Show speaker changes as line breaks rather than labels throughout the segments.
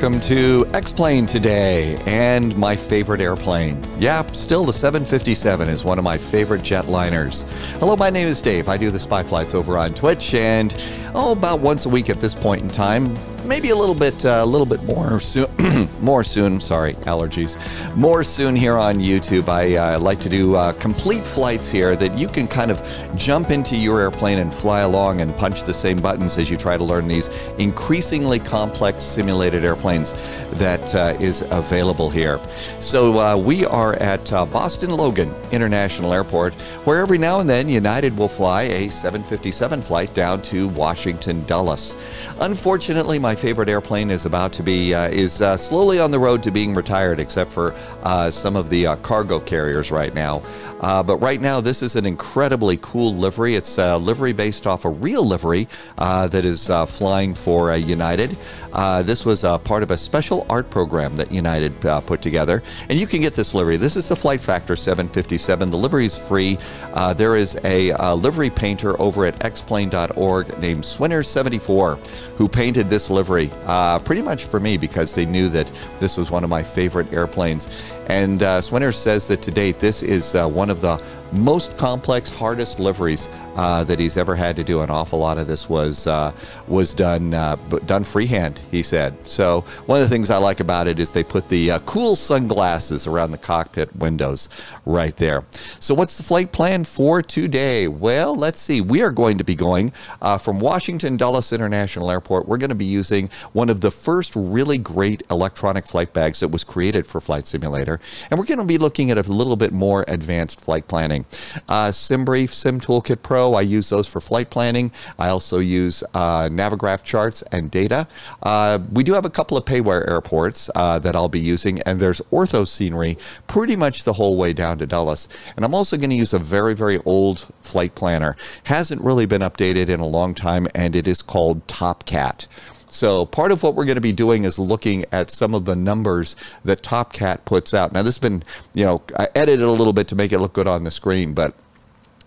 welcome to X-Plane today and my favorite airplane. Yeah, still the 757 is one of my favorite jetliners. Hello, my name is Dave. I do the spy flights over on Twitch and oh, about once a week at this point in time, maybe a little bit, a uh, little bit more soon. more soon. Sorry, allergies. More soon here on YouTube. I uh, like to do uh, complete flights here that you can kind of jump into your airplane and fly along and punch the same buttons as you try to learn these increasingly complex simulated airplanes that uh, is available here. So uh, we are at uh, Boston Logan International Airport, where every now and then United will fly a 757 flight down to Washington Dulles. Unfortunately, my favorite airplane is about to be uh, is uh, slowly on the road to being retired, except for uh, some of the uh, cargo carriers right now. Uh, but right now, this is an incredibly cool livery. It's a livery based off a real livery that is flying for United. this was part of a special art program that United put together, and you can get this livery. This is the Flight Factor 757. The livery is free. there is a livery painter over at xplane.org named Swinner74 who painted this livery uh, pretty much for me because they knew that this was one of my favorite airplanes. And uh, Swinner says that to date, this is uh, one of the most complex, hardest liveries uh, that he's ever had to do. An awful lot of this was uh, was done uh, done freehand. He said. So one of the things I like about it is they put the uh, cool sunglasses around the cockpit windows right there. So what's the flight plan for today? Well, let's see. We are going to be going uh, from Washington Dulles International Airport. We're going to be using one of the first really great electronic flight bags that was created for Flight Simulator, and we're going to be looking at a little bit more advanced flight planning planning. Uh, SimBrief, Sim Toolkit Pro, I use those for flight planning. I also use uh, Navigraph charts and data. Uh, we do have a couple of payware airports uh, that I'll be using, and there's ortho scenery pretty much the whole way down to Dulles. And I'm also going to use a very, very old flight planner. Hasn't really been updated in a long time, and it is called TopCat. So part of what we're going to be doing is looking at some of the numbers that TopCat puts out. Now this has been, you know, I edited a little bit to make it look good on the screen, but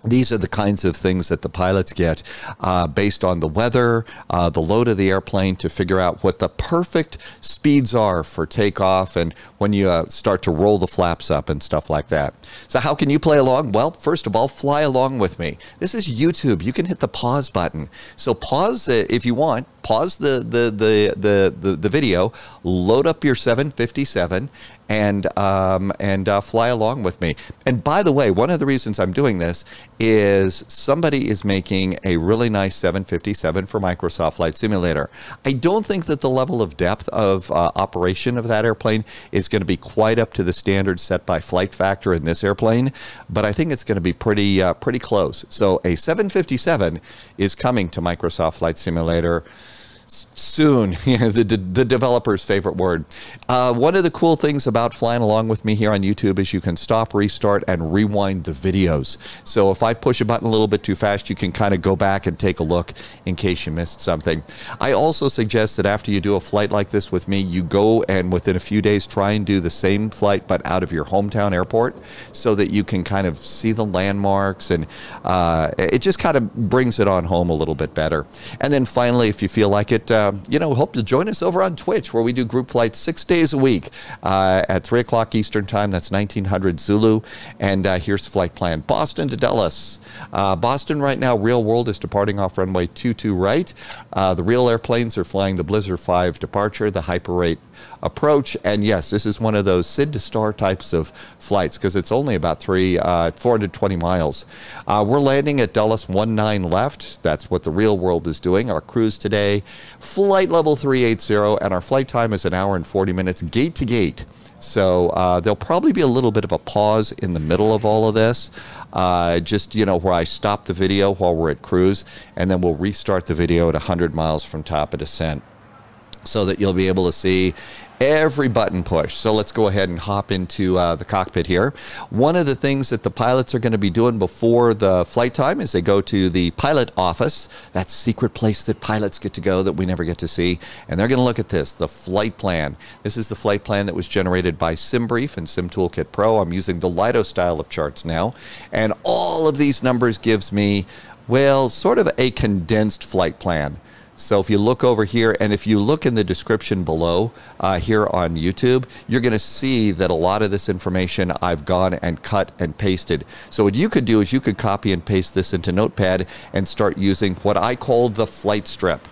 these are the kinds of things that the pilots get uh, based on the weather, uh, the load of the airplane to figure out what the perfect speeds are for takeoff and when you uh, start to roll the flaps up and stuff like that. So, how can you play along? Well, first of all, fly along with me. This is YouTube. You can hit the pause button. So, pause if you want. Pause the, the, the, the, the, the video, load up your 757, and um, and uh, fly along with me. And by the way, one of the reasons I'm doing this is somebody is making a really nice 757 for Microsoft Flight Simulator. I don't think that the level of depth of uh, operation of that airplane is going to be quite up to the standards set by Flight Factor in this airplane, but I think it's going to be pretty uh, pretty close. So a 757 is coming to Microsoft Flight Simulator soon. The, the developer's favorite word. Uh, one of the cool things about flying along with me here on youtube is you can stop restart and rewind the videos. So if i push a button a little bit too fast you can kind of go back and take a look in case you missed something. I also suggest that after you do a flight like this with me you go and within a few days try and do the same flight but out of your hometown airport so that you can kind of see the landmarks and uh, it just kind of brings it on home a little bit better. And then finally if you feel like it uh, you know, hope to join us over on Twitch where we do group flights six days a week uh, at 3 o'clock Eastern Time. That's 1900 Zulu. And uh, here's the flight plan Boston to Dulles. Uh, Boston right now, real world is departing off runway 22 right. Uh, the real airplanes are flying the Blizzard 5 departure, the Hyper 8 approach. And yes, this is one of those SID to star types of flights because it's only about three, uh, 420 miles. Uh, we're landing at Dulles 19 left. That's what the real world is doing. Our cruise today, flight level 380, and our flight time is an hour and 40 minutes gate to gate. So uh, there'll probably be a little bit of a pause in the middle of all of this. Uh, just, you know, where I stop the video while we're at cruise, and then we'll restart the video at 100 miles from top of descent so that you'll be able to see every button push. So let's go ahead and hop into uh, the cockpit here. One of the things that the pilots are going to be doing before the flight time is they go to the pilot office, that secret place that pilots get to go that we never get to see, and they're going to look at this, the flight plan. This is the flight plan that was generated by SimBrief and SimToolkit Pro. I'm using the Lido style of charts now, and all of these numbers gives me, well, sort of a condensed flight plan. So if you look over here, and if you look in the description below uh, here on YouTube, you're going to see that a lot of this information I've gone and cut and pasted. So what you could do is you could copy and paste this into Notepad and start using what I call the flight strip.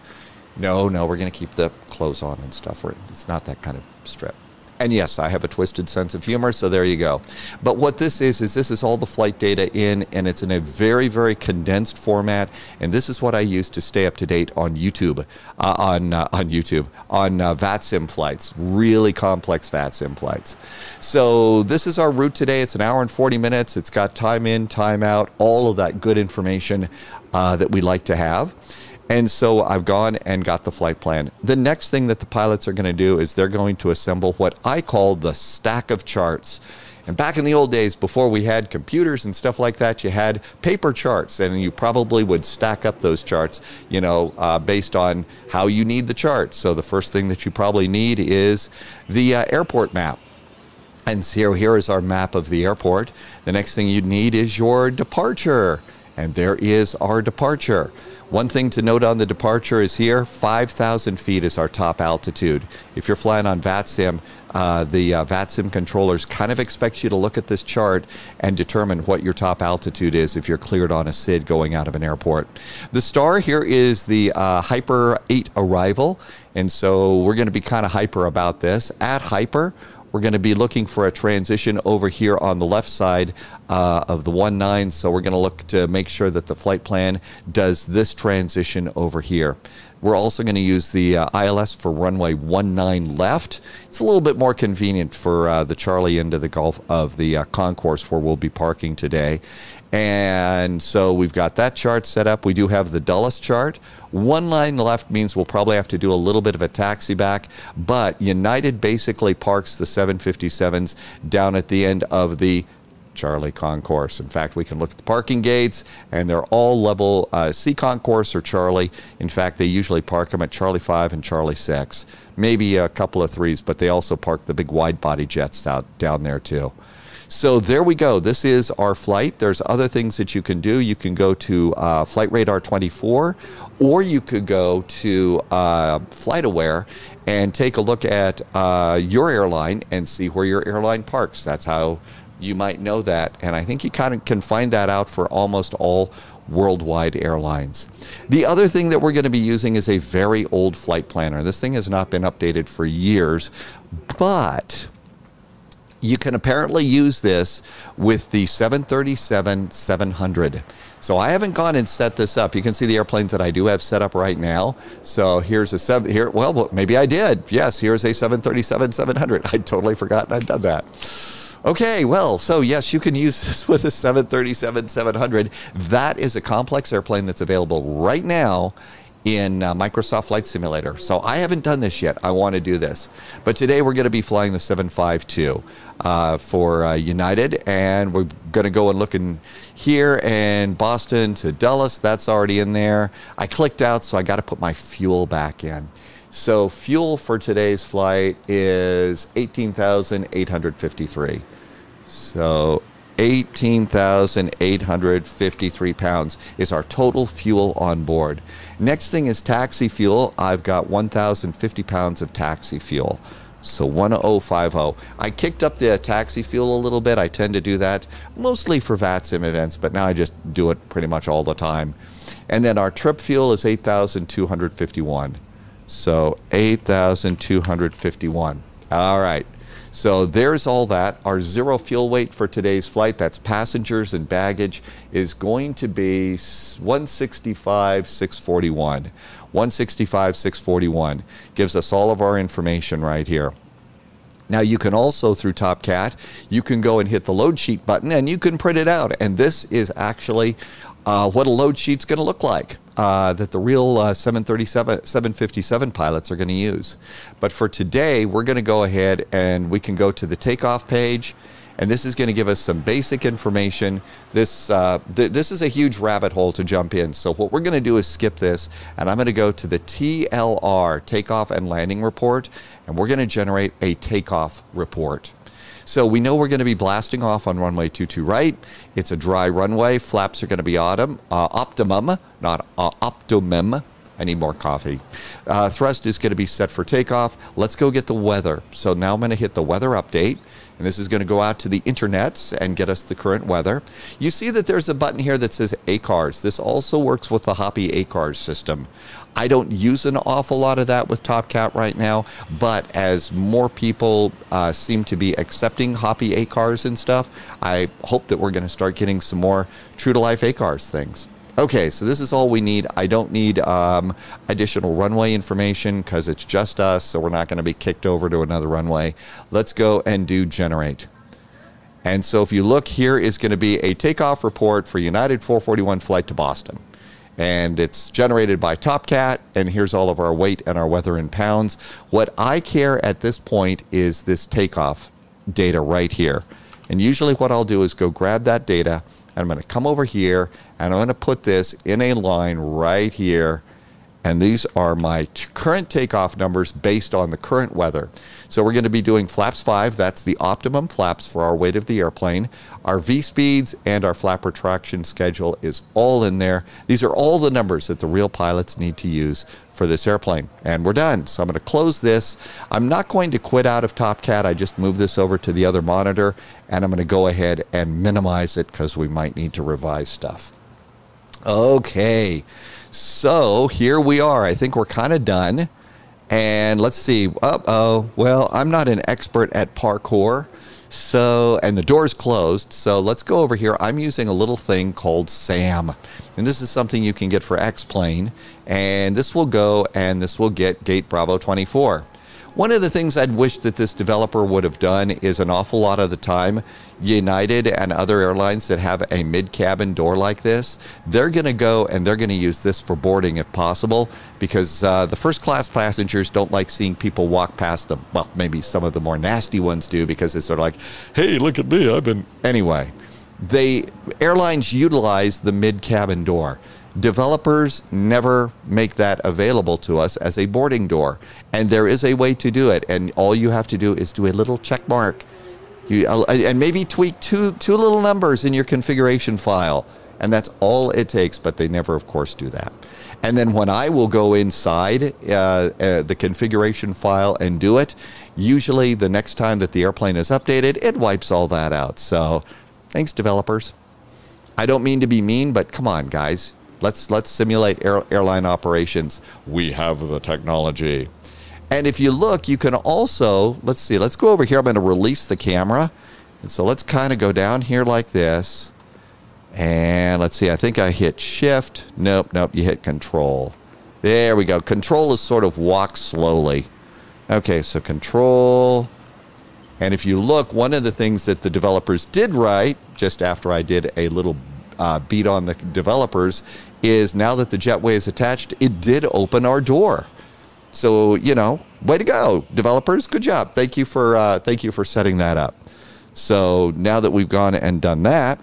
No, no, we're going to keep the clothes on and stuff. It's not that kind of strip. And yes, I have a twisted sense of humor, so there you go. But what this is, is this is all the flight data in, and it's in a very, very condensed format. And this is what I use to stay up to date on YouTube, uh, on, uh, on YouTube, on uh, VATSIM flights, really complex VATSIM flights. So this is our route today. It's an hour and 40 minutes. It's got time in, time out, all of that good information uh, that we like to have. And so I've gone and got the flight plan. The next thing that the pilots are going to do is they're going to assemble what I call the stack of charts. And back in the old days, before we had computers and stuff like that, you had paper charts, and you probably would stack up those charts, you know, uh, based on how you need the charts. So the first thing that you probably need is the uh, airport map. And so here is our map of the airport. The next thing you'd need is your departure. And there is our departure. One thing to note on the departure is here 5,000 feet is our top altitude. If you're flying on VATSIM, uh, the uh, VATSIM controllers kind of expect you to look at this chart and determine what your top altitude is if you're cleared on a SID going out of an airport. The star here is the uh, Hyper 8 arrival, and so we're going to be kind of hyper about this. At Hyper, we're going to be looking for a transition over here on the left side uh, of the 1-9. So we're going to look to make sure that the flight plan does this transition over here. We're also going to use the uh, ILS for runway 19 left. It's a little bit more convenient for uh, the Charlie of the Gulf of the uh, concourse where we'll be parking today. And so we've got that chart set up. We do have the Dulles chart. One line left means we'll probably have to do a little bit of a taxi back, but United basically parks the 757s down at the end of the Charlie Concourse. In fact, we can look at the parking gates, and they're all level uh, C Concourse or Charlie. In fact, they usually park them at Charlie 5 and Charlie 6. Maybe a couple of threes, but they also park the big wide body jets out down there too. So there we go. This is our flight. There's other things that you can do. You can go to uh, Flight Radar 24, or you could go to uh, FlightAware and take a look at uh, your airline and see where your airline parks. That's how you might know that. And I think you kind of can find that out for almost all worldwide airlines. The other thing that we're going to be using is a very old flight planner. This thing has not been updated for years, but you can apparently use this with the 737-700. So I haven't gone and set this up. You can see the airplanes that I do have set up right now. So here's a seven here. Well, maybe I did. Yes, here's a 737-700. I'd totally forgotten I'd done that. Okay, well, so yes, you can use this with a 737-700. That is a complex airplane that's available right now in uh, Microsoft Flight Simulator. So I haven't done this yet. I want to do this. But today we're going to be flying the 752 uh, for uh, United, and we're going to go and look in here and Boston to Dulles. That's already in there. I clicked out, so I got to put my fuel back in. So fuel for today's flight is 18,853. So 18,853 pounds is our total fuel on board. Next thing is taxi fuel. I've got 1,050 pounds of taxi fuel. So 1050. I kicked up the uh, taxi fuel a little bit. I tend to do that mostly for VATSIM events, but now I just do it pretty much all the time. And then our trip fuel is 8,251. So 8,251. All right. So there's all that. Our zero fuel weight for today's flight, that's passengers and baggage, is going to be 165, 641. 165, 641 gives us all of our information right here. Now you can also through TopCat, you can go and hit the load sheet button and you can print it out. And this is actually uh, what a load sheet's going to look like uh, that the real uh, 737, 757 pilots are going to use. But for today, we're going to go ahead and we can go to the takeoff page. And this is going to give us some basic information. This, uh, th this is a huge rabbit hole to jump in. So what we're going to do is skip this, and I'm going to go to the TLR, Takeoff and Landing Report, and we're going to generate a takeoff report. So we know we're going to be blasting off on runway 22 right. It's a dry runway. Flaps are going to be autumn, uh, optimum, not uh, optimum. I need more coffee. Uh, thrust is going to be set for takeoff. Let's go get the weather. So now I'm going to hit the weather update. And this is going to go out to the internets and get us the current weather. You see that there's a button here that says ACARS. This also works with the Hoppie ACARS system. I don't use an awful lot of that with TopCat right now, but as more people uh, seem to be accepting Hoppie ACARS and stuff, I hope that we're going to start getting some more true to life ACARS things. Okay, so this is all we need. I don't need um, additional runway information because it's just us, so we're not going to be kicked over to another runway. Let's go and do generate. And so if you look, here is going to be a takeoff report for United 441 flight to Boston. And it's generated by TopCat, and here's all of our weight and our weather in pounds. What I care at this point is this takeoff data right here. And usually what I'll do is go grab that data, and I'm going to come over here, and I'm going to put this in a line right here and these are my current takeoff numbers based on the current weather. So we're going to be doing flaps 5. That's the optimum flaps for our weight of the airplane. Our V speeds and our flap retraction schedule is all in there. These are all the numbers that the real pilots need to use for this airplane. And we're done. So I'm going to close this. I'm not going to quit out of TopCat. I just move this over to the other monitor and I'm going to go ahead and minimize it because we might need to revise stuff. Okay. So here we are. I think we're kind of done. And let's see. Uh oh. Well, I'm not an expert at parkour. So, and the door's closed. So let's go over here. I'm using a little thing called SAM. And this is something you can get for X Plane. And this will go and this will get gate Bravo 24. One of the things I'd wish that this developer would have done is an awful lot of the time, United and other airlines that have a mid cabin door like this, they're going to go and they're going to use this for boarding if possible because uh, the first class passengers don't like seeing people walk past them. Well, maybe some of the more nasty ones do because it's sort of like, hey, look at me, I've been. Anyway, they airlines utilize the mid cabin door. Developers never make that available to us as a boarding door. And there is a way to do it. And all you have to do is do a little check mark. You, and maybe tweak two, two little numbers in your configuration file. And that's all it takes. But they never, of course, do that. And then when I will go inside uh, uh, the configuration file and do it, usually the next time that the airplane is updated, it wipes all that out. So thanks, developers. I don't mean to be mean, but come on, guys. Let's let's simulate air, airline operations. We have the technology. And if you look, you can also, let's see, let's go over here. I'm going to release the camera. And so let's kind of go down here like this. And let's see, I think I hit shift. Nope, nope, you hit control. There we go. Control is sort of walk slowly. Okay, so control. And if you look, one of the things that the developers did right, just after I did a little uh, beat on the developers, is now that the jetway is attached, it did open our door. So you know, way to go, developers! Good job. Thank you for uh, thank you for setting that up. So now that we've gone and done that,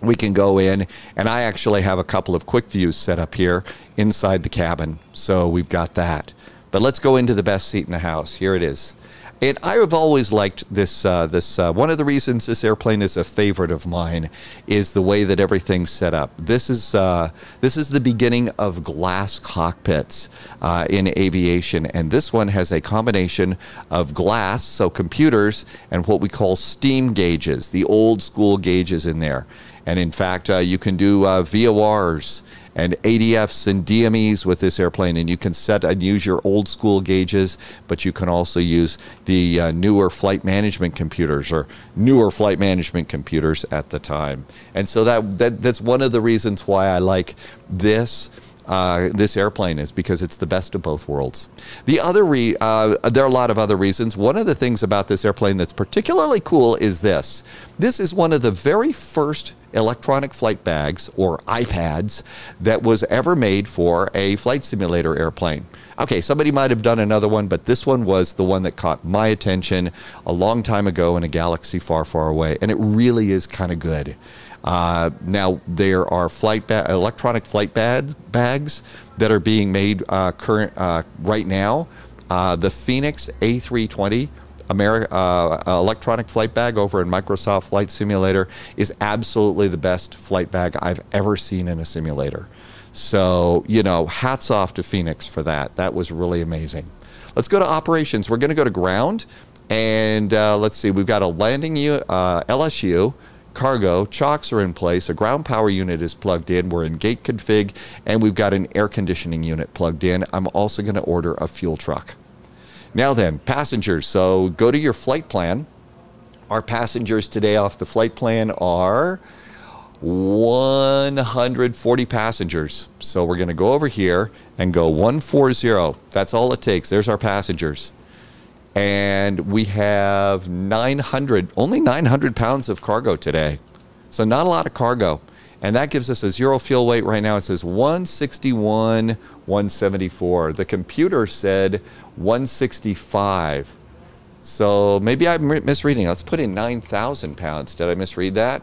we can go in, and I actually have a couple of quick views set up here inside the cabin. So we've got that. But let's go into the best seat in the house. Here it is. And I have always liked this. Uh, this uh, one of the reasons this airplane is a favorite of mine is the way that everything's set up. This is uh, this is the beginning of glass cockpits uh, in aviation, and this one has a combination of glass, so computers, and what we call steam gauges, the old school gauges in there. And in fact, uh, you can do uh, VORs and ADFs and DMEs with this airplane. And you can set and use your old school gauges, but you can also use the uh, newer flight management computers or newer flight management computers at the time. And so that, that that's one of the reasons why I like this uh, this airplane is because it's the best of both worlds. The other re- uh, there are a lot of other reasons. One of the things about this airplane that's particularly cool is this. This is one of the very first electronic flight bags or iPads that was ever made for a flight simulator airplane. Okay, somebody might have done another one, but this one was the one that caught my attention a long time ago in a galaxy far, far away, and it really is kind of good. Uh, now there are flight ba- electronic flight bag- bags that are being made uh, current uh, right now. Uh, the Fenix A320 Ameri- uh, electronic flight bag over in Microsoft Flight Simulator is absolutely the best flight bag I've ever seen in a simulator. So, you know, hats off to Fenix for that. That was really amazing. Let's go to operations. We're going to go to ground. And uh, let's see, we've got a landing U, LSU, cargo, chocks are in place, a ground power unit is plugged in, we're in gate config, and we've got an air conditioning unit plugged in. I'm also going to order a fuel truck. Now then, passengers. So go to your flight plan. Our passengers today off the flight plan are 140 passengers. So we're going to go over here and go 140. That's all it takes. There's our passengers. And we have 900, only 900 pounds of cargo today. So not a lot of cargo. And that gives us a zero fuel weight right now. It says 161, 174. The computer said 165. So maybe I'm misreading. Let's put in 9,000 pounds. Did I misread that?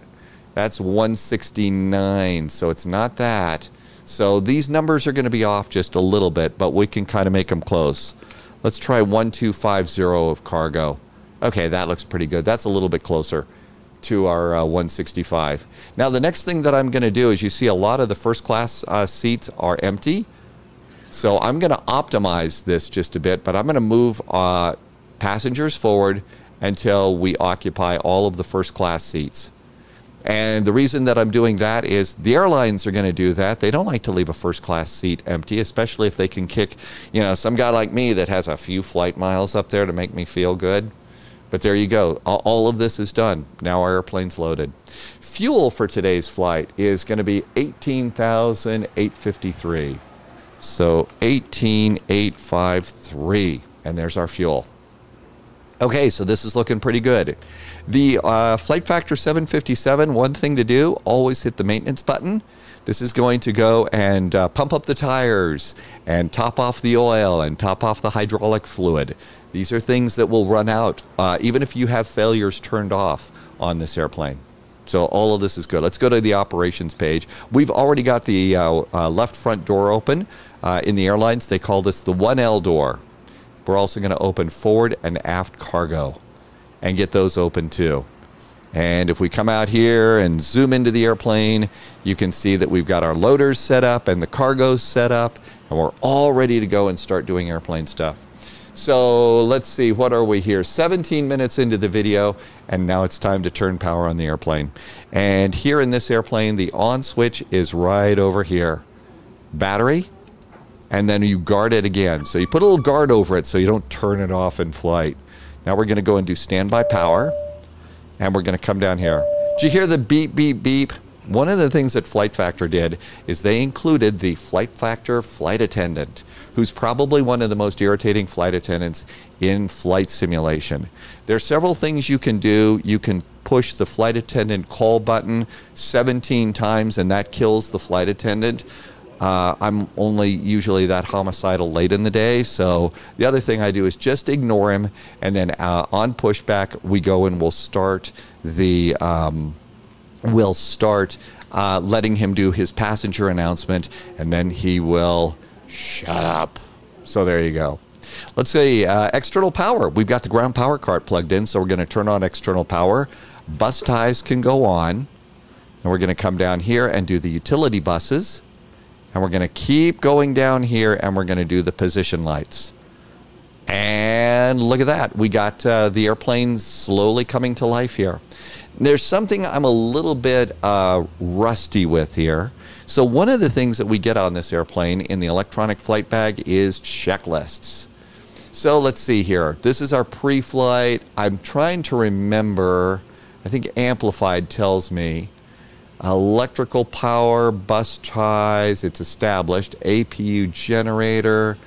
That's 169. So it's not that. So these numbers are going to be off just a little bit, but we can kind of make them close. Let's try 1250 of cargo. Okay, that looks pretty good. That's a little bit closer to our uh, 165. Now, the next thing that I'm going to do is you see a lot of the first class uh, seats are empty. So I'm going to optimize this just a bit, but I'm going to move uh, passengers forward until we occupy all of the first class seats. And the reason that I'm doing that is the airlines are going to do that. They don't like to leave a first class seat empty, especially if they can kick, you know, some guy like me that has a few flight miles up there to make me feel good. But there you go. All of this is done. Now our airplane's loaded. Fuel for today's flight is going to be 18,853. So 18,853. And there's our fuel. Okay, so this is looking pretty good. The uh, Flight Factor 757, one thing to do, always hit the maintenance button. This is going to go and uh, pump up the tires and top off the oil and top off the hydraulic fluid. These are things that will run out uh, even if you have failures turned off on this airplane. So all of this is good. Let's go to the operations page. We've already got the uh, uh, left front door open. Uh, in the airlines, they call this the 1L door. We're also going to open forward and aft cargo and get those open too. And if we come out here and zoom into the airplane, you can see that we've got our loaders set up and the cargo's set up, and we're all ready to go and start doing airplane stuff. So let's see, what are we here? 17 minutes into the video, and now it's time to turn power on the airplane. And here in this airplane, the on switch is right over here. Battery, and then you guard it again. So you put a little guard over it so you don't turn it off in flight. Now we're going to go and do standby power, and we're going to come down here. Did you hear the beep, beep, beep? One of the things that Flight Factor did is they included the Flight Factor flight attendant, who's probably one of the most irritating flight attendants in flight simulation. There are several things you can do. You can push the flight attendant call button 17 times, and that kills the flight attendant. Uh, I'm only usually that homicidal late in the day. So the other thing I do is just ignore him. And then uh, on pushback, we go and we'll start the, um, we'll start uh, letting him do his passenger announcement. And then he will shut up. So there you go. Let's say uh, external power. We've got the ground power cart plugged in. So we're going to turn on external power. Bus ties can go on. And we're going to come down here and do the utility buses. And we're going to keep going down here and we're going to do the position lights. And look at that. We got uh, the airplane slowly coming to life here. There's something I'm a little bit uh, rusty with here. So one of the things that we get on this airplane in the electronic flight bag is checklists. So let's see here. This is our pre-flight. I'm trying to remember. I think Amplified tells me electrical power, bus ties, it's established, APU generator.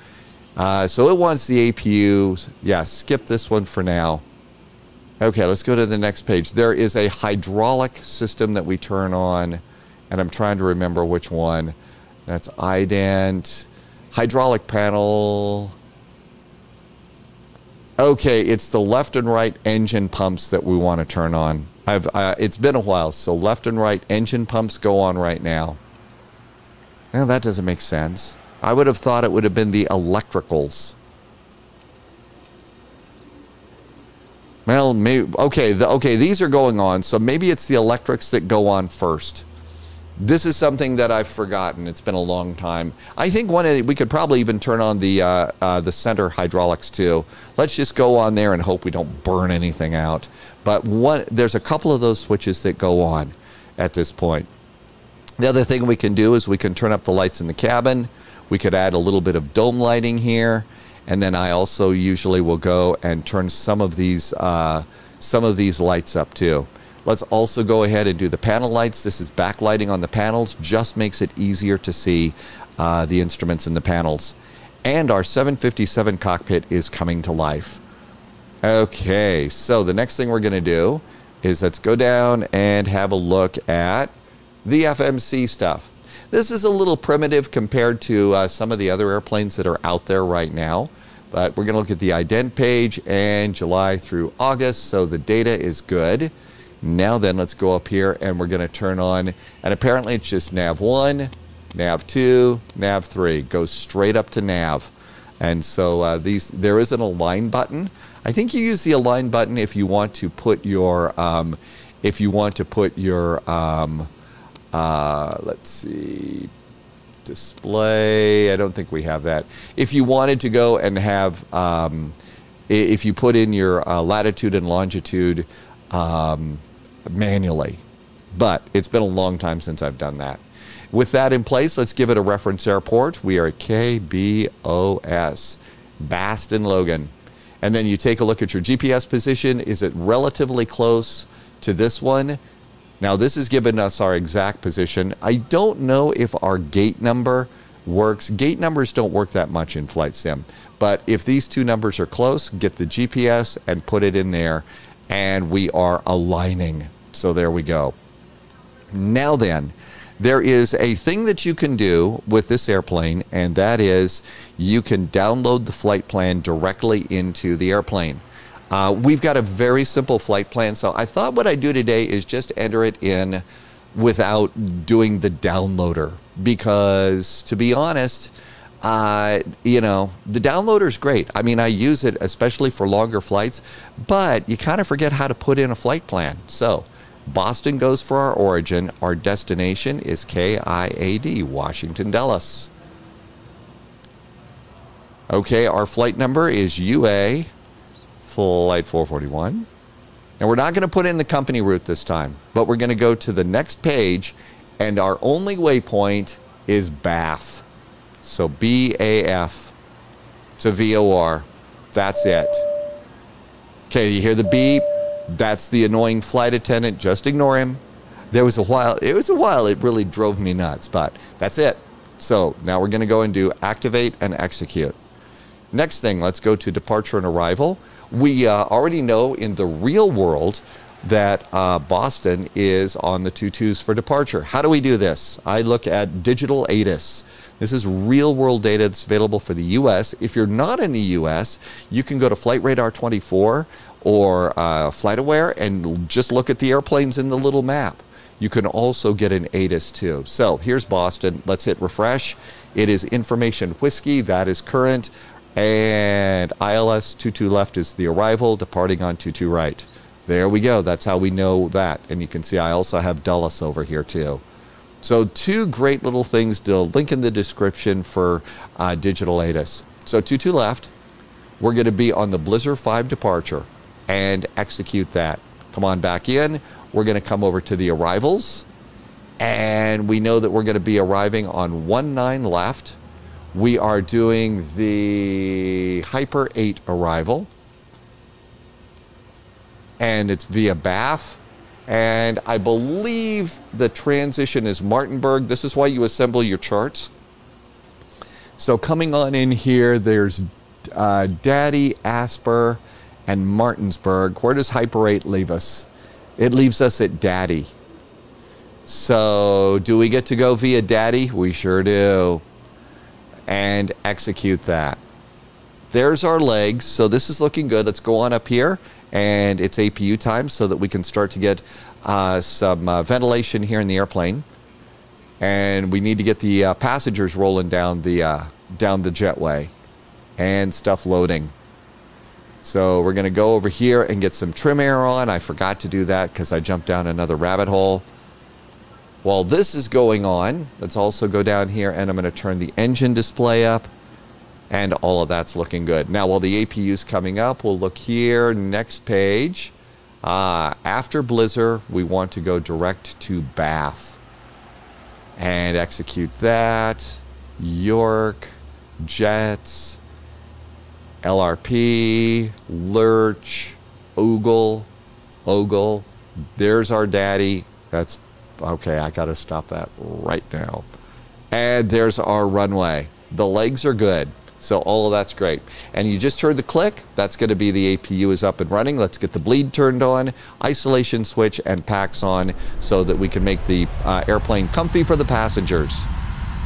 Uh, so it wants the APU. Yeah, skip this one for now. Okay, let's go to the next page. There is a hydraulic system that we turn on, and I'm trying to remember which one. That's ident. Hydraulic panel. Okay, it's the left and right engine pumps that we want to turn on. I've, uh, it's been a while, so left and right engine pumps go on right now. Now that doesn't make sense. I would have thought it would have been the electricals. Well, maybe, okay, the, okay, these are going on, so maybe it's the electrics that go on first. this is something that I've forgotten. It's been a long time. I think one of the, we could probably even turn on the uh, uh, the center hydraulics too. Let's just go on there and hope we don't burn anything out. But there's a couple of those switches that go on at this point. The other thing we can do is we can turn up the lights in the cabin. We could add a little bit of dome lighting here, and then I also usually will go and turn some of these uh, some of these lights up too. Let's also go ahead and do the panel lights. This is backlighting on the panels, just makes it easier to see uh, the instruments in the panels. And our 757 cockpit is coming to life. Okay, so the next thing we're going to do is let's go down and have a look at the FMC stuff. This is a little primitive compared to uh, some of the other airplanes that are out there right now. But we're going to look at the ident page and July through August, so the data is good. Now then, let's go up here and we're going to turn on, and apparently it's just nav 1, nav 2, nav 3. Goes straight up to nav. And so uh, these there is an align button. I think you use the align button if you want to put your um, if you want to put your um, uh, let's see display. I don't think we have that. If you wanted to go and have um, if you put in your uh, latitude and longitude um, manually. But it's been a long time since I've done that. With that in place, let's give it a reference airport. We are KBOS, Boston Logan. And then you take a look at your GPS position. Is it relatively close to this one? Now, this has given us our exact position. I don't know if our gate number works. Gate numbers don't work that much in Flight Sim. But if these two numbers are close, get the GPS and put it in there, and we are aligning so there we go. Now then, there is a thing that you can do with this airplane, and that is you can download the flight plan directly into the airplane. Uh, we've got a very simple flight plan, so I thought what I'd do today is just enter it in without doing the downloader because, to be honest, uh, you know, the downloader is great. I mean, I use it especially for longer flights, but you kind of forget how to put in a flight plan. So, Boston goes for our origin. Our destination is KIAD, Washington Dulles. Okay, our flight number is UA, flight 441. And we're not going to put in the company route this time, but we're going to go to the next page, and our only waypoint is BAF. So B A F to V O R. That's it. Okay, you hear the beep? That's the annoying flight attendant. Just ignore him. There was a while, it was a while it really drove me nuts, but that's it. So now we're going to go and do activate and execute. Next thing, let's go to departure and arrival. We uh, already know in the real world that uh, Boston is on the two twos for departure. How do we do this? I look at digital ATIS. This is real world data that's available for the US. If you're not in the US, you can go to Flight Radar 24 or uh, FlightAware and just look at the airplanes in the little map. You can also get an ATIS too. So here's Boston. Let's hit refresh. It is information whiskey. That is current. And ILS 22 left is the arrival, departing on 22 right. There we go. That's how we know that. And you can see I also have Dulles over here too. So two great little things to link in the description for uh, digital ATIS. So 22 left. We're going to be on the Blizzard 5 departure and execute that. Come on back in. We're going to come over to the arrivals. And we know that we're going to be arriving on 1 9 left. We are doing the Hyper 8 arrival. And it's via BAF. And I believe the transition is Martinsburg. This is why you assemble your charts. So coming on in here, there's uh, Daddy, Asper, and Martinsburg. Where does Hyper 8 leave us? It leaves us at Daddy. So, do we get to go via Daddy? We sure do. And execute that. There's our legs. So, this is looking good. Let's go on up here. And it's APU time so that we can start to get uh, some uh, ventilation here in the airplane. And we need to get the uh, passengers rolling down the, uh, down the jetway and stuff loading. So we're going to go over here and get some trim air on. I forgot to do that because I jumped down another rabbit hole. While this is going on, let's also go down here and I'm going to turn the engine display up and all of that's looking good. Now, while the APU is coming up, we'll look here, next page. Uh, after Blizzard, we want to go direct to Bath and execute that. York, Jets, LRP, Lurch, Ogle, Ogle. There's our daddy. That's okay. I got to stop that right now. And there's our runway. The legs are good. So all of that's great. And you just heard the click. That's going to be the APU is up and running. Let's get the bleed turned on, isolation switch, and packs on so that we can make the uh, airplane comfy for the passengers.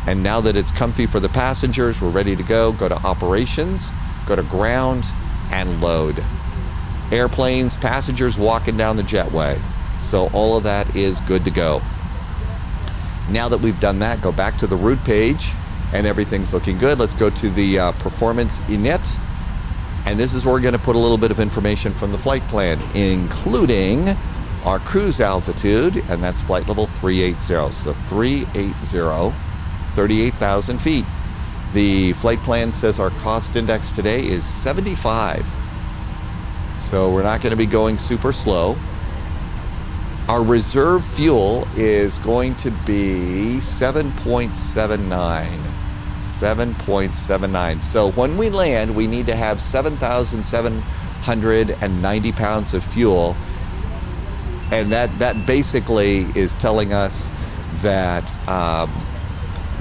And now that it's comfy for the passengers, we're ready to go. Go to operations, go to ground, and load. Airplanes, passengers walking down the jetway. So all of that is good to go. Now that we've done that, go back to the route page and everything's looking good. Let's go to the uh, performance init. And this is where we're going to put a little bit of information from the flight plan, including our cruise altitude, and that's flight level 380. So 380, 38,000 feet. The flight plan says our cost index today is 75. So we're not going to be going super slow. Our reserve fuel is going to be 7.79. 7.79. So when we land, we need to have 7,790 pounds of fuel. And that, that basically is telling us that um,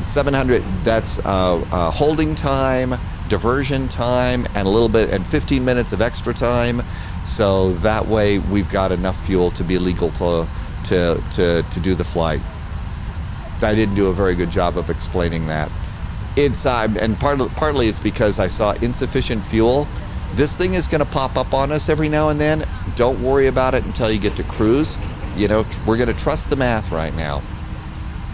700, that's uh, uh, holding time, diversion time, and a little bit, and 15 minutes of extra time. So that way we've got enough fuel to be legal to, to, to, to do the flight. I didn't do a very good job of explaining that. It's uh, and part, partly it's because I saw insufficient fuel. This thing is going to pop up on us every now and then. Don't worry about it until you get to cruise. You know, we're going to trust the math right now.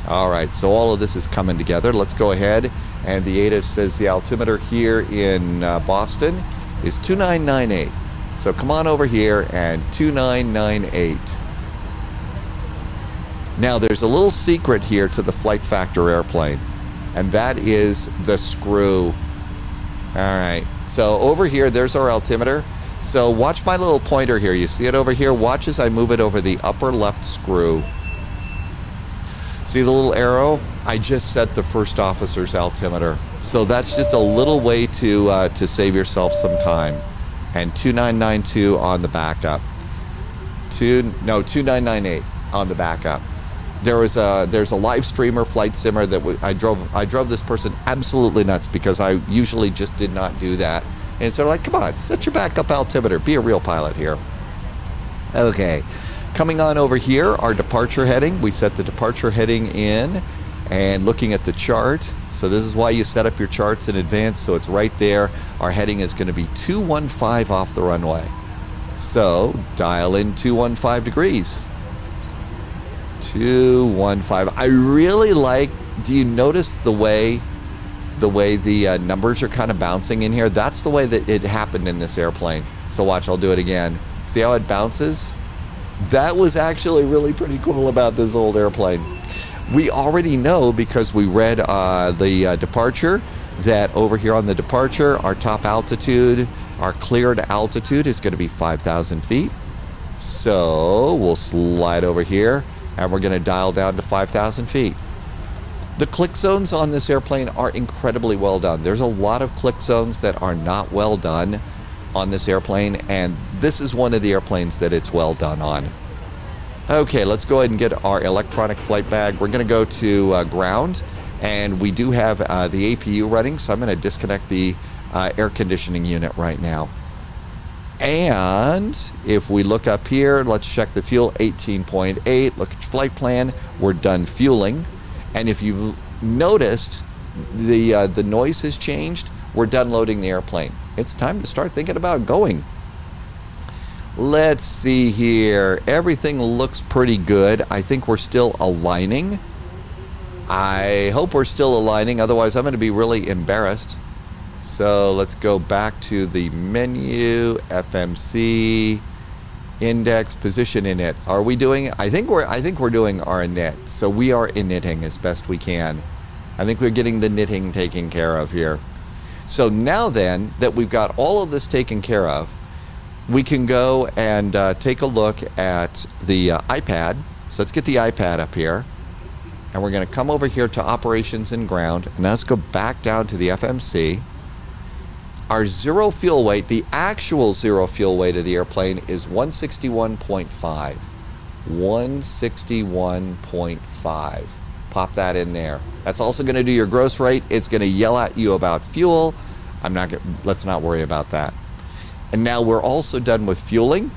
All right, so all of this is coming together. Let's go ahead. And the ADA says the altimeter here in uh, Boston is 2998. So come on over here and 2998. Now there's a little secret here to the Flight Factor airplane, and that is the screw. All right, so over here, there's our altimeter. So watch my little pointer here. You see it over here? Watch as I move it over the upper left screw. See the little arrow? I just set the first officer's altimeter. So that's just a little way to, uh, to save yourself some time. And 2992 on the backup. Two, no, 2998 on the backup there was a there's a live streamer flight simmer that I drove I drove this person absolutely nuts because I usually just did not do that and so like come on set your backup altimeter be a real pilot here okay coming on over here our departure heading we set the departure heading in and looking at the chart so this is why you set up your charts in advance so it's right there our heading is going to be 215 off the runway so dial in 215 degrees 215. I really like, do you notice the way the way the uh, numbers are kind of bouncing in here? That's the way that it happened in this airplane. So watch, I'll do it again. See how it bounces? That was actually really pretty cool about this old airplane. We already know because we read uh, the uh, departure that over here on the departure, our top altitude, our cleared altitude is going to be 5,000 feet. So we'll slide over here and we're going to dial down to 5,000 feet. The click zones on this airplane are incredibly well done. There's a lot of click zones that are not well done on this airplane, and this is one of the airplanes that it's well done on. Okay, let's go ahead and get our electronic flight bag. We're going to go to uh, ground, and we do have uh, the APU running, so I'm going to disconnect the uh, air conditioning unit right now. And if we look up here, let's check the fuel 18.8. Look at flight plan. We're done fueling. And if you've noticed, the uh, the noise has changed. We're done loading the airplane. It's time to start thinking about going. Let's see here. Everything looks pretty good. I think we're still aligning. I hope we're still aligning. Otherwise, I'm going to be really embarrassed. So let's go back to the menu, FMC, index position init. Are we doing? I think we're. I think we're doing our init. So we are initting as best we can. I think we're getting the knitting taken care of here. So now then that we've got all of this taken care of, we can go and uh, take a look at the uh, iPad. So let's get the iPad up here. And we're going to come over here to operations and ground. And let's go back down to the FMC. Our zero fuel weight, the actual zero fuel weight of the airplane is 161.5. 161.5. Pop that in there. That's also going to do your gross rate. It's going to yell at you about fuel. I'm not. Let's not worry about that. And now we're also done with fueling,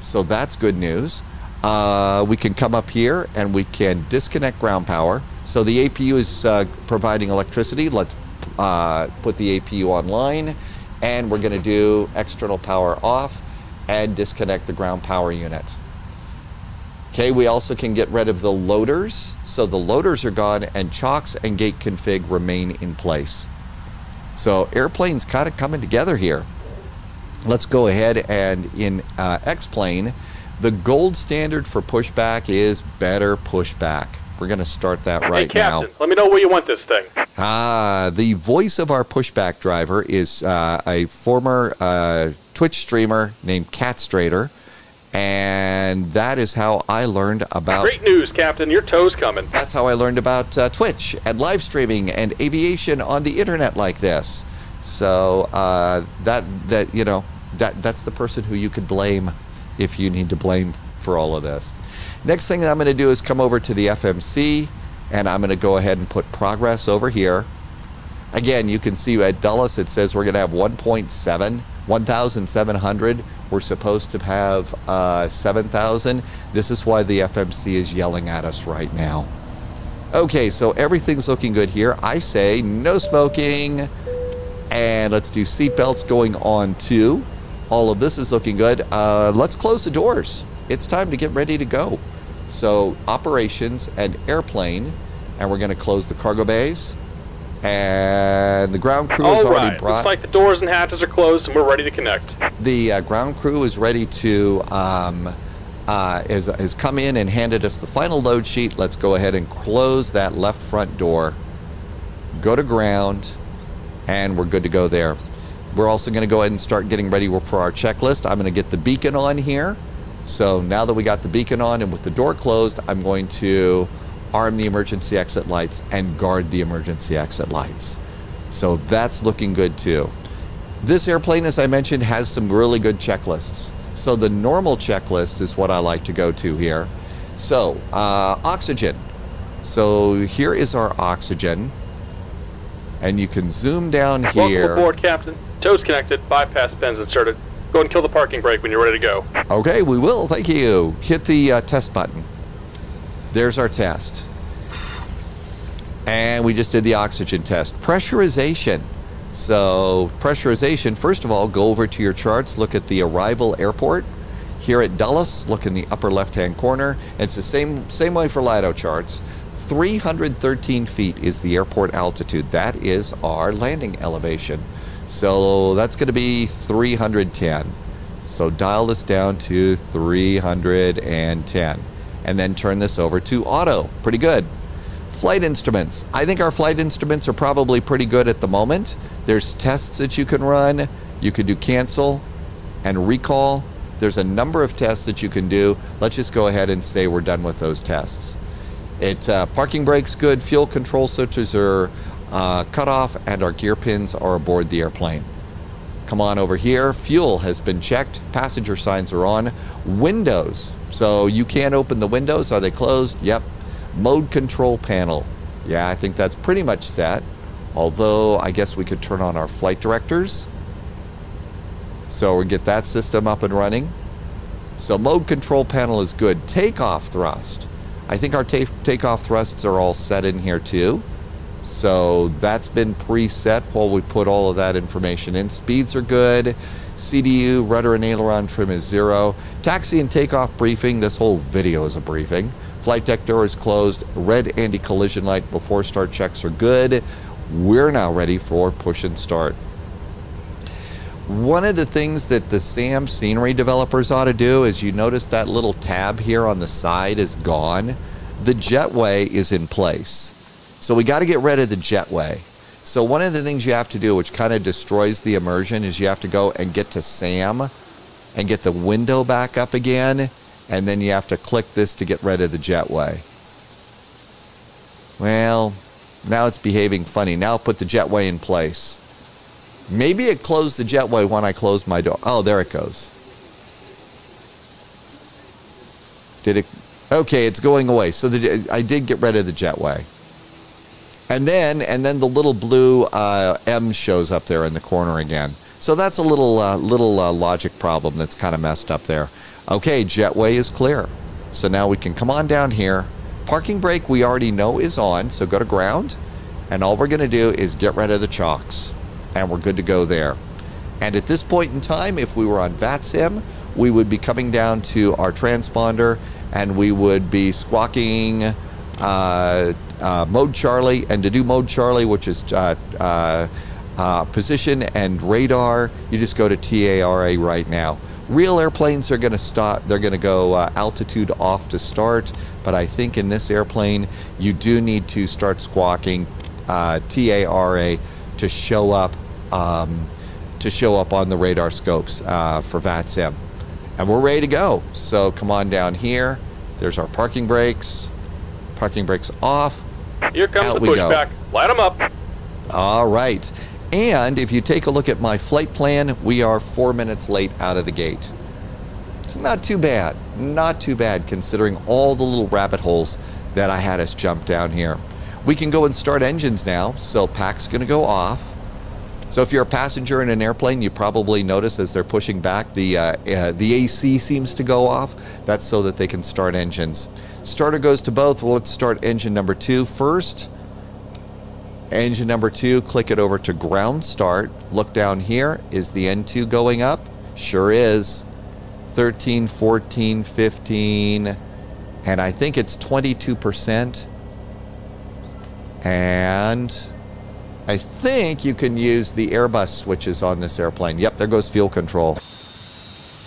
so that's good news. Uh, we can come up here and we can disconnect ground power. So the APU is uh, providing electricity. Let's uh, put the APU online, and we're going to do external power off and disconnect the ground power unit. Okay, we also can get rid of the loaders. So the loaders are gone and chocks and gate config remain in place. So airplane's kind of coming together here. Let's go ahead and in uh, X-Plane, the gold standard for pushback is better pushback. We're going to start that right
hey, Captain,
now.
let me know where you want this thing.
Ah, the voice of our pushback driver is uh, a former uh, Twitch streamer named Catstrader and that is how I learned about.
Great news, Captain! Your tow's coming.
That's how I learned about uh, Twitch and live streaming and aviation on the internet like this. So uh, that that you know that that's the person who you could blame if you need to blame for all of this. Next thing that I'm going to do is come over to the FMC, and I'm going to go ahead and put progress over here. Again, you can see at Dulles it says we're going to have 1.7, 1,700 we're supposed to have uh, 7,000. This is why the FMC is yelling at us right now. Okay, so everything's looking good here. I say no smoking. And let's do seatbelts going on too. All of this is looking good. Uh, let's close the doors. It's time to get ready to go. So operations and airplane. And we're going to close the cargo bays. And the ground crew
All
has
right.
already brought.
Looks like the doors and hatches are closed, and we're ready to connect.
The uh, ground crew is ready to um, uh, is, has come in and handed us the final load sheet. Let's go ahead and close that left front door. Go to ground, and we're good to go there. We're also going to go ahead and start getting ready for our checklist. I'm going to get the beacon on here. So now that we got the beacon on and with the door closed, I'm going to arm the emergency exit lights and guard the emergency exit lights. So that's looking good too. This airplane, as I mentioned, has some really good checklists. So the normal checklist is what I like to go to here. So uh, oxygen. So here is our oxygen. And you can zoom down here.
Welcome aboard, Captain. Tow's connected, bypass pins inserted. Go and kill the parking brake when you're ready to go.
Okay, we will. Thank you. Hit the uh, test button. There's our test. And we just did the oxygen test. Pressurization. So, pressurization, first of all, go over to your charts, look at the arrival airport. Here at Dulles, look in the upper left-hand corner. It's the same, same way for Lido charts. 313 feet is the airport altitude. That is our landing elevation. So that's going to be 310. So dial this down to 310 and then turn this over to auto. Pretty good. Flight instruments. I think our flight instruments are probably pretty good at the moment. There's tests that you can run. You could do cancel and recall. There's a number of tests that you can do. Let's just go ahead and say we're done with those tests. It uh, parking brakes good. Fuel control switches are uh, cut off, and our gear pins are aboard the airplane. Come on over here. Fuel has been checked. Passenger signs are on. Windows. So you can't open the windows. Are they closed? Yep. Mode control panel. Yeah, I think that's pretty much set. Although I guess we could turn on our flight directors. So we get that system up and running. So mode control panel is good. Takeoff thrust. I think our ta takeoff thrusts are all set in here too. So that's been preset while we put all of that information in. Speeds are good. CDU, rudder and aileron trim is zero. Taxi and takeoff briefing. This whole video is a briefing. Flight deck door is closed. Red anti-collision light before start checks are good. We're now ready for push and start. One of the things that the SAM scenery developers ought to do is you notice that little tab here on the side is gone. The jetway is in place. So we got to get rid of the jetway. So one of the things you have to do, which kind of destroys the immersion, is you have to go and get to SAM and get the window back up again. And then you have to click this to get rid of the jetway. Well, now it's behaving funny. Now i put the jetway in place. Maybe it closed the jetway when I closed my door. Oh, there it goes. Did it? Okay, it's going away. So the, I did get rid of the jetway. And then, and then the little blue uh, M shows up there in the corner again. So that's a little, uh, little uh, logic problem that's kind of messed up there. Okay, jetway is clear. So now we can come on down here. Parking brake we already know is on, so go to ground. And all we're going to do is get rid of the chocks. And we're good to go there. And at this point in time, if we were on VATSIM, we would be coming down to our transponder and we would be squawking uh, uh, mode Charlie. And to do mode Charlie, which is uh, uh, uh position and radar, you just go to TARA right now. Real airplanes are going to stop, they're going to go altitude off to start, but I think in this airplane, you do need to start squawking TARA to show up um, to show up on the radar scopes uh, for VATSIM. And we're ready to go. So come on down here. There's our parking brakes. Parking brakes off.
Here comes Out the pushback. Light them up.
All right. And if you take a look at my flight plan, we are four minutes late out of the gate. It's not too bad. Not too bad considering all the little rabbit holes that I had us jump down here. We can go and start engines now. So pack's going to go off. So if you're a passenger in an airplane, you probably notice as they're pushing back, the, uh, uh, the AC seems to go off. That's so that they can start engines. Starter goes to both. Well, let's start engine number two first. Engine number two, click it over to ground start. Look down here. Is the N2 going up? Sure is. 13, 14, 15, and I think it's 22%. And I think you can use the Airbus switches on this airplane. Yep, there goes fuel control.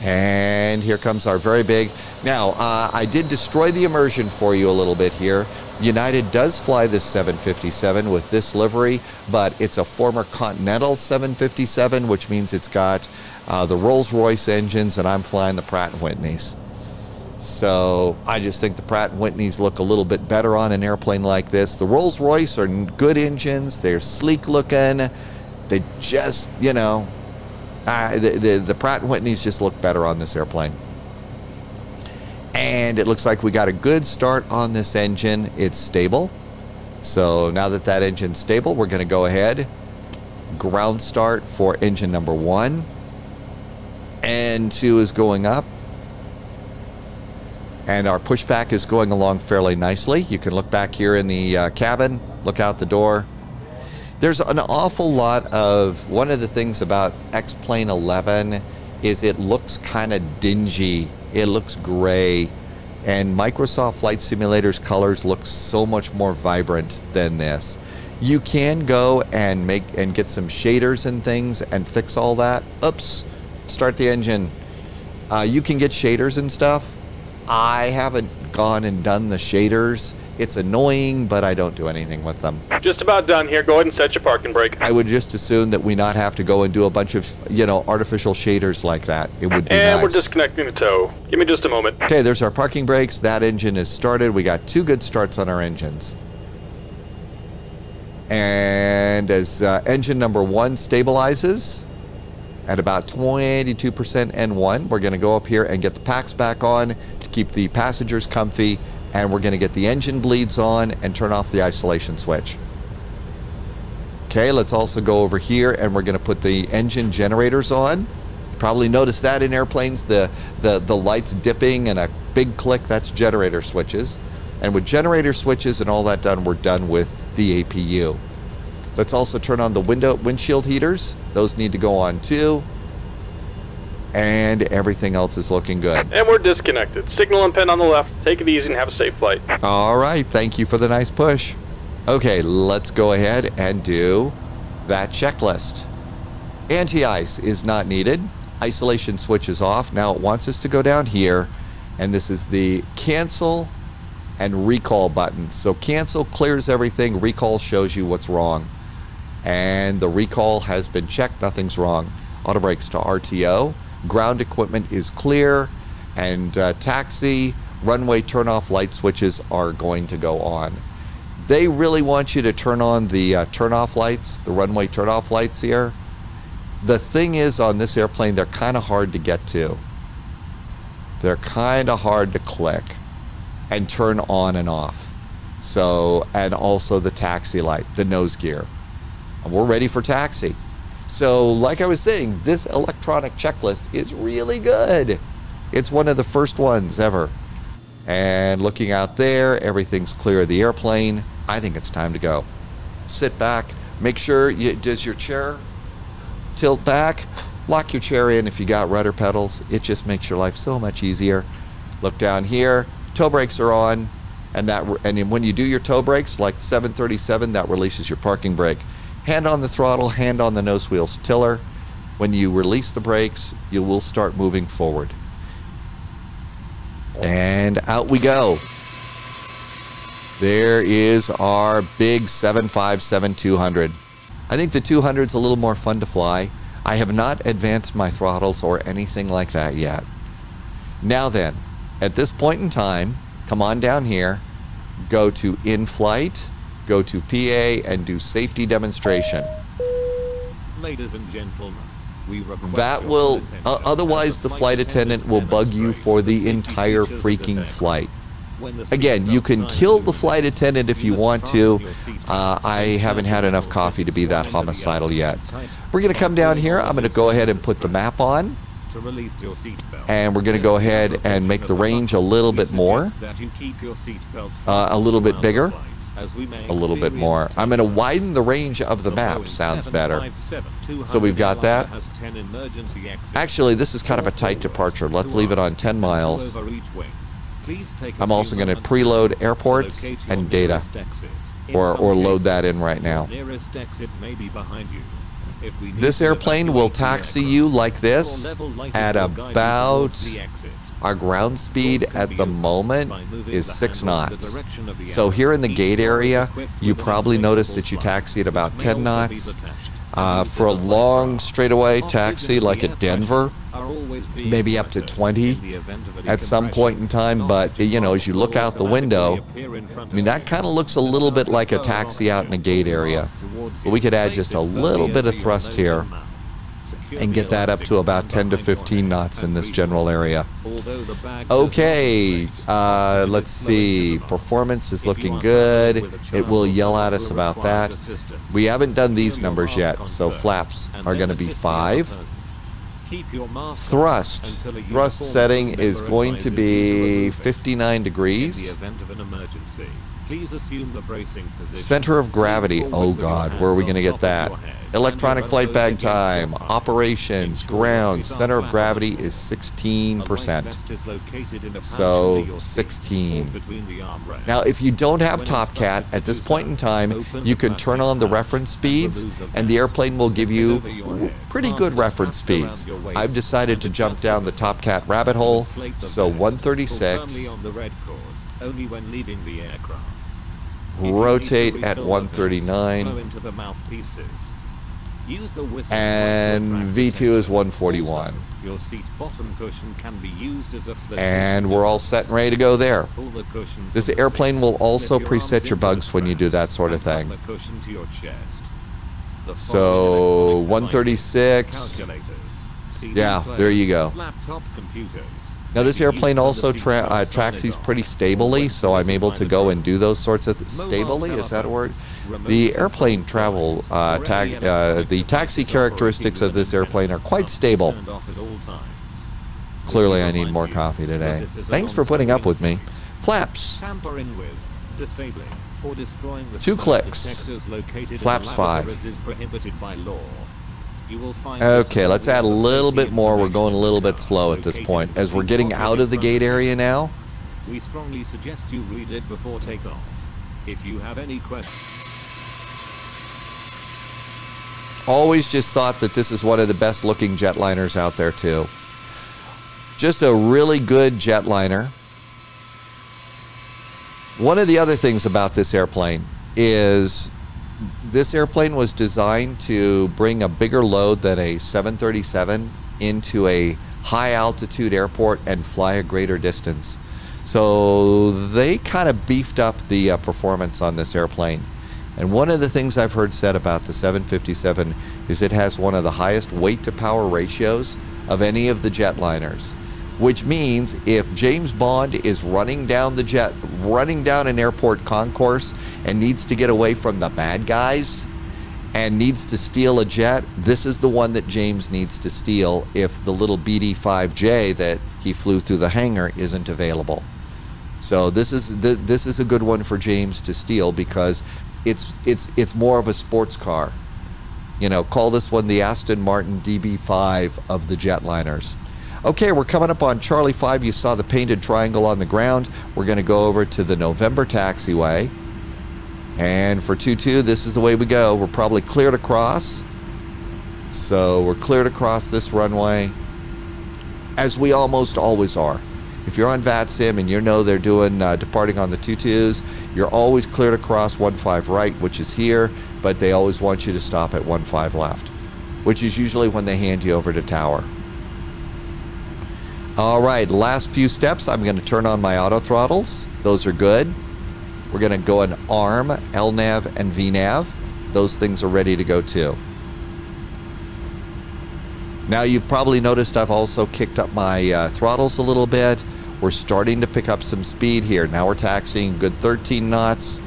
And here comes our very big. Now, uh, I did destroy the immersion for you a little bit here. United does fly this 757 with this livery, but it's a former Continental 757, which means it's got uh, the Rolls-Royce engines, and I'm flying the Pratt & Whitneys. So I just think the Pratt & Whitneys look a little bit better on an airplane like this. The Rolls-Royce are good engines. They're sleek looking. They just, you know, uh, the, the, the Pratt & Whitneys just look better on this airplane. And it looks like we got a good start on this engine. It's stable. So now that that engine's stable, we're going to go ahead, ground start for engine number one. N2 is going up and our pushback is going along fairly nicely. You can look back here in the uh, cabin, look out the door. There's an awful lot of, one of the things about X-Plane 11 is it looks kind of dingy. It looks gray. And Microsoft Flight Simulator's colors look so much more vibrant than this. You can go and make and get some shaders and things and fix all that. Oops, start the engine. Uh, you can get shaders and stuff I haven't gone and done the shaders. It's annoying, but I don't do anything with them.
Just about done here. Go ahead and set your parking brake.
I would just assume that we not have to go and do a bunch of, you know, artificial shaders like that. It would be
And
nice.
we're disconnecting the tow. Give me just a moment.
Okay, there's our parking brakes. That engine is started. We got two good starts on our engines. And as uh, engine number one stabilizes at about 22% N1, we're going to go up here and get the packs back on keep the passengers comfy, and we're going to get the engine bleeds on and turn off the isolation switch. Okay, let's also go over here and we're going to put the engine generators on. Probably noticed that in airplanes, the, the, the lights dipping and a big click, that's generator switches. And with generator switches and all that done, we're done with the APU. Let's also turn on the window windshield heaters. Those need to go on too and everything else is looking good.
And we're disconnected. Signal and pin on the left. Take it easy and have a safe flight.
All right. Thank you for the nice push. Okay, let's go ahead and do that checklist. Anti-ice is not needed. Isolation switch is off. Now it wants us to go down here, and this is the cancel and recall buttons. So cancel clears everything, recall shows you what's wrong. And the recall has been checked, nothing's wrong. Auto brakes to RTO, ground equipment is clear, and uh, taxi, runway turnoff light switches are going to go on. They really want you to turn on the uh, turn off lights, the runway turnoff lights here. The thing is on this airplane, they're kind of hard to get to. They're kind of hard to click and turn on and off. So, and also the taxi light, the nose gear. And we're ready for taxi. So, like I was saying, this electronic checklist is really good. It's one of the first ones ever. And looking out there, everything's clear of the airplane. I think it's time to go. Sit back. Make sure you does your chair tilt back. Lock your chair in if you got rudder pedals. It just makes your life so much easier. Look down here toe brakes are on, and that and when you do your toe brakes, like 737, that releases your parking brake. Hand on the throttle, hand on the nose wheels tiller. When you release the brakes, you will start moving forward. And out we go. There is our big 757-200. I think the 200 is a little more fun to fly. I have not advanced my throttles or anything like that yet. Now then, at this point in time, come on down here, go to in-flight, go to PA, and do safety demonstration.
Ladies and gentlemen,
that will, uh, otherwise the flight attendant will bug you for the entire freaking flight. Again, you can kill the flight attendant if you want to. Uh, I haven't had enough coffee to be that homicidal yet. We're going to come down here. I'm going to go ahead and put the map on. And we're going to go ahead and make the range a little bit more, uh, a little bit bigger, a little bit more. I'm going to widen the range of the map, sounds better. So we've got that. Actually, this is kind of a tight departure. Let's leave it on 10 miles. I'm also going to preload airports and data, or, or load that in right now. This airplane will taxi you like this at about our ground speed at the moment is 6 knots. So here in the gate area, you probably notice that you taxi at about 10 knots. Uh, for a long straightaway taxi like at Denver, maybe up to 20 at some point in time. But, you know, as you look out the window, I mean, that kind of looks a little bit like a taxi out in a gate area. But we could add just a little bit of thrust here and get that up to about 10 to 15 knots in this general area. Okay, uh, let's see. Performance is looking good. It will yell at us about that. We haven't done these numbers yet, so flaps are going to be 5. Thrust. Thrust setting is going to be 59 degrees. Center of gravity. Oh God, where are we going to get that? Electronic flight bag time, operations, ground, center of gravity is 16%. So 16. Now, if you don't have Top Cat, at this point in time, you can turn on the reference speeds and the airplane will give you pretty good reference speeds. I've decided to jump down the Top Cat rabbit hole, so 136. Only when leaving the aircraft. Rotate at 139 and V2 is 141. Your seat bottom cushion can be used as a and we're all set and ready to go there. This airplane will also preset your bugs when you do that sort of thing. So 136. Yeah, there you go. Now this airplane also tra uh, taxis pretty stably, so I'm able to go and do those sorts of stably. Is that a word? The airplane travel, uh, tag, uh, the taxi characteristics of this airplane are quite stable. Clearly I need more coffee today. Thanks for putting up with me. Flaps. Two clicks. Flaps five. Okay, let's add a little bit more. We're going a little bit slow at this point. As we're getting out of the gate area now. We strongly suggest you read it before takeoff. If you have any questions. Always just thought that this is one of the best looking jetliners out there, too. Just a really good jetliner. One of the other things about this airplane is this airplane was designed to bring a bigger load than a 737 into a high altitude airport and fly a greater distance. So they kind of beefed up the uh, performance on this airplane. And one of the things I've heard said about the 757 is it has one of the highest weight to power ratios of any of the jetliners. Which means if James Bond is running down the jet, running down an airport concourse and needs to get away from the bad guys and needs to steal a jet, this is the one that James needs to steal if the little BD5J that he flew through the hangar isn't available. So this is this is a good one for James to steal because it's it's it's more of a sports car. You know, call this one the Aston Martin DB5 of the jetliners. Okay, we're coming up on Charlie 5. You saw the painted triangle on the ground. We're going to go over to the November taxiway. And for 2-2, this is the way we go. We're probably cleared across. So we're cleared across this runway, as we almost always are. If you're on VATSIM and you know they're doing uh, departing on the 2-2s, you're always cleared across 1-5 right, which is here, but they always want you to stop at 1-5 left, which is usually when they hand you over to tower. All right, last few steps. I'm going to turn on my auto throttles. Those are good. We're going to go in ARM, LNAV, and VNAV. Those things are ready to go too. Now you've probably noticed I've also kicked up my uh, throttles a little bit. We're starting to pick up some speed here. Now we're taxiing good 13 knots.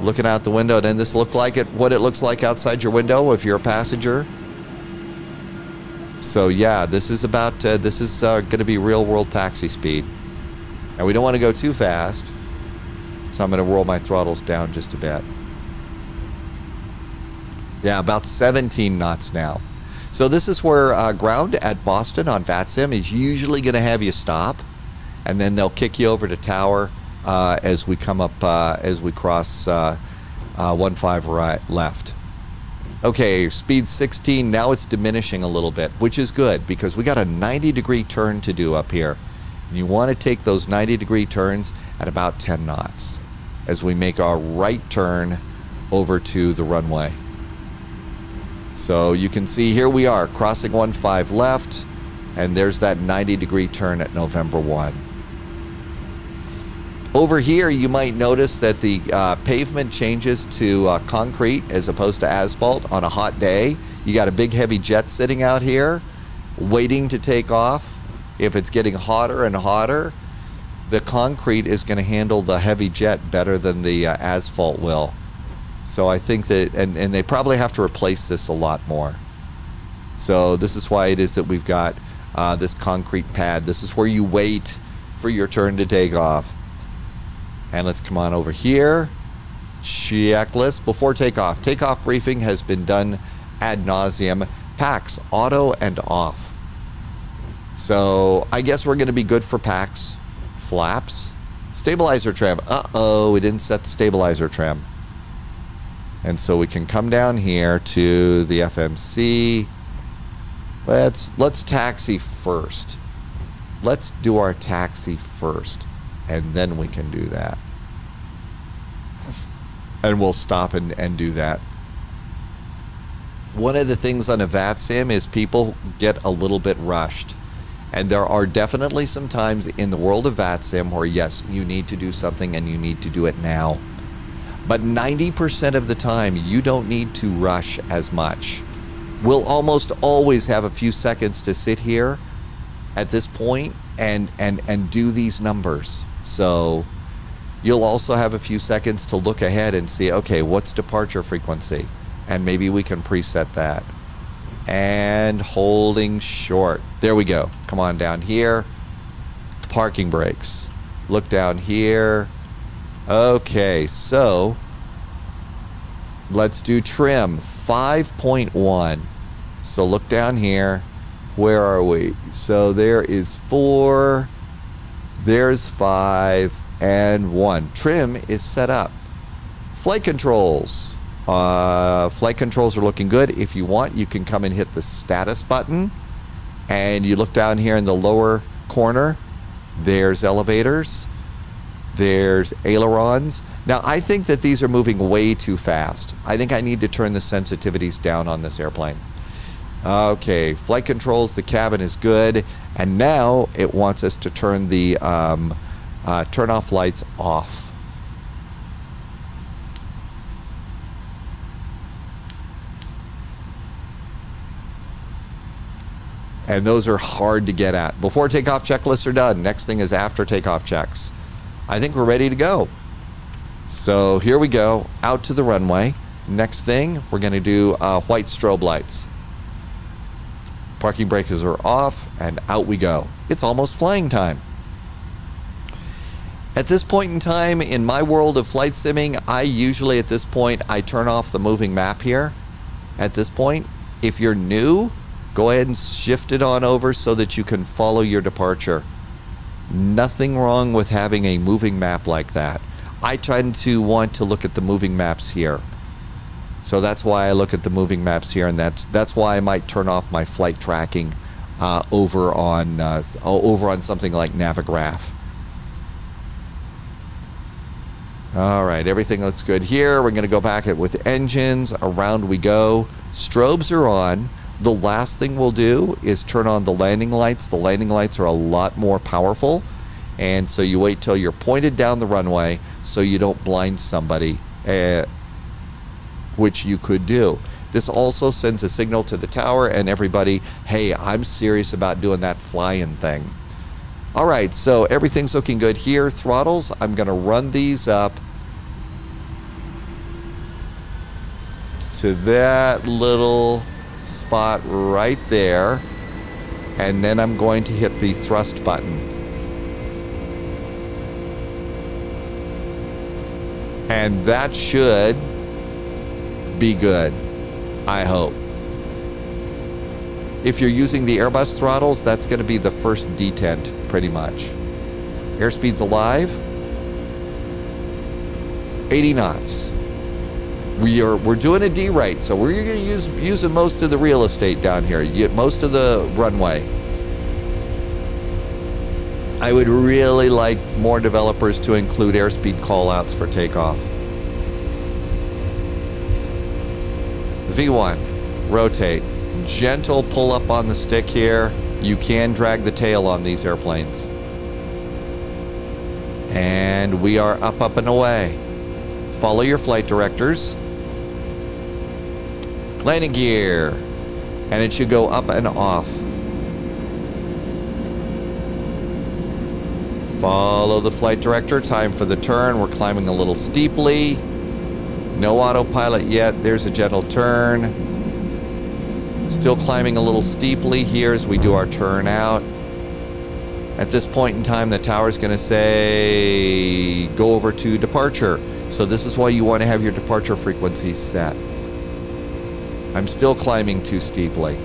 Looking out the window, doesn't this look like it? What it looks like outside your window if you're a passenger? So yeah, this is about uh, this is uh, going to be real world taxi speed, and we don't want to go too fast. So I'm going to roll my throttles down just a bit. Yeah, about 17 knots now. So this is where uh, ground at Boston on VATSIM is usually going to have you stop, and then they'll kick you over to tower uh, as we come up uh, as we cross uh, uh, one five right left. Okay, speed 16, now it's diminishing a little bit, which is good because we got a 90 degree turn to do up here. And you want to take those 90 degree turns at about 10 knots as we make our right turn over to the runway. So you can see here we are crossing 1-5 left and there's that 90 degree turn at November 1. Over here, you might notice that the uh, pavement changes to uh, concrete as opposed to asphalt on a hot day. You got a big heavy jet sitting out here waiting to take off. If it's getting hotter and hotter, the concrete is going to handle the heavy jet better than the uh, asphalt will. So I think that, and, and they probably have to replace this a lot more. So this is why it is that we've got uh, this concrete pad. This is where you wait for your turn to take off. And let's come on over here. Checklist before takeoff. Takeoff briefing has been done ad nauseum. PAX auto and off. So I guess we're going to be good for PAX. Flaps. Stabilizer trim. Uh-oh, we didn't set stabilizer trim. And so we can come down here to the FMC. Let's let's taxi first. Let's do our taxi first and then we can do that. And we'll stop and, and do that. One of the things on a VATSIM is people get a little bit rushed. And there are definitely some times in the world of VATSIM where, yes, you need to do something and you need to do it now. But 90% of the time, you don't need to rush as much. We'll almost always have a few seconds to sit here at this point and, and, and do these numbers. So you'll also have a few seconds to look ahead and see, okay, what's departure frequency? And maybe we can preset that. And holding short. There we go. Come on down here. Parking brakes. Look down here. Okay, so let's do trim 5.1. So look down here. Where are we? So there is four there's five and one. Trim is set up. Flight controls. Uh, flight controls are looking good. If you want, you can come and hit the status button. And you look down here in the lower corner. There's elevators. There's ailerons. Now, I think that these are moving way too fast. I think I need to turn the sensitivities down on this airplane. Okay, flight controls, the cabin is good. And now it wants us to turn the um, uh, turn off lights off. And those are hard to get at. Before takeoff checklists are done, next thing is after takeoff checks. I think we're ready to go. So here we go, out to the runway. Next thing, we're going to do uh, white strobe lights. Parking braces are off, and out we go. It's almost flying time. At this point in time, in my world of flight simming, I usually at this point, I turn off the moving map here. At this point, if you're new, go ahead and shift it on over so that you can follow your departure. Nothing wrong with having a moving map like that. I tend to want to look at the moving maps here. So that's why I look at the moving maps here, and that's that's why I might turn off my flight tracking uh, over on uh, over on something like Navigraph. All right, everything looks good here. We're going to go back it with engines. Around we go. Strobes are on. The last thing we'll do is turn on the landing lights. The landing lights are a lot more powerful. And so you wait till you're pointed down the runway so you don't blind somebody, uh, which you could do. This also sends a signal to the tower and everybody, hey, I'm serious about doing that flying thing. All right, so everything's looking good here. Throttles, I'm going to run these up to that little spot right there. And then I'm going to hit the thrust button. And that should be good, I hope. If you're using the Airbus throttles, that's going to be the first detent, pretty much. Airspeed's alive. 80 knots. We are we're doing a D right, so we're going to use using most of the real estate down here. You get most of the runway. I would really like more developers to include airspeed callouts for takeoff. V1, rotate gentle pull up on the stick here. You can drag the tail on these airplanes. And we are up, up, and away. Follow your flight directors. Landing gear. And it should go up and off. Follow the flight director. Time for the turn. We're climbing a little steeply. No autopilot yet. There's a gentle turn. Still climbing a little steeply here as we do our turn out. At this point in time, the tower is going to say go over to departure. So this is why you want to have your departure frequency set. I'm still climbing too steeply.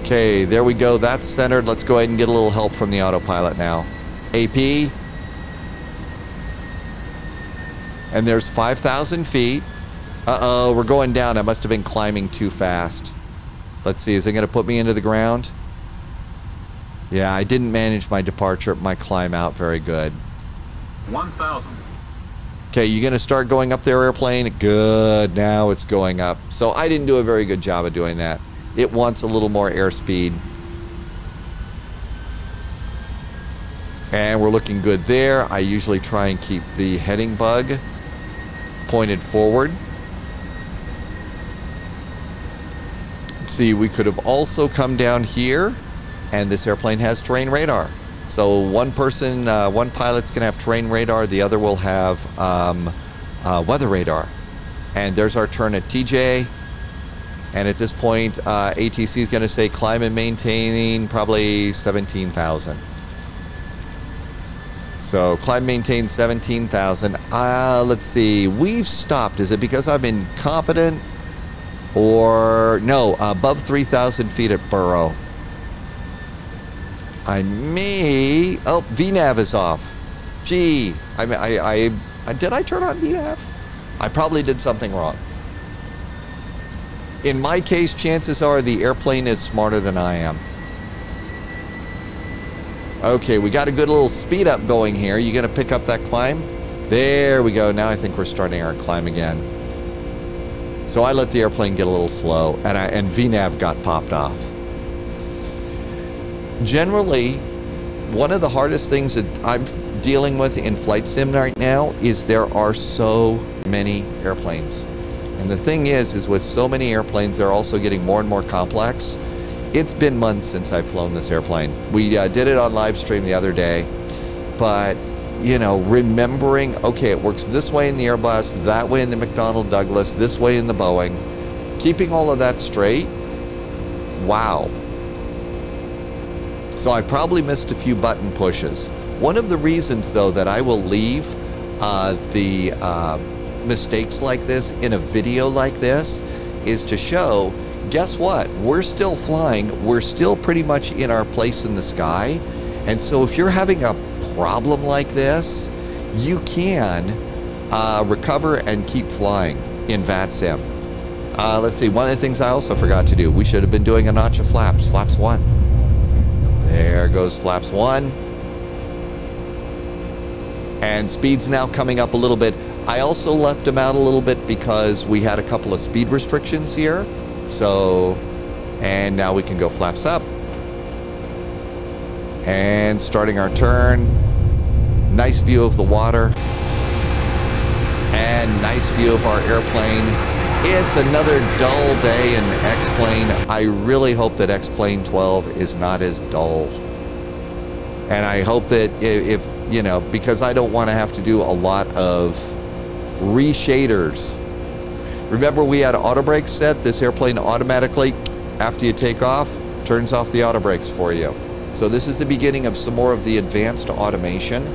Okay, there we go. That's centered. Let's go ahead and get a little help from the autopilot now. AP, and there's 5,000 feet. Uh-oh, we're going down. I must have been climbing too fast. Let's see, is it going to put me into the ground? Yeah, I didn't manage my departure, my climb out very good.
1,000.
Okay, you're going to start going up there, airplane? Good, now it's going up. So I didn't do a very good job of doing that. It wants a little more airspeed. And we're looking good there. I usually try and keep the heading bug pointed forward. See, we could have also come down here, and this airplane has terrain radar. So one person, uh, one pilot's going to have terrain radar, the other will have um, uh, weather radar. And there's our turn at TJ. And at this point, uh, ATC is going to say climb and maintaining probably 17,000. So climb maintain 17,000. Uh, let's see. We've stopped. Is it because I'm incompetent? Or no, above 3,000 feet at Burrow. I may. Oh, VNAV is off. Gee, I, I, I, did I turn on VNAV? I probably did something wrong. In my case, chances are the airplane is smarter than I am. Okay, we got a good little speed up going here. You gonna pick up that climb? There we go. Now I think we're starting our climb again. So I let the airplane get a little slow, and I, and VNAV got popped off. Generally, one of the hardest things that I'm dealing with in flight sim right now is there are so many airplanes. And the thing is, is with so many airplanes, they're also getting more and more complex. It's been months since I've flown this airplane. We uh, did it on live stream the other day, but you know, remembering, okay, it works this way in the Airbus, that way in the McDonnell Douglas, this way in the Boeing, keeping all of that straight, wow. So I probably missed a few button pushes. One of the reasons, though, that I will leave uh, the uh, mistakes like this in a video like this is to show, guess what? We're still flying. We're still pretty much in our place in the sky. And so if you're having a problem like this, you can uh, recover and keep flying in VATSIM. Uh, let's see, one of the things I also forgot to do, we should have been doing a notch of flaps, flaps one. There goes flaps one. And speed's now coming up a little bit. I also left them out a little bit because we had a couple of speed restrictions here. So, and now we can go flaps up. And starting our turn. Nice view of the water. And nice view of our airplane. It's another dull day in X-Plane. I really hope that X-Plane 12 is not as dull. And I hope that if, you know, because I don't want to have to do a lot of reshaders. Remember we had auto brakes set? This airplane automatically, after you take off, turns off the auto brakes for you. So this is the beginning of some more of the advanced automation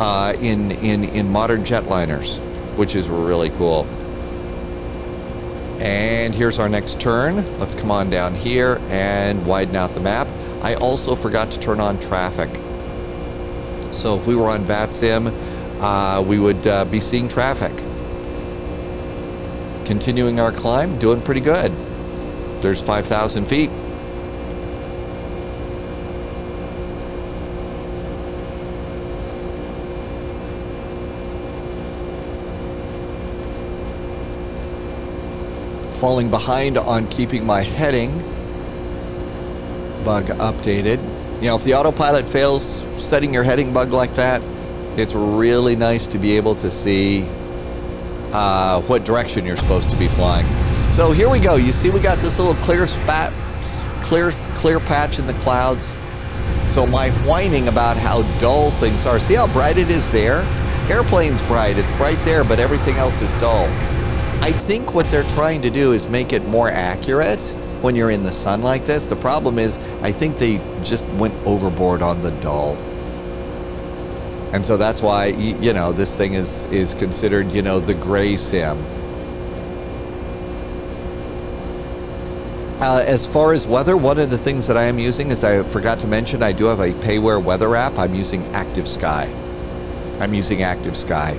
uh, in, in, in modern jetliners, which is really cool. And here's our next turn. Let's come on down here and widen out the map. I also forgot to turn on traffic. So if we were on VATSIM, uh, we would uh, be seeing traffic. Continuing our climb, doing pretty good. There's 5,000 feet. Falling behind on keeping my heading bug updated. You know, if the autopilot fails setting your heading bug like that, it's really nice to be able to see uh, what direction you're supposed to be flying. So here we go. You see we got this little clear spat, clear, clear patch in the clouds. So my whining about how dull things are. See how bright it is there? Airplane's bright. It's bright there, but everything else is dull. I think what they're trying to do is make it more accurate when you're in the sun like this. The problem is, I think they just went overboard on the dull. And so that's why, you know, this thing is, is considered, you know, the gray sim. Uh, as far as weather, one of the things that I am using, as I forgot to mention, I do have a Payware weather app. I'm using Active Sky. I'm using Active Sky.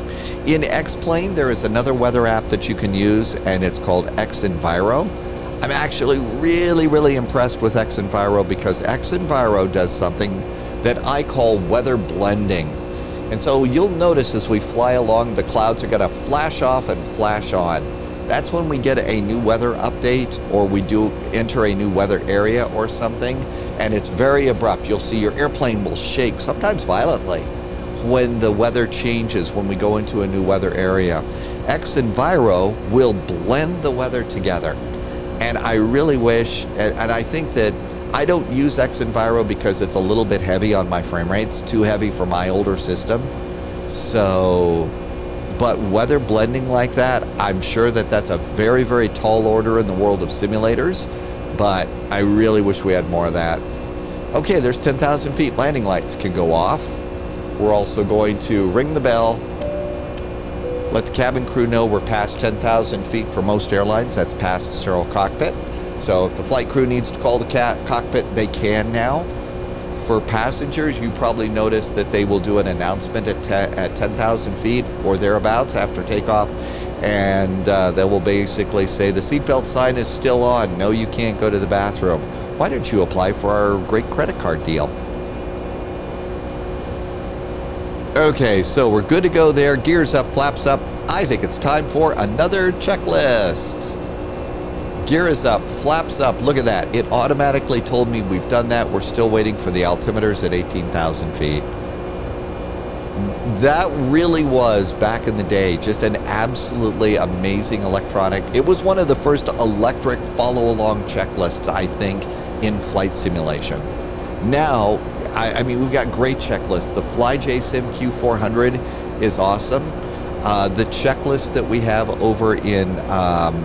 In X-Plane, there is another weather app that you can use, and it's called xEnviro. I'm actually really, really impressed with xEnviro because xEnviro does something that I call weather blending. And so you'll notice as we fly along, the clouds are going to flash off and flash on. That's when we get a new weather update or we do enter a new weather area or something, and it's very abrupt. You'll see your airplane will shake, sometimes violently when the weather changes when we go into a new weather area. xEnviro will blend the weather together. And I really wish, and I think that I don't use xEnviro because it's a little bit heavy on my frame rates, too heavy for my older system. So, but weather blending like that, I'm sure that that's a very, very tall order in the world of simulators, but I really wish we had more of that. Okay, there's 10,000 feet. Landing lights can go off. We're also going to ring the bell, let the cabin crew know we're past 10,000 feet for most airlines. That's past sterile cockpit. So if the flight crew needs to call the cockpit, they can now. for passengers, you probably noticed that they will do an announcement at, at 10,000 feet or thereabouts after takeoff. And uh, they will basically say the seatbelt sign is still on. No, you can't go to the bathroom. Why don't you apply for our great credit card deal? Okay, so we're good to go there. Gears up, flaps up. I think it's time for another checklist. Gear is up, flaps up. Look at that. It automatically told me we've done that. We're still waiting for the altimeters at 18,000 feet. That really was, back in the day, just an absolutely amazing electronic. It was one of the first electric follow along checklists, I think, in flight simulation. Now, I, I mean, we've got great checklists. The FlyJSim Q400 is awesome. Uh, the checklist that we have over in um,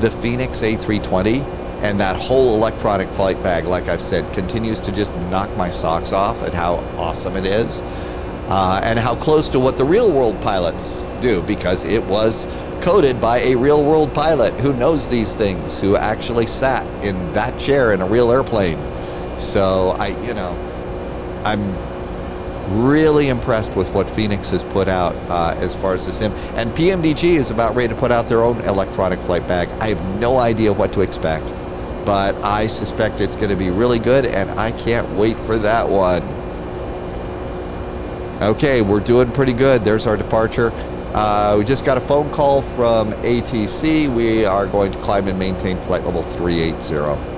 the Fenix A320 and that whole electronic flight bag, like I've said, continues to just knock my socks off at how awesome it is. Uh, and how close to what the real world pilots do because it was coded by a real world pilot who knows these things, who actually sat in that chair in a real airplane. So I, you know, I'm really impressed with what Fenix has put out uh, as far as the sim. And PMDG is about ready to put out their own electronic flight bag. I have no idea what to expect, but I suspect it's going to be really good, and I can't wait for that one. Okay, we're doing pretty good. There's our departure. Uh, we just got a phone call from ATC. We are going to climb and maintain flight level 380.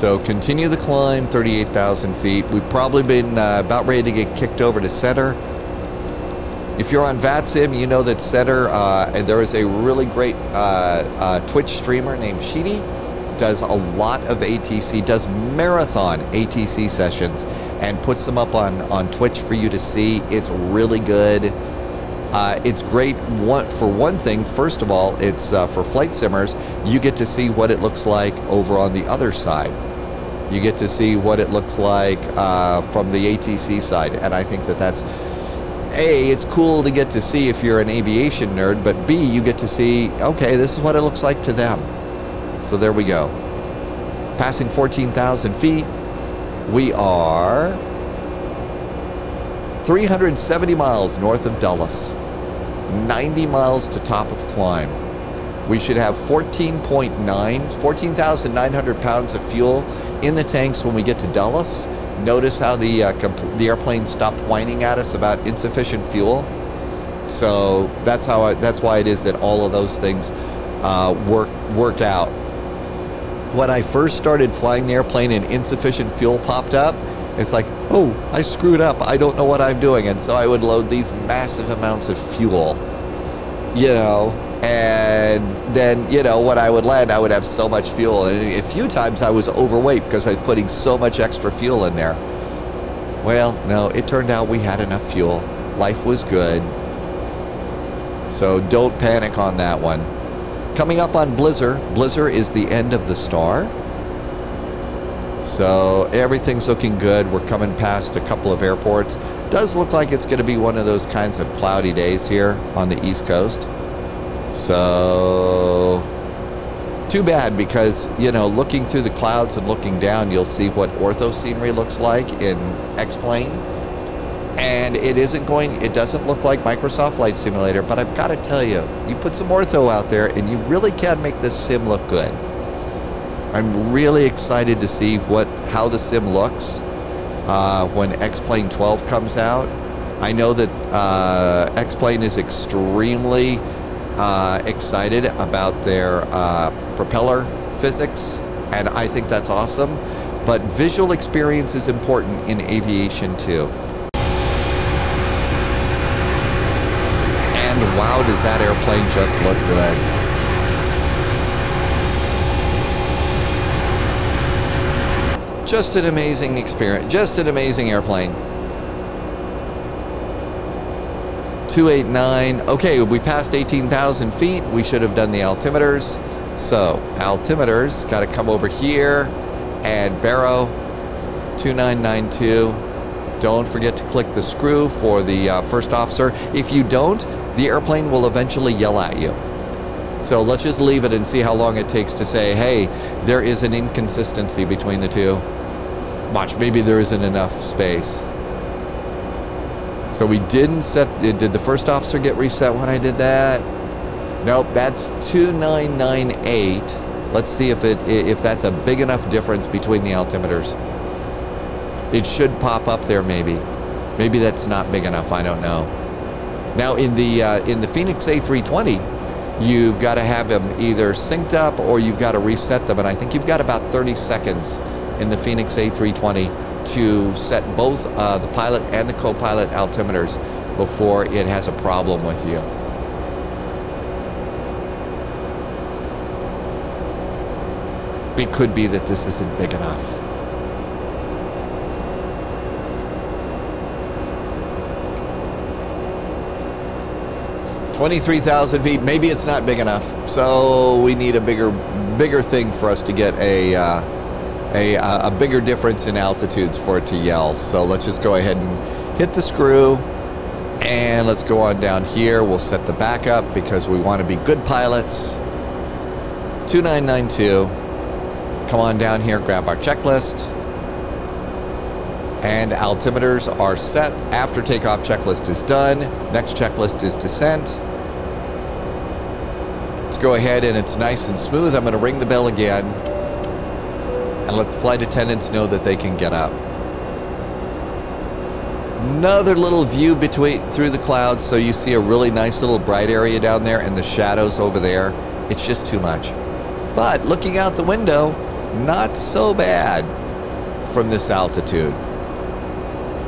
So continue the climb, 38,000 feet. We've probably been uh, about ready to get kicked over to center. If you're on VATSIM, you know that center, uh, there is a really great uh, uh Twitch streamer named Sheedy. Does a lot of ATC, does marathon ATC sessions and puts them up on, on Twitch for you to see. It's really good. Uh, it's great one, for one thing. First of all, it's uh, for flight simmers. You get to see what it looks like over on the other side. You get to see what it looks like uh, from the ATC side, and I think that that's a. It's cool to get to see if you're an aviation nerd, but B, you get to see okay, this is what it looks like to them. So there we go. Passing 14,000 feet, we are 370 miles north of Dulles. 90 miles to top of climb. We should have 14.9, 14,900 pounds of fuel in the tanks when we get to Dulles. Notice how the uh, the airplane stopped whining at us about insufficient fuel. So that's how I, that's why it is that all of those things uh, work work out. When I first started flying the airplane and insufficient fuel popped up, it's like, oh, I screwed up. I don't know what I'm doing. And so I would load these massive amounts of fuel, you know, and then, you know, when I would land, I would have so much fuel. And a few times I was overweight because I was putting so much extra fuel in there. Well, no, it turned out we had enough fuel. Life was good. So don't panic on that one. Coming up on Blizzard, Blizzard is the end of the star. So everything's looking good. We're coming past a couple of airports. Does look like it's going to be one of those kinds of cloudy days here on the East Coast. So too bad because, you know, looking through the clouds and looking down, you'll see what ortho scenery looks like in X-Plane. And it isn't going, it doesn't look like Microsoft Flight Simulator, but I've got to tell you, you put some ortho out there and you really can make this sim look good. I'm really excited to see what how the sim looks uh, when X-Plane 12 comes out. I know that uh, X-Plane is extremely uh, excited about their uh, propeller physics, and I think that's awesome. But visual experience is important in aviation too. And wow, does that airplane just look good. Just an amazing experience. Just an amazing airplane. 289. Okay, we passed 18,000 feet. We should have done the altimeters. So, altimeters, got to come over here and Baro 2992. Don't forget to click the screw for the uh, first officer. If you don't, the airplane will eventually yell at you. So let's just leave it and see how long it takes to say, hey, there is an inconsistency between the two. Watch, maybe there isn't enough space. So we didn't set, did the first officer get reset when I did that? Nope, that's 2998. Let's see if it if that's a big enough difference between the altimeters. It should pop up there maybe. Maybe that's not big enough, I don't know. Now in the uh, in the Fenix A320, you've got to have them either synced up or you've got to reset them and I think you've got about 30 seconds in the Fenix A320 to set both uh, the pilot and the co-pilot altimeters before it has a problem with you. It could be that this isn't big enough. Twenty-three thousand feet. Maybe it's not big enough, so we need a bigger, bigger thing for us to get a uh, a, a bigger difference in altitudes for it to yell. So let's just go ahead and hit the screw, and let's go on down here. We'll set the backup because we want to be good pilots. 2992 come on down here, grab our checklist. And altimeters are set after takeoff checklist is done. Next checklist is descent. Let's go ahead and it's nice and smooth. I'm going to ring the bell again and let the flight attendants know that they can get up. Another little view between through the clouds so you see a really nice little bright area down there and the shadows over there. It's just too much. But looking out the window, not so bad from this altitude.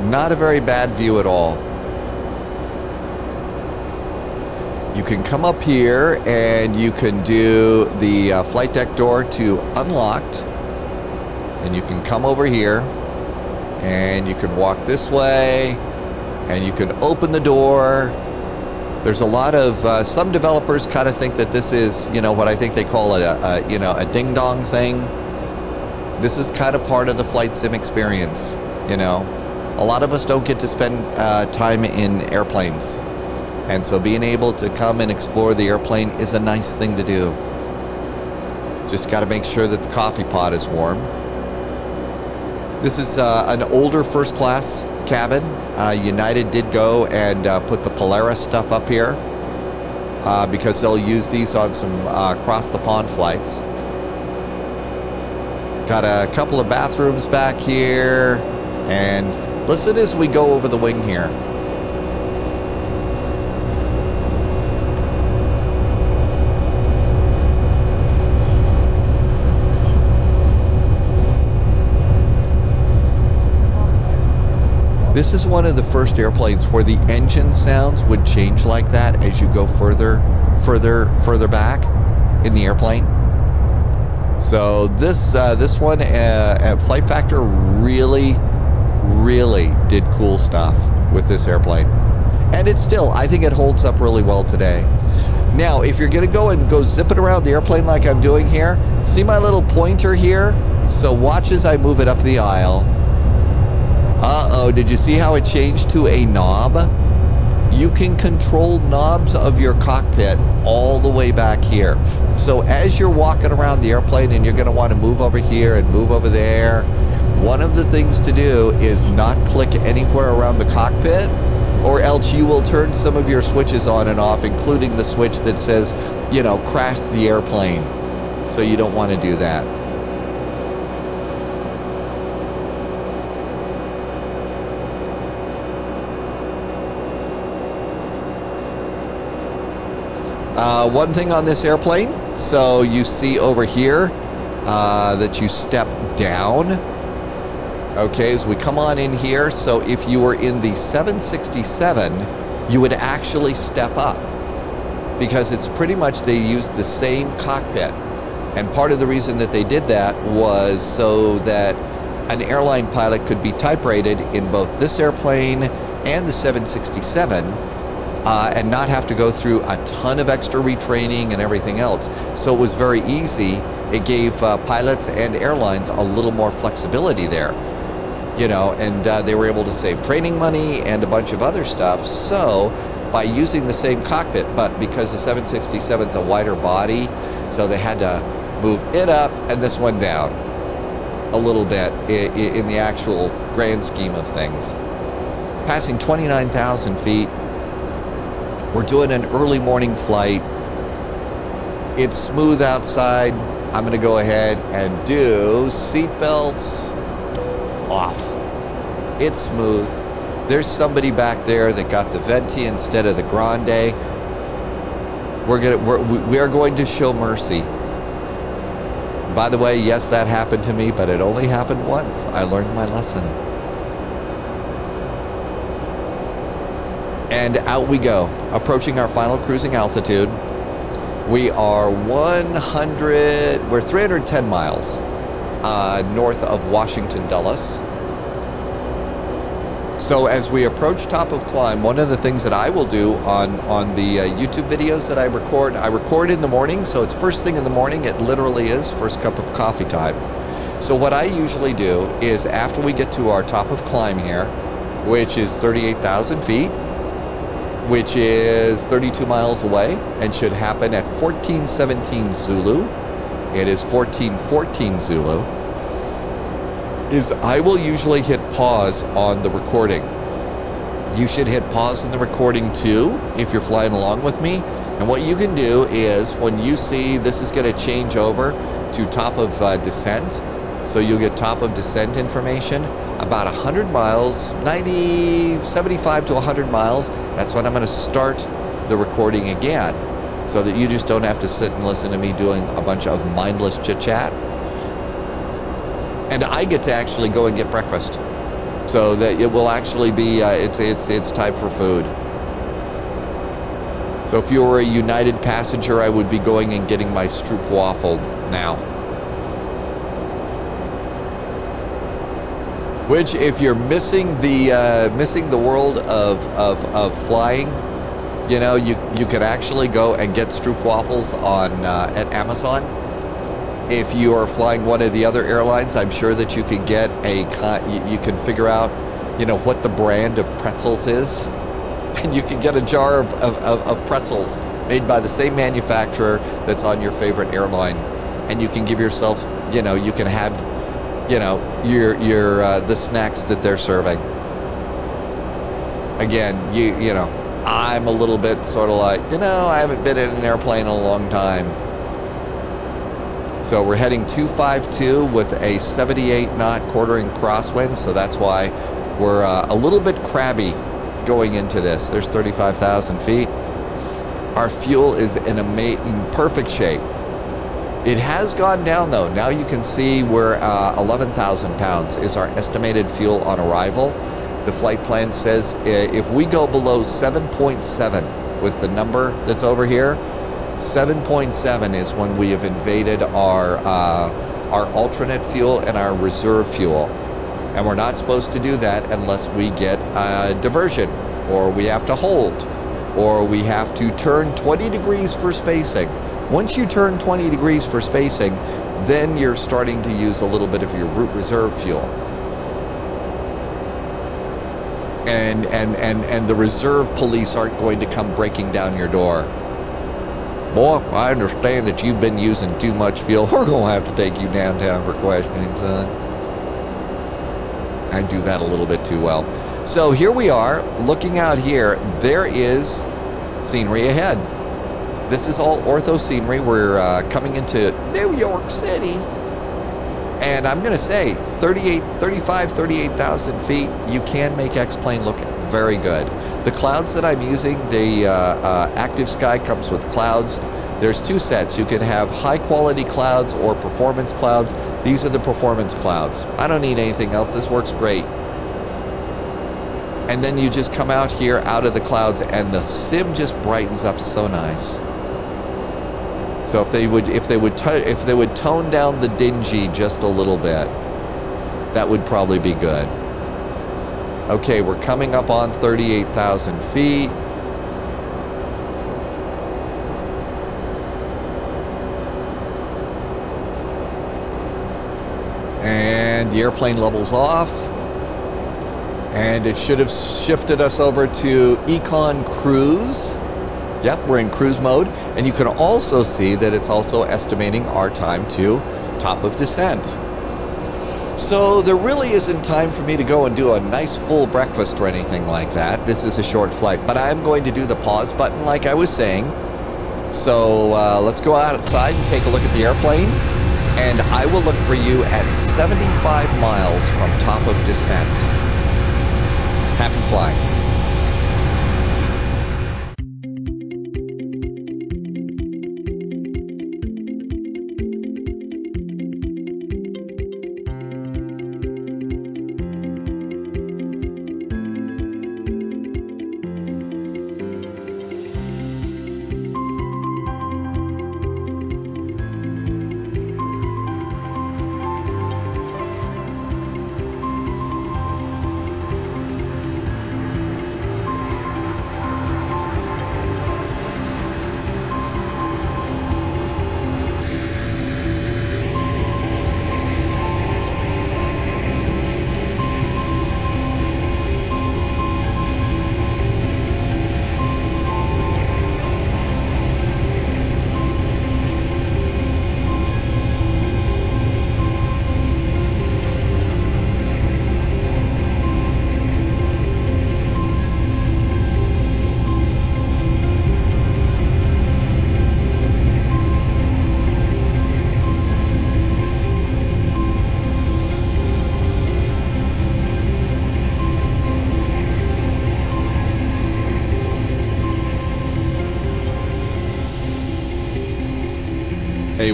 Not a very bad view at all. You can come up here and you can do the uh, flight deck door to unlocked. And you can come over here and you can walk this way and you can open the door. There's a lot of, uh, some developers kind of think that this is, you know, what I think they call a, a you know, a ding dong thing this is kind of part of the flight sim experience, you know. A lot of us don't get to spend uh, time in airplanes. And so being able to come and explore the airplane is a nice thing to do. Just got to make sure that the coffee pot is warm. This is uh, an older first class cabin. Uh, United did go and uh, put the Polaris stuff up here uh, because they'll use these on some uh, across the pond flights. Got a couple of bathrooms back here. And listen as we go over the wing here. This is one of the first airplanes where the engine sounds would change like that as you go further, further, further back in the airplane. So this uh, this one uh, at Flight Factor really, really did cool stuff with this airplane. And it still, I think it holds up really well today. Now, if you're gonna go and go zipping around the airplane like I'm doing here, see my little pointer here? So watch as I move it up the aisle. Uh-oh, did you see how it changed to a knob? You can control knobs of your cockpit all the way back here. So as you're walking around the airplane and you're going to want to move over here and move over there, one of the things to do is not click anywhere around the cockpit or else you will turn some of your switches on and off, including the switch that says, you know, crash the airplane. So you don't want to do that. Uh, one thing on this airplane, so you see over here uh, that you step down. Okay, as we come on in here, so if you were in the 767, you would actually step up because it's pretty much they use the same cockpit. And part of the reason that they did that was so that an airline pilot could be type rated in both this airplane and the 767 uh, and not have to go through a ton of extra retraining and everything else. So it was very easy. It gave uh, pilots and airlines a little more flexibility there, you know, and uh, they were able to save training money and a bunch of other stuff. So by using the same cockpit, but because the 767 is a wider body, so they had to move it up and this one down. a little bit in, in the actual grand scheme of things. Passing 29,000 feet. We're doing an early morning flight. It's smooth outside. I'm going to go ahead and do seatbelts off. It's smooth. There's somebody back there that got the Venti instead of the Grande. We're gonna we're, we are going to show mercy. By the way, yes, that happened to me, but it only happened once. I learned my lesson. And out we go, approaching our final cruising altitude. We are 100, we're 310 miles uh, north of Washington Dulles. So as we approach top of climb, one of the things that I will do on, on the uh, YouTube videos that I record, I record in the morning, so it's first thing in the morning, it literally is first cup of coffee time. So what I usually do is after we get to our top of climb here, which is 38,000 feet, which is 32 miles away and should happen at 1417 Zulu. It is 1414 Zulu is I will usually hit pause on the recording. You should hit pause in the recording too if you're flying along with me. And what you can do is when you see this is going to change over to top of uh, descent, so you'll get top of descent information about 100 miles, 90, 75 to 100 miles. That's when I'm going to start the recording again so that you just don't have to sit and listen to me doing a bunch of mindless chit chat and I get to actually go and get breakfast. So that it will actually be uh, it's it's it's time for food. So if you were a United passenger, I would be going and getting my stroopwafel now. Which, if you're missing the uh, missing the world of, of, of flying, you know, you you can actually go and get stroopwafels on uh, at Amazon if you are flying one of the other airlines, I'm sure that you can get a, you can figure out, you know, what the brand of pretzels is. And you can get a jar of, of, of pretzels made by the same manufacturer that's on your favorite airline. And you can give yourself, you know, you can have, you know, your, your, uh, the snacks that they're serving. Again, you, you know, I'm a little bit sort of like, you know, I haven't been in an airplane in a long time so we're heading 252 with a 78 knot quartering crosswind, so that's why we're uh, a little bit crabby going into this. There's 35,000 feet. Our fuel is in amazing, perfect shape. It has gone down though. Now you can see we're uh, 11,000 pounds is our estimated fuel on arrival. The flight plan says uh, if we go below 7.7 with the number that's over here, 7.7 is when we have invaded our, uh, our alternate fuel and our reserve fuel. And we're not supposed to do that unless we get a diversion, or we have to hold, or we have to turn 20 degrees for spacing. Once you turn 20 degrees for spacing, then you're starting to use a little bit of your route reserve fuel. And, and, and, and the reserve police aren't going to come breaking down your door. Boy, I understand that you've been using too much fuel. We're going to have to take you downtown for questioning, son. I do that a little bit too well. So here we are, looking out here. There is scenery ahead. This is all ortho scenery. We're uh, coming into New York City. And I'm going to say 38, 35, 38,000 feet, you can make X-Plane look very good. The clouds that I'm using, the uh, uh, Active Sky comes with clouds. There's two sets. You can have high quality clouds or performance clouds. These are the performance clouds. I don't need anything else. This works great. And then you just come out here out of the clouds and the sim just brightens up so nice. So if they would if they would if they would tone down the dingy just a little bit, that would probably be good. Okay, we're coming up on 38,000 feet. And the airplane levels off. And it should have shifted us over to Econ Cruise. Yep, we're in cruise mode. And you can also see that it's also estimating our time to top of descent. So there really isn't time for me to go and do a nice full breakfast or anything like that. This is a short flight, but I am going to do the pause button like I was saying. So uh, let's go outside and take a look at the airplane. And I will look for you at 75 miles from top of descent. Happy flying.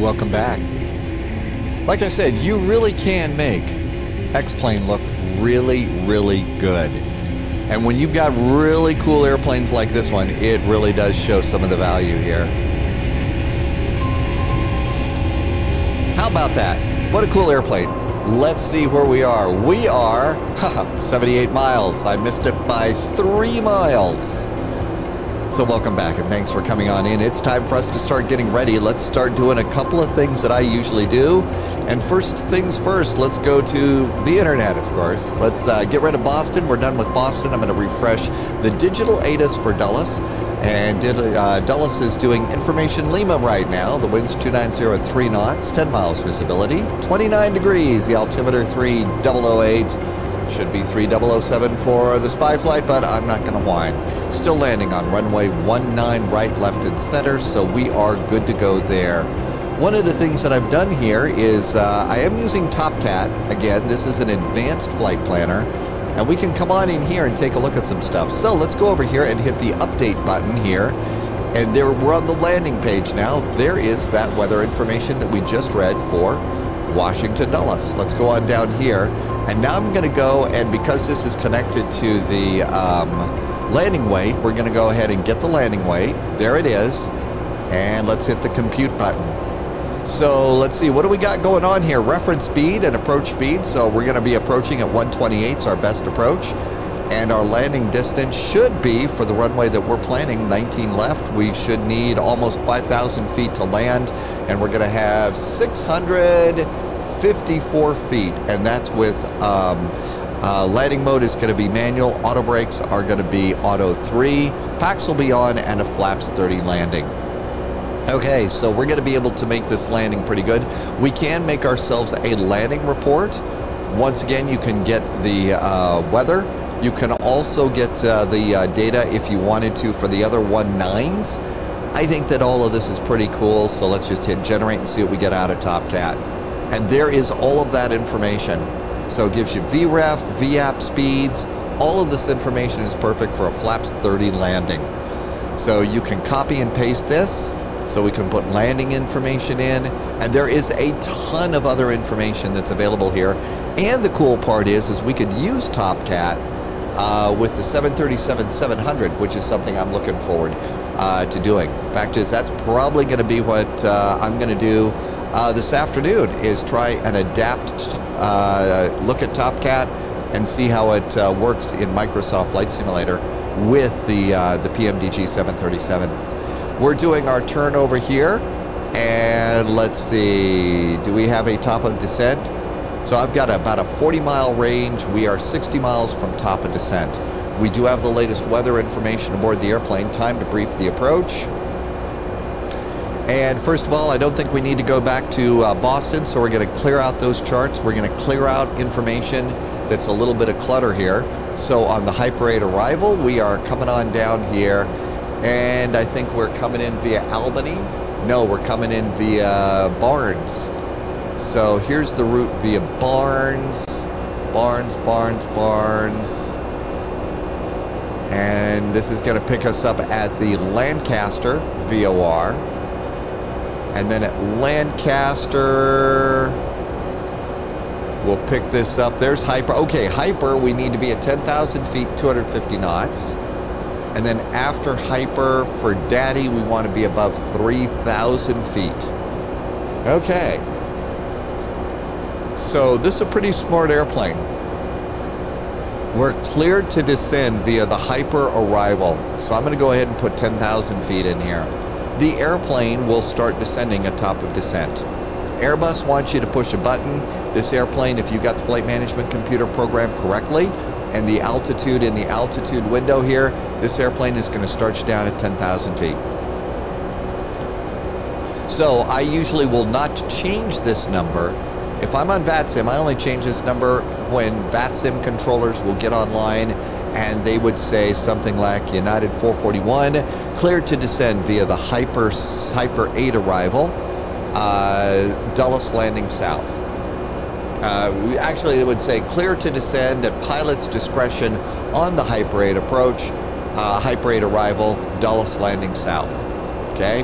Welcome back. Like I said, you really can make X-Plane look really, really good. And when you've got really cool airplanes like this one, it really does show some of the value here. How about that? What a cool airplane. Let's see where we are. We are 78 miles. I missed it by three miles. So welcome back and thanks for coming on in. It's time for us to start getting ready. Let's start doing a couple of things that I usually do. And first things first, let's go to the internet, of course. Let's uh, get rid of Boston. We're done with Boston. I'm going to refresh the digital ATIS for Dulles. And uh, Dulles is doing information Lima right now. The wind's 290 at 3 knots, 10 miles visibility, 29 degrees, the altimeter 3008. Should be 3007 for the spy flight, but I'm not going to whine. Still landing on runway 19 right, left, and center, so we are good to go there. One of the things that I've done here is uh, I am using TopCat. Again, this is an advanced flight planner, and we can come on in here and take a look at some stuff. So let's go over here and hit the update button here. And there, we're on the landing page now. There is that weather information that we just read for Washington Dulles. Let's go on down here. And now I'm going to go, and because this is connected to the um, landing weight, we're going to go ahead and get the landing weight. There it is. And let's hit the compute button. So let's see, what do we got going on here? Reference speed and approach speed. So we're going to be approaching at 128, it's our best approach. And our landing distance should be, for the runway that we're planning, 19 left. We should need almost 5,000 feet to land. And we're going to have 654 feet. And that's with um, uh, landing mode is going to be manual. Auto brakes are going to be auto 3. Packs will be on and a flaps 30 landing. Okay, so we're going to be able to make this landing pretty good. We can make ourselves a landing report. Once again, you can get the uh, weather. You can also get uh, the uh, data if you wanted to for the other one nines. I think that all of this is pretty cool, so let's just hit generate and see what we get out of TopCat. And there is all of that information. So it gives you VREF, VAP speeds. All of this information is perfect for a flaps 30 landing. So you can copy and paste this. So we can put landing information in. And there is a ton of other information that's available here. And the cool part is, is we could use TopCat uh, with the 737-700, which is something I'm looking forward uh, to doing. Fact is, that's probably going to be what uh, I'm going to do uh, this afternoon is try and adapt, look at TopCat and see how it uh, works in Microsoft Flight Simulator with the, uh, the PMDG 737. We're doing our turn over here and let's see, do we have a top of descent? So I've got about a 40 mile range. We are 60 miles from top of descent. We do have the latest weather information aboard the airplane. Time to brief the approach. And first of all, I don't think we need to go back to uh, Boston, so we're going to clear out those charts. We're going to clear out information that's a little bit of clutter here. So on the Hyper 8 arrival, we are coming on down here, and I think we're coming in via Albany. No, we're coming in via Barnes. So here's the route via Barnes, Barnes, Barnes, Barnes. And this is going to pick us up at the Lancaster VOR. And then at Lancaster, we'll pick this up. There's Hyper. Okay, Hyper, we need to be at 10,000 feet, 250 knots. And then after Hyper, for Daddy, we want to be above 3,000 feet. Okay. So this is a pretty smart airplane. We're cleared to descend via the Hyper arrival. So I'm going to go ahead and put 10,000 feet in here the airplane will start descending atop of descent. Airbus wants you to push a button. This airplane, if you got the flight management computer programmed correctly, and the altitude in the altitude window here, this airplane is going to start you down at 10,000 feet. So I usually will not change this number. If I'm on VATSIM, I only change this number when VATSIM controllers will get online and they would say something like United 441 cleared to descend via the Hyper Hyper 8 arrival, uh, Dulles Landing South. Uh, actually, they would say clear to descend at pilot's discretion on the Hyper 8 approach, uh, Hyper 8 arrival, Dulles Landing South. Okay,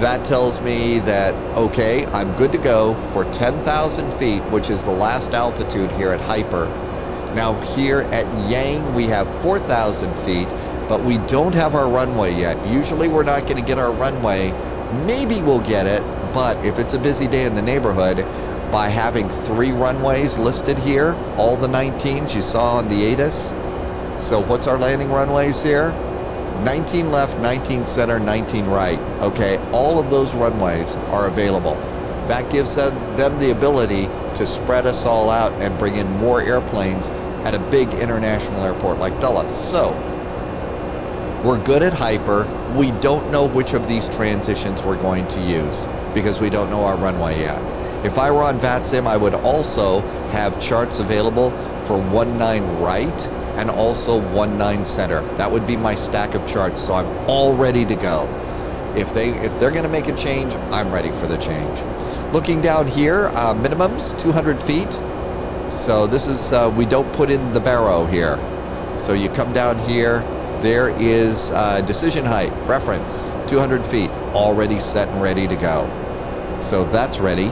that tells me that okay, I'm good to go for 10,000 feet, which is the last altitude here at Hyper now here at Yang, we have 4,000 feet, but we don't have our runway yet. Usually we're not going to get our runway. Maybe we'll get it, but if it's a busy day in the neighborhood, by having three runways listed here, all the 19s you saw on the ATIS. So what's our landing runways here? 19 left, 19 center, 19 right. Okay, all of those runways are available. That gives them, them the ability to spread us all out and bring in more airplanes at a big international airport like Dulles. So, we're good at Hyper. We don't know which of these transitions we're going to use because we don't know our runway yet. If I were on VATSIM, I would also have charts available for 19 right and also 19 center. That would be my stack of charts, so I'm all ready to go. If, they, if they're going to make a change, I'm ready for the change. Looking down here, uh, minimums 200 feet, so this is, uh, we don't put in the baro here. So you come down here, there is uh, decision height, reference, 200 feet, already set and ready to go. So that's ready.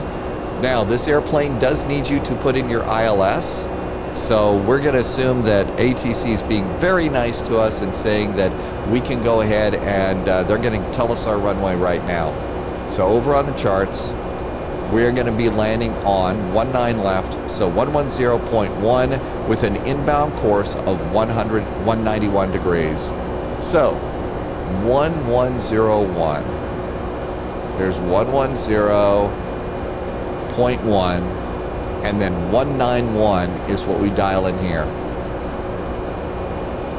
Now this airplane does need you to put in your ILS. So we're going to assume that ATC is being very nice to us and saying that we can go ahead and uh, they're to tell us our runway right now. So over on the charts, we're going to be landing on 19 left, so 110.1 with an inbound course of 100, 191 degrees. So 1101. There's 110.1 and then 191 is what we dial in here.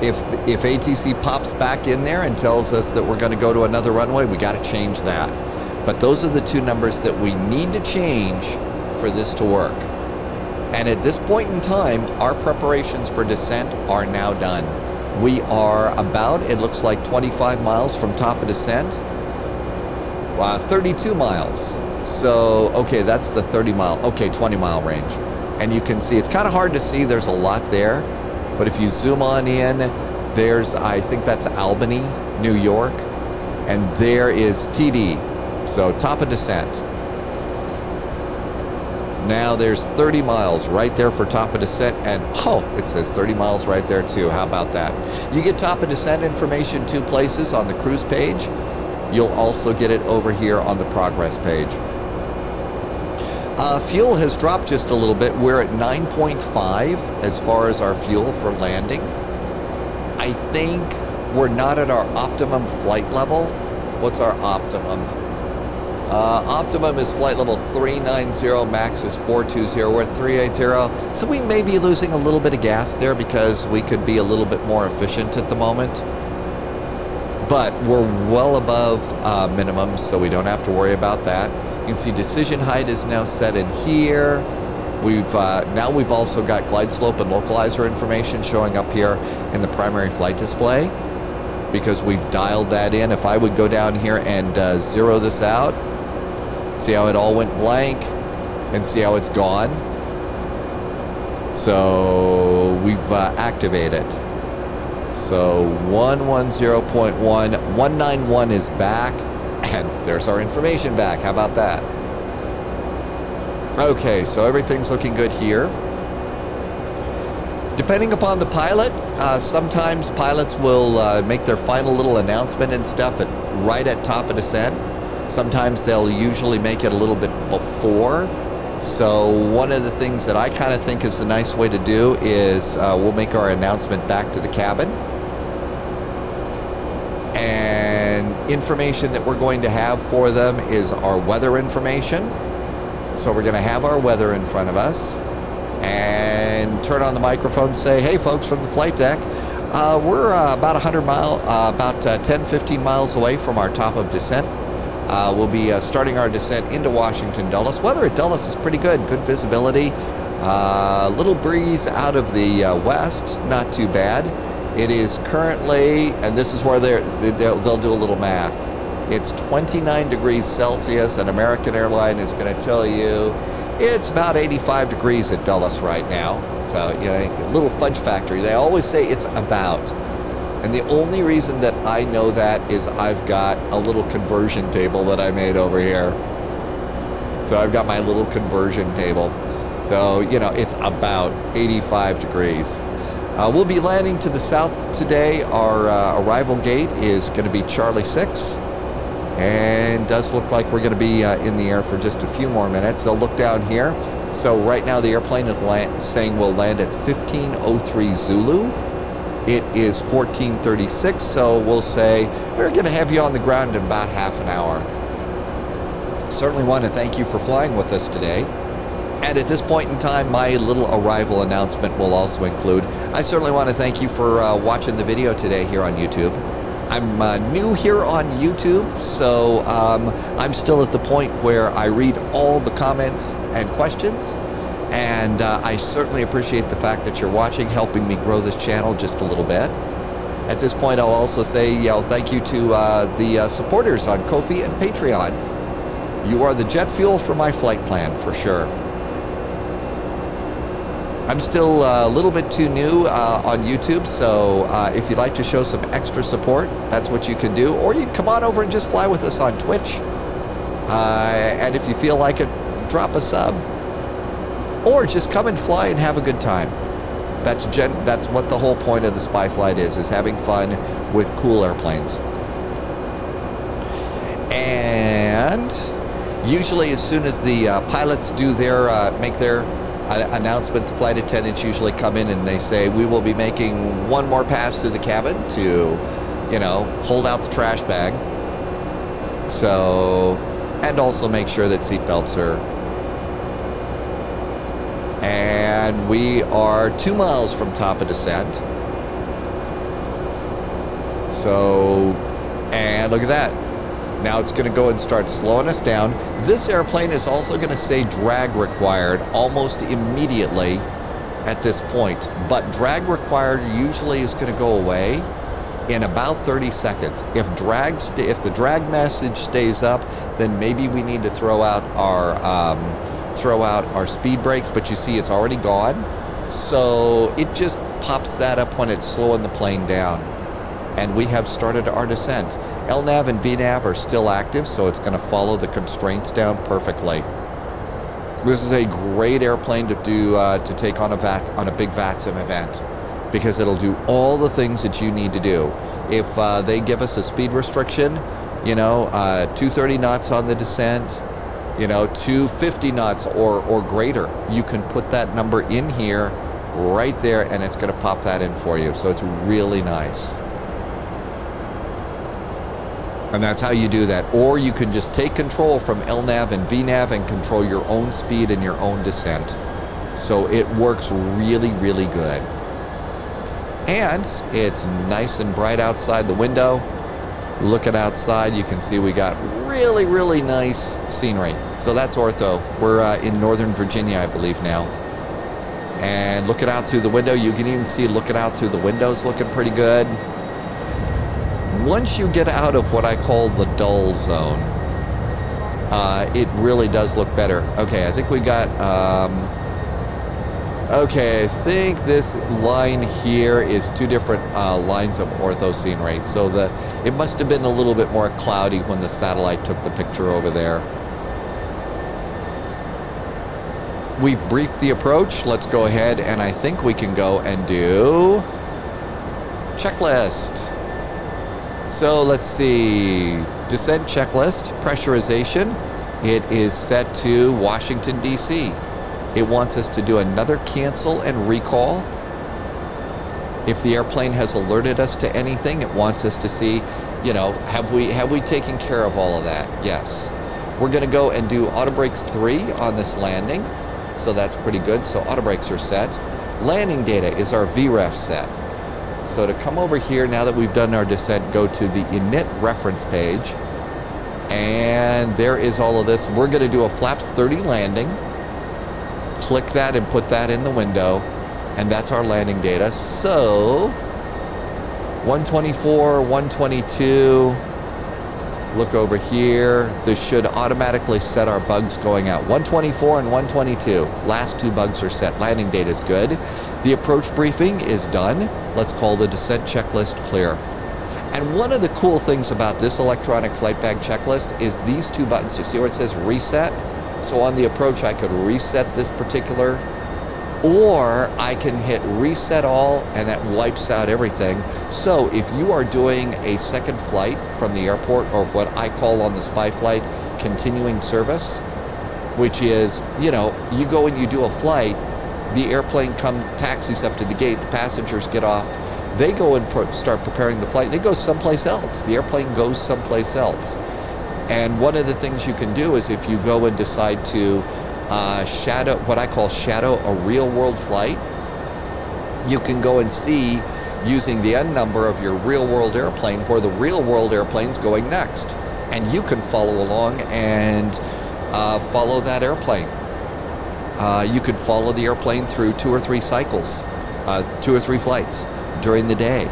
If, if ATC pops back in there and tells us that we're going to go to another runway, we got to change that. But those are the two numbers that we need to change for this to work. And at this point in time, our preparations for descent are now done. We are about, it looks like 25 miles from top of descent. Uh, 32 miles. So, okay, that's the 30 mile, okay, 20 mile range. And you can see, it's kind of hard to see, there's a lot there. But if you zoom on in, there's, I think that's Albany, New York. And there is TD, so top of descent. Now there's 30 miles right there for top of descent and oh, it says 30 miles right there too. How about that? You get top of descent information two places on the cruise page. You'll also get it over here on the progress page. Uh, fuel has dropped just a little bit. We're at 9.5 as far as our fuel for landing. I think we're not at our optimum flight level. What's our optimum? Uh, optimum is flight level 390, max is 420, we're at 380. So we may be losing a little bit of gas there because we could be a little bit more efficient at the moment. but we're well above uh, minimum, so we don't have to worry about that. You can see decision height is now set in here. We've uh, now we've also got glide slope and localizer information showing up here in the primary flight display because we've dialed that in. If I would go down here and uh, zero this out, see how it all went blank and see how it's gone. So we've uh, activated. So 110.1, 191 is back, and there's our information back. How about that? Okay, so everything's looking good here. Depending upon the pilot, uh, sometimes pilots will uh, make their final little announcement and stuff at right at top of descent. Sometimes they'll usually make it a little bit before. So one of the things that I kind of think is the nice way to do is uh, we'll make our announcement back to the cabin. And information that we're going to have for them is our weather information. So we're going to have our weather in front of us and turn on the microphone and say, hey folks from the flight deck, uh, we're uh, about 100 mile, uh, about uh, 10, 15 miles away from our top of descent. Uh, we'll be uh, starting our descent into Washington Dulles. Weather at Dulles is pretty good, good visibility. A little breeze out of the west, not too bad. It is currently, and this is where they'll, they'll do a little math. It's 29 degrees Celsius, and American Airline is going to tell you it's about 85 degrees at Dulles right now. So, you know, a little fudge factory. They always say it's about. And the only reason that I know that is I've got a little conversion table that I made over here. So I've got my little conversion table. So, you know, it's about 85 degrees. Uh, we'll be landing to the south today. Our uh, arrival gate is going to be Charlie 6. And does look like we're going to be uh, in the air for just a few more minutes. They'll look down here. So right now the airplane is saying we'll land at 1503 Zulu. Is 1436, so we'll say we're going to have you on the ground in about half an hour. Certainly want to thank you for flying with us today. And at this point in time, my little arrival announcement will also include. I certainly want to thank you for uh, watching the video today here on YouTube. I'm uh, new here on YouTube, so um, I'm still at the point where I read all the comments and questions. And uh, I certainly appreciate the fact that you're watching, helping me grow this channel just a little bit. At this point, I'll also say, you know, thank you to uh, the uh, supporters on Ko-fi and Patreon. You are the jet fuel for my flight plan, for sure. I'm still uh, a little bit too new uh, on YouTube, so uh, if you'd like to show some extra support, that's what you can do. Or you come on over and just fly with us on Twitch. And if you feel like it, drop a sub. Or just come and fly and have a good time. That's gen that's what the whole point of the spy flight is, is having fun with cool airplanes. And usually as soon as the uh, pilots do their, uh, make their announcement, the flight attendants usually come in and they say, we will be making one more pass through the cabin to, you know, hold out the trash bag. So, and also make sure that seatbelts are. And we are two miles from top of descent. So, and look at that. Now it's going to go and start slowing us down. This airplane is also going to say drag required almost immediately at this point. But drag required usually is going to go away in about 30 seconds. If drag if the drag message stays up, then maybe we need to throw out our um, throw out our speed brakes. But you see, it's already gone, so it just pops that up when it's slowing the plane down. And we have started our descent. LNAV and VNAV are still active, so it's going to follow the constraints down perfectly. This is a great airplane to do uh, to take on a VAT on a big VATSIM event because it'll do all the things that you need to do. If uh, they give us a speed restriction, you know, uh, 230 knots on the descent, you know, 250 knots or or greater, you can put that number in here right there, and it's going to pop that in for you. So it's really nice. And that's how you do that. Or you can just take control from LNAV and VNAV and control your own speed and your own descent. So it works really, really good. And it's nice and bright outside the window. Looking outside, you can see we got really, really nice scenery. So that's ortho. We're uh, in Northern Virginia, I believe now. And looking out through the window, you can even see looking out through the windows looking pretty good. Once you get out of what I call the dull zone, uh, it really does look better. Okay, I think we got... Um, Okay, I think this line here is two different uh, lines of ortho scenery. So the it must have been a little bit more cloudy when the satellite took the picture over there. We've briefed the approach. Let's go ahead and I think we can go and do checklist. So let's see. Descent checklist, pressurization. It is set to Washington, D.C. It wants us to do another cancel and recall. If the airplane has alerted us to anything, it wants us to see, you know, have we have we taken care of all of that? Yes. We're going to go and do auto brakes 3 on this landing. So that's pretty good. So auto brakes are set. Landing data is our VREF set. So to come over here, now that we've done our descent, go to the init reference page. And there is all of this. We're going to do a flaps 30 landing click that and put that in the window and that's our landing data. So 124 122 look over here. This should automatically set our bugs going out. 124 and 122 last two bugs are set. Landing data is good. The approach briefing is done. Let's call the descent checklist clear. And one of the cool things about this electronic flight bag checklist is these two buttons. You see where it says reset so on the approach, I could reset this particular, or I can hit reset all and that wipes out everything. So if you are doing a second flight from the airport, or what I call on the spy flight, continuing service, which is, you know, you go and you do a flight, the airplane come taxis up to the gate, the passengers get off, they go and start preparing the flight, and they go someplace else. The airplane goes someplace else. And one of the things you can do is if you go and decide to uh, shadow, what I call shadow a real world flight, you can go and see using the N number of your real world airplane where the real world airplane's going next. And you can follow along and uh, follow that airplane. Uh, you could follow the airplane through two or three cycles, uh, two or three flights during the day.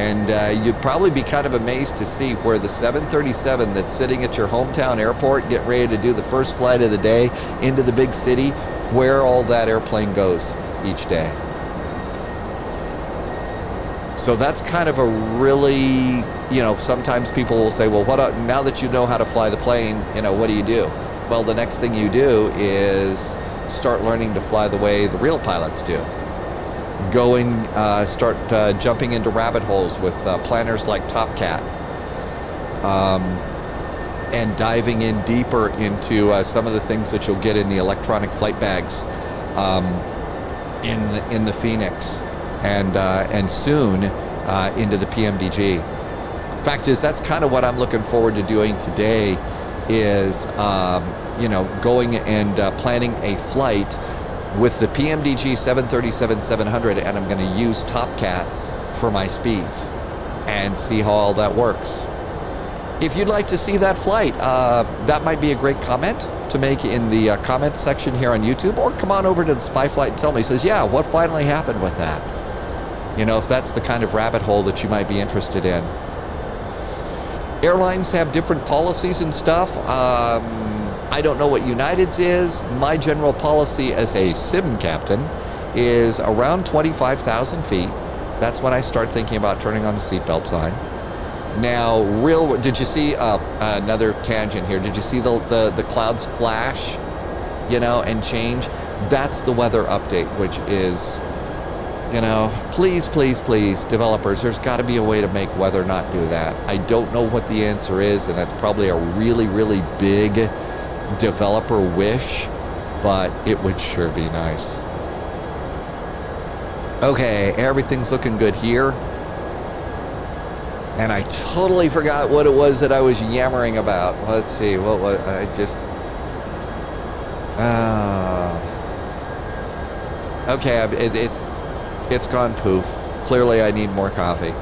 And uh, you'd probably be kind of amazed to see where the 737 that's sitting at your hometown airport, getting ready to do the first flight of the day into the big city, where all that airplane goes each day. So that's kind of a really, you know, sometimes people will say, well, what now that you know how to fly the plane, you know, what do you do? Well, the next thing you do is start learning to fly the way the real pilots do going, uh, start uh, jumping into rabbit holes with uh, planners like Topcat. Um, and diving in deeper into uh, some of the things that you'll get in the electronic flight bags um, in, the, in the Fenix and, uh, and soon uh, into the PMDG. Fact is, that's kind of what I'm looking forward to doing today is, um, you know, going and planning a flight with the PMDG 737-700 and I'm going to use TopCat for my speeds and see how all that works. If you'd like to see that flight, uh, that might be a great comment to make in the uh, comment section here on YouTube or come on over to the Spy Flight and tell me. Says, yeah, what finally happened with that? You know, if that's the kind of rabbit hole that you might be interested in. Airlines have different policies and stuff. Um, I don't know what United's is. My general policy as a sim captain is around 25,000 feet. That's when I start thinking about turning on the seatbelt sign. Now, real, did you see uh, another tangent here? Did you see the, the, the clouds flash, you know, and change? That's the weather update, which is, you know, please, please, please, developers, there's got to be a way to make weather not do that. I don't know what the answer is, and that's probably a really, really big developer wish, but it would sure be nice. Okay, everything's looking good here. And I totally forgot what it was that I was yammering about. Let's see, what was I just uh, Okay, it, it's it's gone poof. Clearly I need more coffee.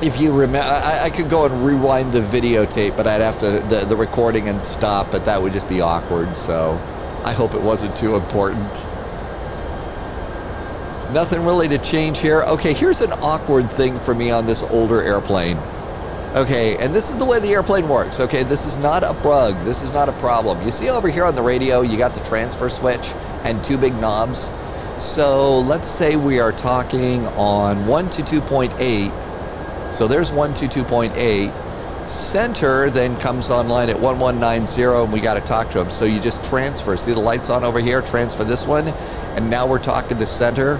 If you remember, I, I, could go and rewind the videotape, but I'd have to the, the recording and stop, but that would just be awkward. So I hope it wasn't too important. Nothing really to change here. Okay, here's an awkward thing for me on this older airplane. Okay, and this is the way the airplane works. Okay, this is not a bug. This is not a problem. You see over here on the radio, you got the transfer switch and two big knobs. So let's say we are talking on 1 to 2.8. So there's 1 to 2.8. Center then comes online at 1190 and we got to talk to him. So you just transfer. See the lights on over here? Transfer this one. And now we're talking to center.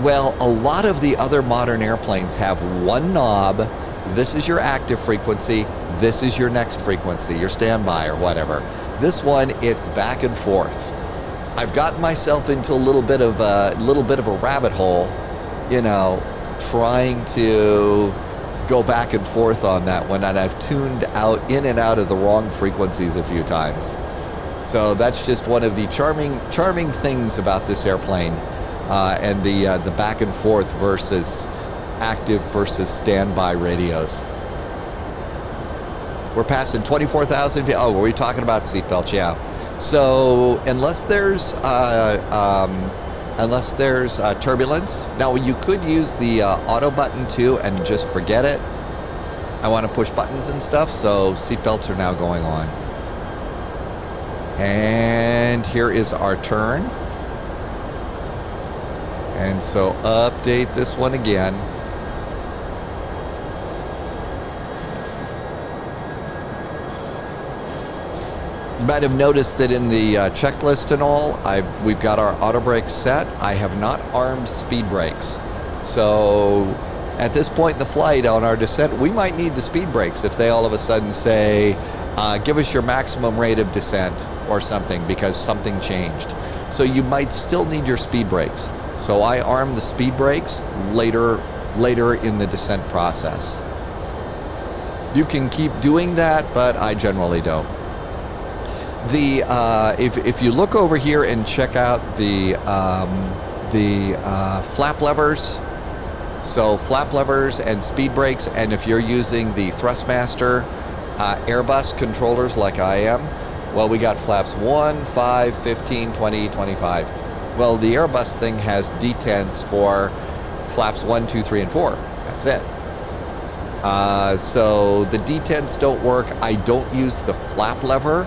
Well, a lot of the other modern airplanes have one knob. This is your active frequency. This is your next frequency, your standby or whatever. This one, it's back and forth. I've gotten myself into a little bit of a little bit of a rabbit hole, you know, trying to go back and forth on that one, and I've tuned out in and out of the wrong frequencies a few times. So that's just one of the charming charming things about this airplane, uh, and the uh, the back and forth versus active versus standby radios. We're passing 24,000 feet. Oh, were we talking about seatbelts? Yeah. So unless there's uh, um, unless there's uh, turbulence, now you could use the uh, auto button too and just forget it. I want to push buttons and stuff, so seatbelts are now going on. And here is our turn. And so update this one again. Might have noticed that in the uh, checklist and all, I've, we've got our auto brakes set. I have not armed speed brakes. So at this point in the flight on our descent, we might need the speed brakes if they all of a sudden say, uh, give us your maximum rate of descent or something because something changed. So you might still need your speed brakes. So I arm the speed brakes later, later in the descent process. You can keep doing that, but I generally don't the uh, if, if you look over here and check out the um, the uh, flap levers so flap levers and speed brakes and if you're using the thrustmaster uh, airbus controllers like i am well we got flaps 1 5 15 20 25 well the airbus thing has detents for flaps 1 2 3 and 4 that's it. Uh, so the detents don't work. I don't use the flap lever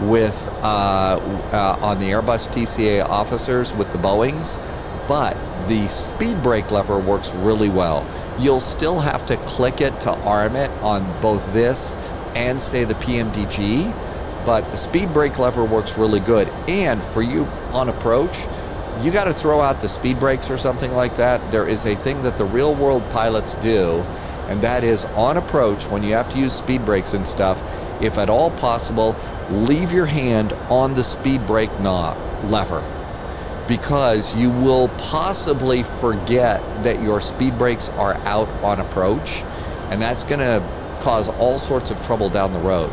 with uh, uh, on the Airbus TCA officers with the Boeings, but the speed brake lever works really well. You'll still have to click it to arm it on both this and say the PMDG, but the speed brake lever works really good. And for you on approach, you got to throw out the speed brakes or something like that. There is a thing that the real world pilots do, and that is on approach when you have to use speed brakes and stuff, if at all possible, leave your hand on the speed brake knob lever because you will possibly forget that your speed brakes are out on approach and that's going to cause all sorts of trouble down the road.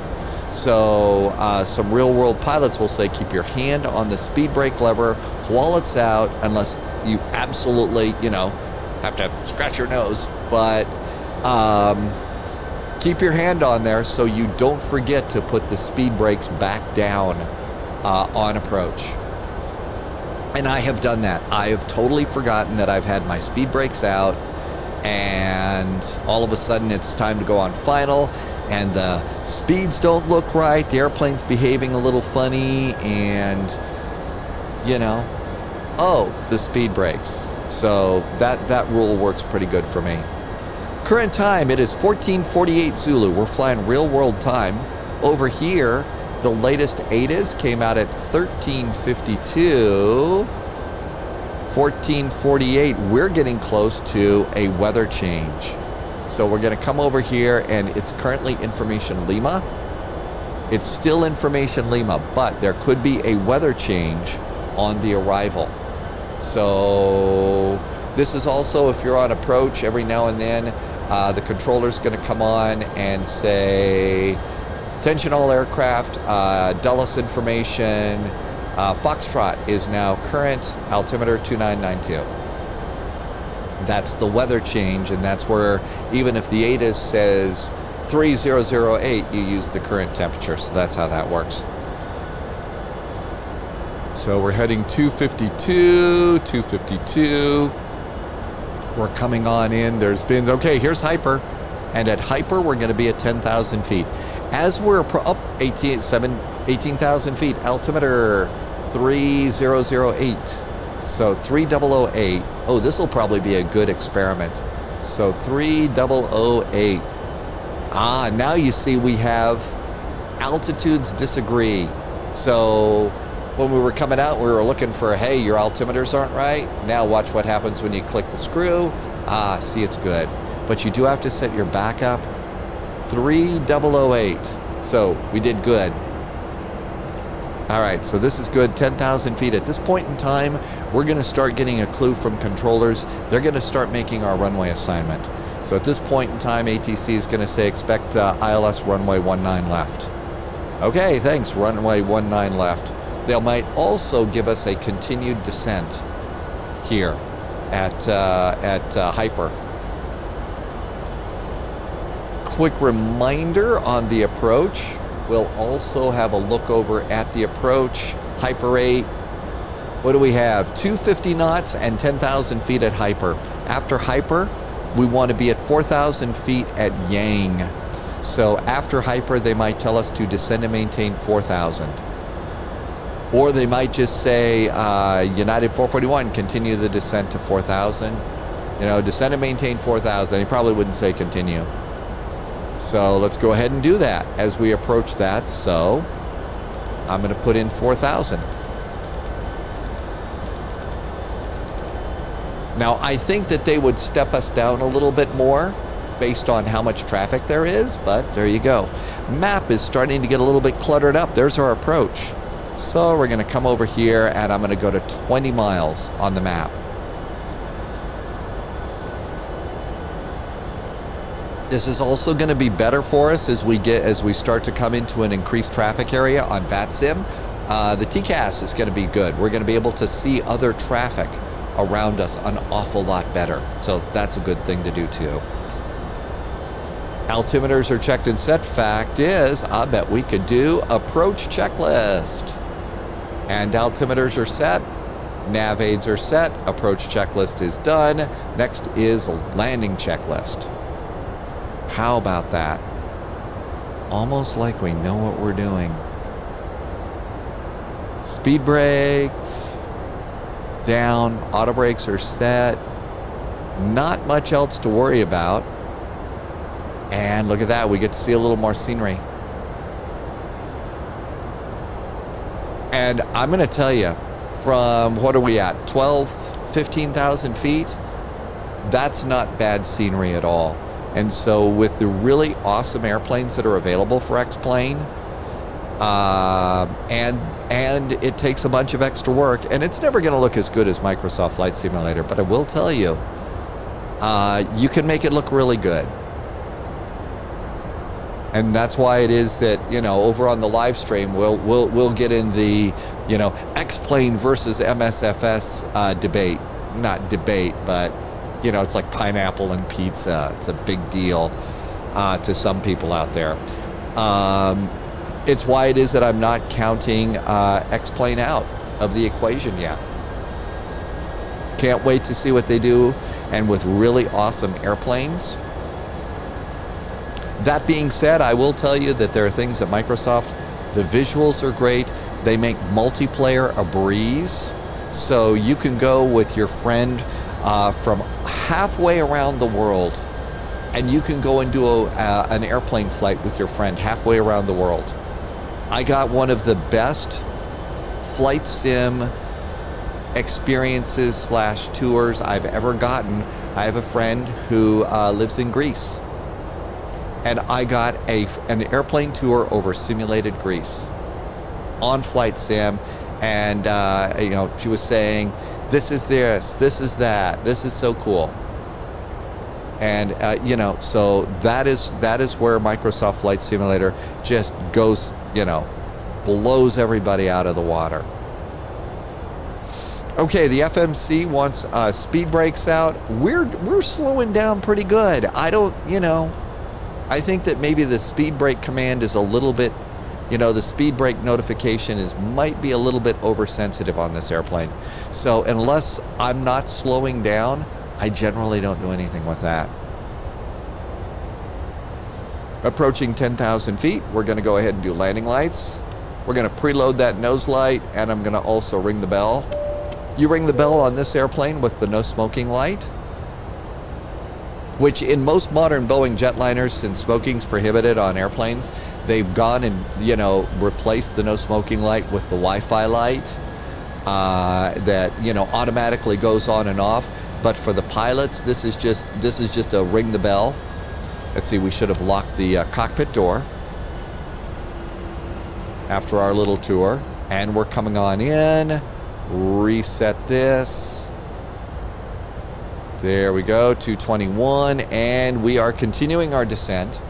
So uh, some real world pilots will say keep your hand on the speed brake lever while it's out unless you absolutely, you know, have to scratch your nose. But um, keep your hand on there so you don't forget to put the speed brakes back down uh, on approach. And I have done that. I have totally forgotten that I've had my speed brakes out and all of a sudden it's time to go on final and the speeds don't look right, the airplane's behaving a little funny and you know, oh, the speed brakes. So that that rule works pretty good for me. Current time, it is 1448 Zulu. We're flying real world time. Over here, the latest ATIS came out at 1352. 1448, we're getting close to a weather change. So we're going to come over here and it's currently information Lima. It's still information Lima, but there could be a weather change on the arrival. So this is also if you're on approach every now and then uh, the controller's going to come on and say, attention all aircraft, uh, Dulles information, uh, Foxtrot is now current altimeter 2992. That's the weather change, and that's where even if the ATIS says 3008, you use the current temperature. So that's how that works. So we're heading 252, 252. We're coming on in. There's been, okay, here's hyper. And at hyper, we're going to be at 10,000 feet. As we're up 18, 7, 18,000 feet, altimeter 3008. So 3008. Oh, this will probably be a good experiment. So 3008. Ah, now you see we have altitudes disagree. So when we were coming out, we were looking for, hey, your altimeters aren't right. Now watch what happens when you click the screw. Ah, see, it's good. But you do have to set your backup 3008. So we did good. All right, so this is good, 10,000 feet. At this point in time, we're going to start getting a clue from controllers. They're going to start making our runway assignment. So at this point in time, ATC is going to say expect uh, ILS runway 19 left. Okay, thanks, runway 19 left. They might also give us a continued descent here at, uh, at uh, Hyper. Quick reminder on the approach. We'll also have a look over at the approach. Hyper 8. What do we have? 250 knots and 10,000 feet at Hyper. After Hyper, we want to be at 4,000 feet at Yang. So after Hyper, they might tell us to descend and maintain 4,000. Or they might just say, uh, United 441, continue the descent to 4,000. You know, descend and maintain 4,000. They probably wouldn't say continue. So let's go ahead and do that as we approach that. So I'm going to put in 4,000. Now, I think that they would step us down a little bit more based on how much traffic there is, but there you go. Map is starting to get a little bit cluttered up. There's our approach. So we're going to come over here and I'm going to go to 20 miles on the map. This is also going to be better for us as we get as we start to come into an increased traffic area on VATSIM. Uh, the TCAS is going to be good. We're going to be able to see other traffic around us an awful lot better. So that's a good thing to do too. Altimeters are checked and set. Fact is, I bet we could do approach checklist. And altimeters are set. Nav aids are set. Approach checklist is done. Next is landing checklist. How about that? Almost like we know what we're doing. Speed brakes down, auto brakes are set. Not much else to worry about. And look at that, we get to see a little more scenery. And I'm going to tell you, from what are we at? 12, 15,000 feet? That's not bad scenery at all. And so, with the really awesome airplanes that are available for X-Plane, uh, and and it takes a bunch of extra work, and it's never going to look as good as Microsoft Flight Simulator. But I will tell you, uh, you can make it look really good. And that's why it is that you know over on the live stream we'll we'll we'll get in the you know X-Plane versus MSFS uh, debate, not debate, but you know, it's like pineapple and pizza. It's a big deal uh, to some people out there. Um, it's why it is that I'm not counting uh, X-Plane out of the equation yet. Can't wait to see what they do, and with really awesome airplanes. That being said, I will tell you that there are things at Microsoft. The visuals are great. They make multiplayer a breeze. So you can go with your friend uh, from halfway around the world and you can go and do a, uh, an airplane flight with your friend halfway around the world. I got one of the best flight sim experiences slash tours I've ever gotten. I have a friend who uh, lives in Greece, and I got a an airplane tour over simulated Greece on flight sim, and uh, you know she was saying this is this, this is that, this is so cool. And uh, you know, so that is that is where Microsoft Flight Simulator just goes, you know, blows everybody out of the water. Okay, the FMC wants uh, speed brakes out. We're we're slowing down pretty good. I don't, you know, I think that maybe the speed brake command is a little bit, you know, the speed brake notification is might be a little bit oversensitive on this airplane. So unless I'm not slowing down, I generally don't do anything with that. Approaching 10,000 feet, we're going to go ahead and do landing lights. We're going to preload that nose light, and I'm going to also ring the bell. You ring the bell on this airplane with the no smoking light, which in most modern Boeing jetliners, since smoking's prohibited on airplanes, they've gone and, you know, replaced the no smoking light with the Wi-Fi light uh, that, you know, automatically goes on and off. But for the pilots, this is just this is just a ring the bell. Let's see, we should have locked the uh, cockpit door after our little tour. And we're coming on in. Reset this. There we go, 221. And we are continuing our descent.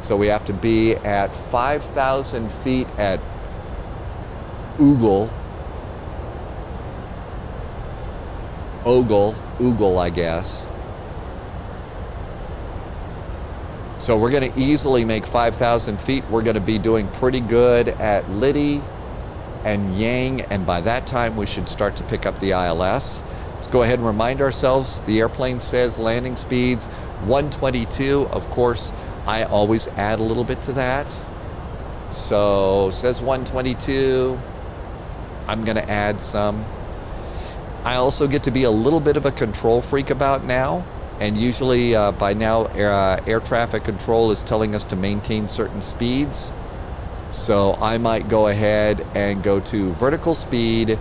So we have to be at 5,000 feet at Oogle. Ogle, Oogle, I guess. So we're going to easily make 5,000 feet. We're going to be doing pretty good at Liddy and Yang, and by that time we should start to pick up the ILS. Go ahead and remind ourselves the airplane says landing speeds 122. Of course, I always add a little bit to that. So says 122. I'm going to add some. I also get to be a little bit of a control freak about now. And usually uh, by now, uh, air traffic control is telling us to maintain certain speeds. So I might go ahead and go to vertical speed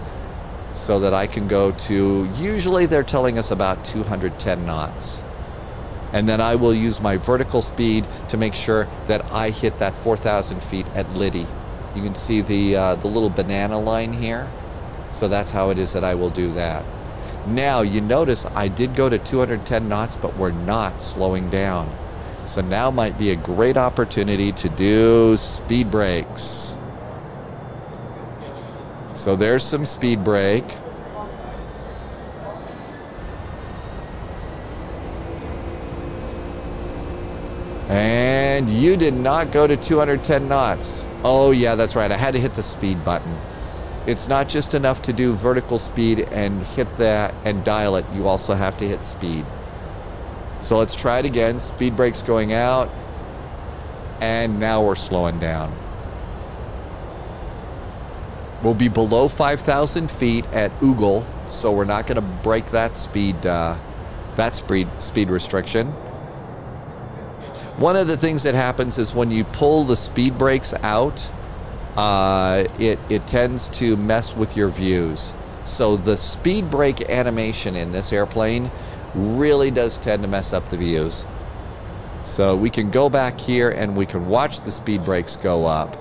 so that I can go to, usually they're telling us about 210 knots. And then I will use my vertical speed to make sure that I hit that 4,000 feet at Liddy. You can see the, uh, the little banana line here. So that's how it is that I will do that. Now, you notice I did go to 210 knots, but we're not slowing down. So now might be a great opportunity to do speed brakes. So there's some speed brake. And you did not go to 210 knots. Oh yeah, that's right. I had to hit the speed button. It's not just enough to do vertical speed and hit that and dial it. You also have to hit speed. So let's try it again. Speed brake's going out. And now we're slowing down. We'll be below 5,000 feet at Oogle, so we're not going to break that speed, uh, that speed, speed restriction. One of the things that happens is when you pull the speed brakes out, uh, it, it tends to mess with your views. So the speed brake animation in this airplane really does tend to mess up the views. So we can go back here and we can watch the speed brakes go up.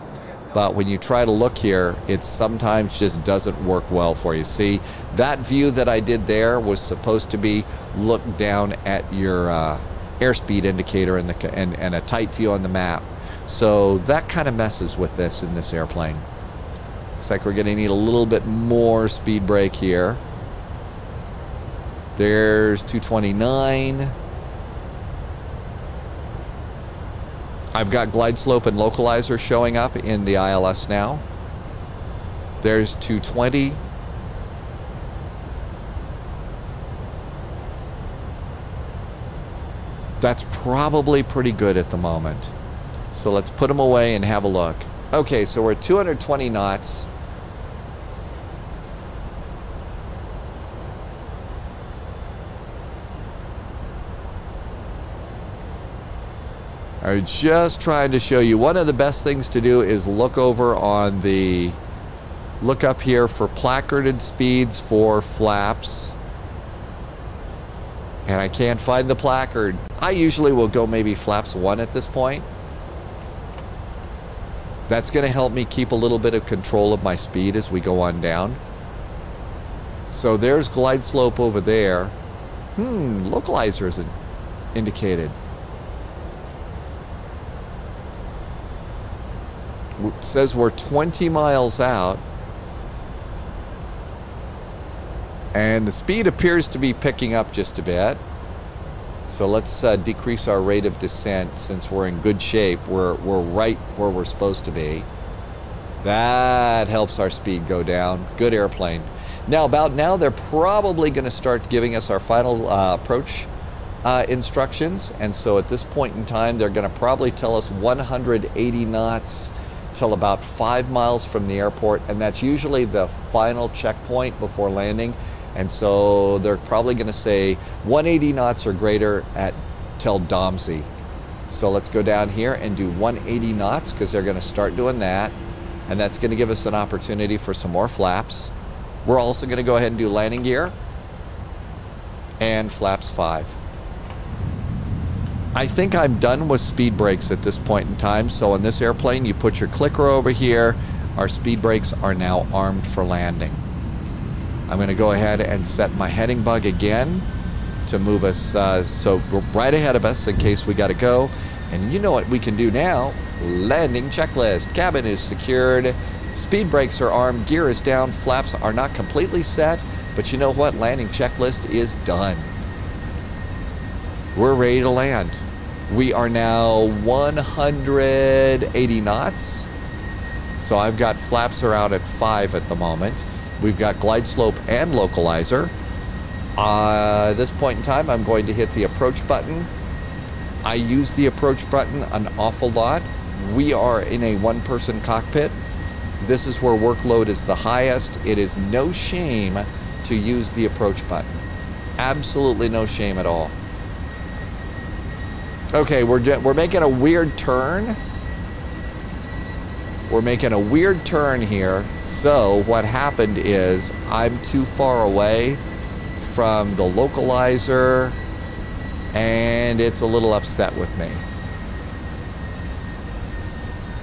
But when you try to look here, it sometimes just doesn't work well for you. See, that view that I did there was supposed to be look down at your uh, airspeed indicator the, and, and a tight view on the map. So that kind of messes with this in this airplane. Looks like we're going to need a little bit more speed brake here. There's 229. I've got glide slope and localizer showing up in the ILS now. There's 220. That's probably pretty good at the moment. So let's put them away and have a look. Okay, so we're at 220 knots. I'm just trying to show you. One of the best things to do is look over on the, look up here for placarded speeds for flaps. And I can't find the placard. I usually will go maybe flaps one at this point. That's going to help me keep a little bit of control of my speed as we go on down. So there's glide slope over there. Hmm, localizer isn't indicated. Says we're 20 miles out. And the speed appears to be picking up just a bit. So let's uh, decrease our rate of descent since we're in good shape. We're, we're right where we're supposed to be. That helps our speed go down. Good airplane. Now, about now, they're probably going to start giving us our final uh, approach uh, instructions. And so at this point in time, they're going to probably tell us 180 knots till about five miles from the airport. And that's usually the final checkpoint before landing. And so they're probably going to say 180 knots or greater at till Domsey. So let's go down here and do 180 knots because they're going to start doing that. And that's going to give us an opportunity for some more flaps. We're also going to go ahead and do landing gear and flaps five. I think I'm done with speed brakes at this point in time. So on this airplane, you put your clicker over here. Our speed brakes are now armed for landing. I'm going to go ahead and set my heading bug again to move us uh, so right ahead of us in case we got to go. And you know what we can do now? Landing checklist. Cabin is secured. Speed brakes are armed. Gear is down. Flaps are not completely set. But you know what? Landing checklist is done. We're ready to land. We are now 180 knots. So I've got flaps are out at five at the moment. We've got glide slope and localizer. Uh, at this point in time, I'm going to hit the approach button. I use the approach button an awful lot. We are in a one person cockpit. This is where workload is the highest. It is no shame to use the approach button. Absolutely no shame at all. Okay, we're, we're making a weird turn. We're making a weird turn here. So what happened is I'm too far away from the localizer and it's a little upset with me.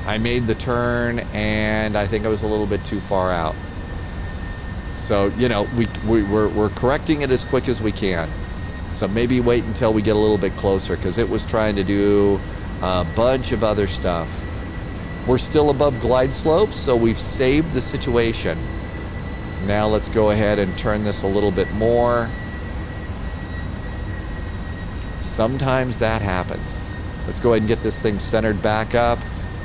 I made the turn and I think I was a little bit too far out. So, you know, we, we, we're, we're correcting it as quick as we can. So maybe wait until we get a little bit closer because it was trying to do a bunch of other stuff. We're still above glide slopes, so we've saved the situation. Now let's go ahead and turn this a little bit more. Sometimes that happens. Let's go ahead and get this thing centered back up.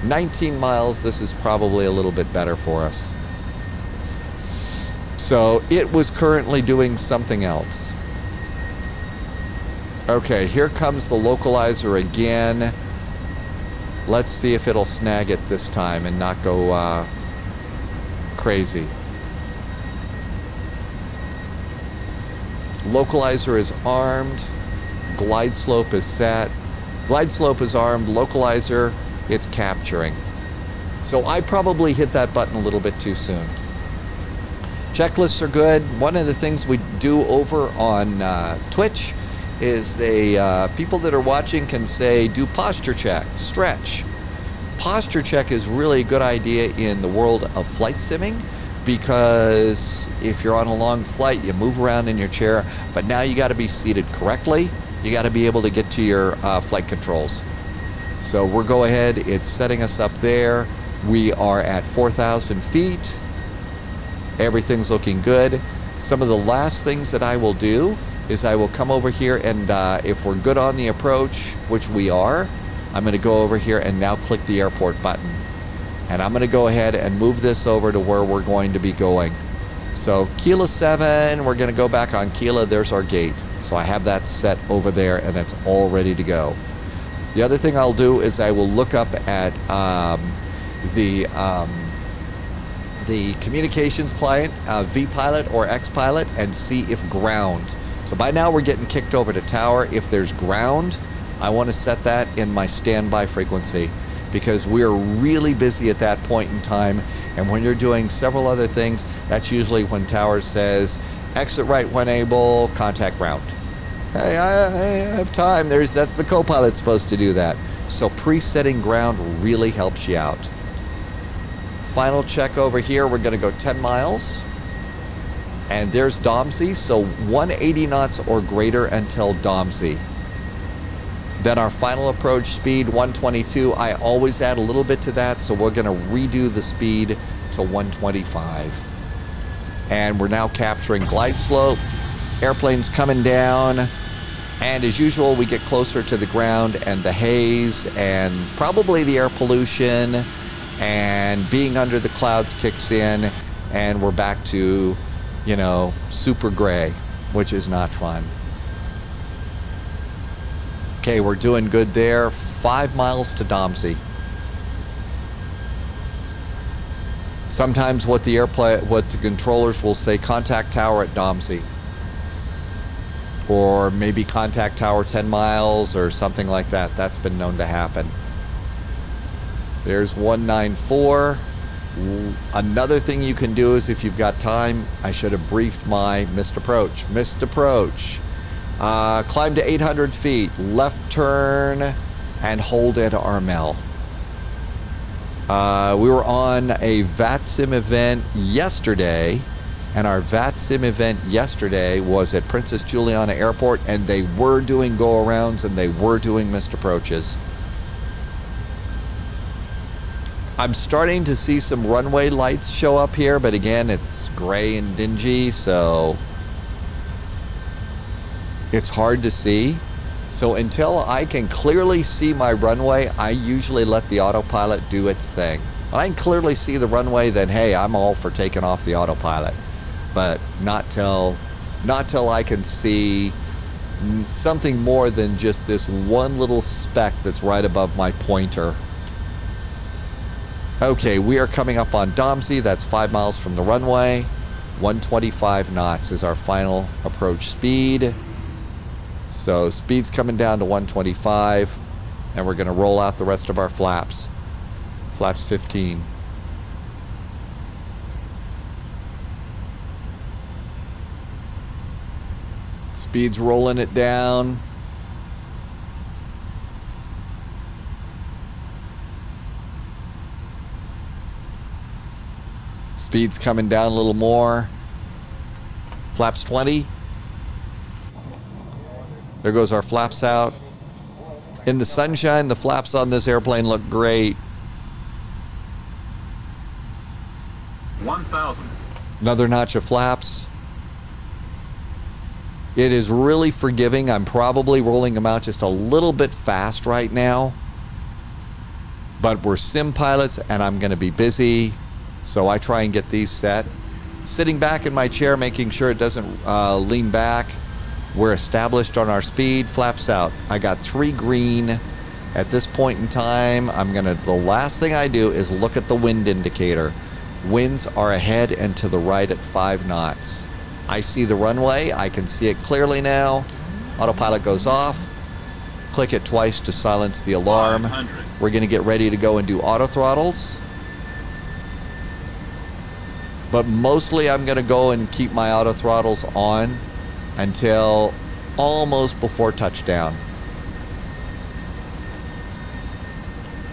19 miles, this is probably a little bit better for us. So it was currently doing something else. Okay, here comes the localizer again. Let's see if it'll snag it this time and not go uh, crazy. Localizer is armed. Glide slope is set. Glide slope is armed. Localizer, it's capturing. So I probably hit that button a little bit too soon. Checklists are good. One of the things we do over on uh, Twitch is they uh, people that are watching can say do posture check, stretch. Posture check is really a good idea in the world of flight simming because if you're on a long flight, you move around in your chair, but now you got to be seated correctly. You got to be able to get to your uh, flight controls. So we'll go ahead. It's setting us up there. We are at 4,000 feet. Everything's looking good. Some of the last things that I will do is I will come over here and uh, if we're good on the approach, which we are, I'm going to go over here and now click the airport button. And I'm going to go ahead and move this over to where we're going to be going. So Kila 7, we're going to go back on Kila. There's our gate. So I have that set over there and it's all ready to go. The other thing I'll do is I will look up at um, the um, the communications client, uh, vPilot or XPilot, and see if ground so by now we're getting kicked over to tower. If there's ground, I want to set that in my standby frequency because we're really busy at that point in time. And when you're doing several other things, that's usually when tower says, exit right when able, contact ground. Hey, I, I have time. There's That's the co-pilot supposed to do that. So pre-setting ground really helps you out. Final check over here, we're gonna go 10 miles. And there's Domsey, so 180 knots or greater until Domsey. Then our final approach speed, 122. I always add a little bit to that, so we're gonna redo the speed to 125. and we're now capturing glide slope. Airplanes coming down, and as usual, we get closer to the ground, and the haze and probably the air pollution and being under the clouds kicks in, and we're back to, you know, super gray, which is not fun. Okay, we're doing good there. Five miles to Domsey. Sometimes what the airplane, what the controllers will say, contact tower at Domsey. Or maybe contact tower 10 miles or something like that. That's been known to happen. There's 194. Another thing you can do is if you've got time, I should have briefed my missed approach. Missed approach. Uh, climb to 800 feet, left turn, and hold at Armel. Uh, we were on a VATSIM event yesterday, and our VATSIM event yesterday was at Princess Juliana Airport, and they were doing go arounds and they were doing missed approaches. I'm starting to see some runway lights show up here, but again, it's gray and dingy, so it's hard to see. So until I can clearly see my runway, I usually let the autopilot do its thing. When I can clearly see the runway, then hey, I'm all for taking off the autopilot. But not till, not till I can see something more than just this one little speck that's right above my pointer. Okay, we are coming up on Domsey. That's five miles from the runway. 125 knots is our final approach speed. So speed's coming down to 125 and we're going to roll out the rest of our flaps. Flaps 15. Speed's rolling it down. Speed's coming down a little more. Flaps 20. There goes our flaps out. In the sunshine, the flaps on this airplane look great.
1,000.
Another notch of flaps. It is really forgiving. I'm probably rolling them out just a little bit fast right now. But we're sim pilots and I'm going to be busy. So I try and get these set. Sitting back in my chair, making sure it doesn't uh, lean back. We're established on our speed, flaps out. I got three green. At this point in time, I'm gonna, the last thing I do is look at the wind indicator. Winds are ahead and to the right at five knots. I see the runway, I can see it clearly now. Autopilot goes off. Click it twice to silence the alarm. We're gonna get ready to go and do auto throttles. But mostly I'm gonna go and keep my auto throttles on until almost before touchdown.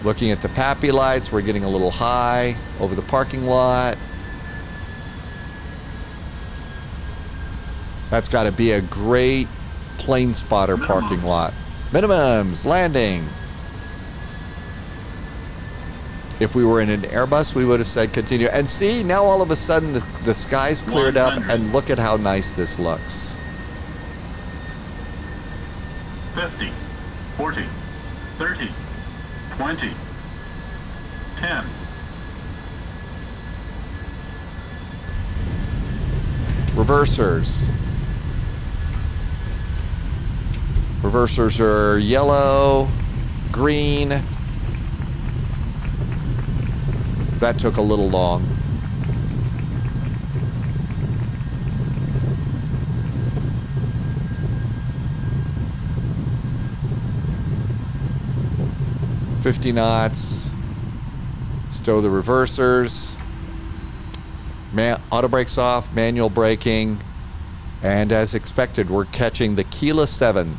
Looking at the PAPI lights, we're getting a little high over the parking lot. That's got to be a great plane spotter parking lot. Minimums, landing. If we were in an Airbus, we would have said continue. And see, now all of a sudden the, the sky's cleared up, and look at how nice this looks.
50, 40, 30, 20, 10,
Reversers. Reversers are yellow, green. That took a little long. Fifty knots. Stow the reversers. Man, auto brakes off, manual braking, and as expected, we're catching the Kila 7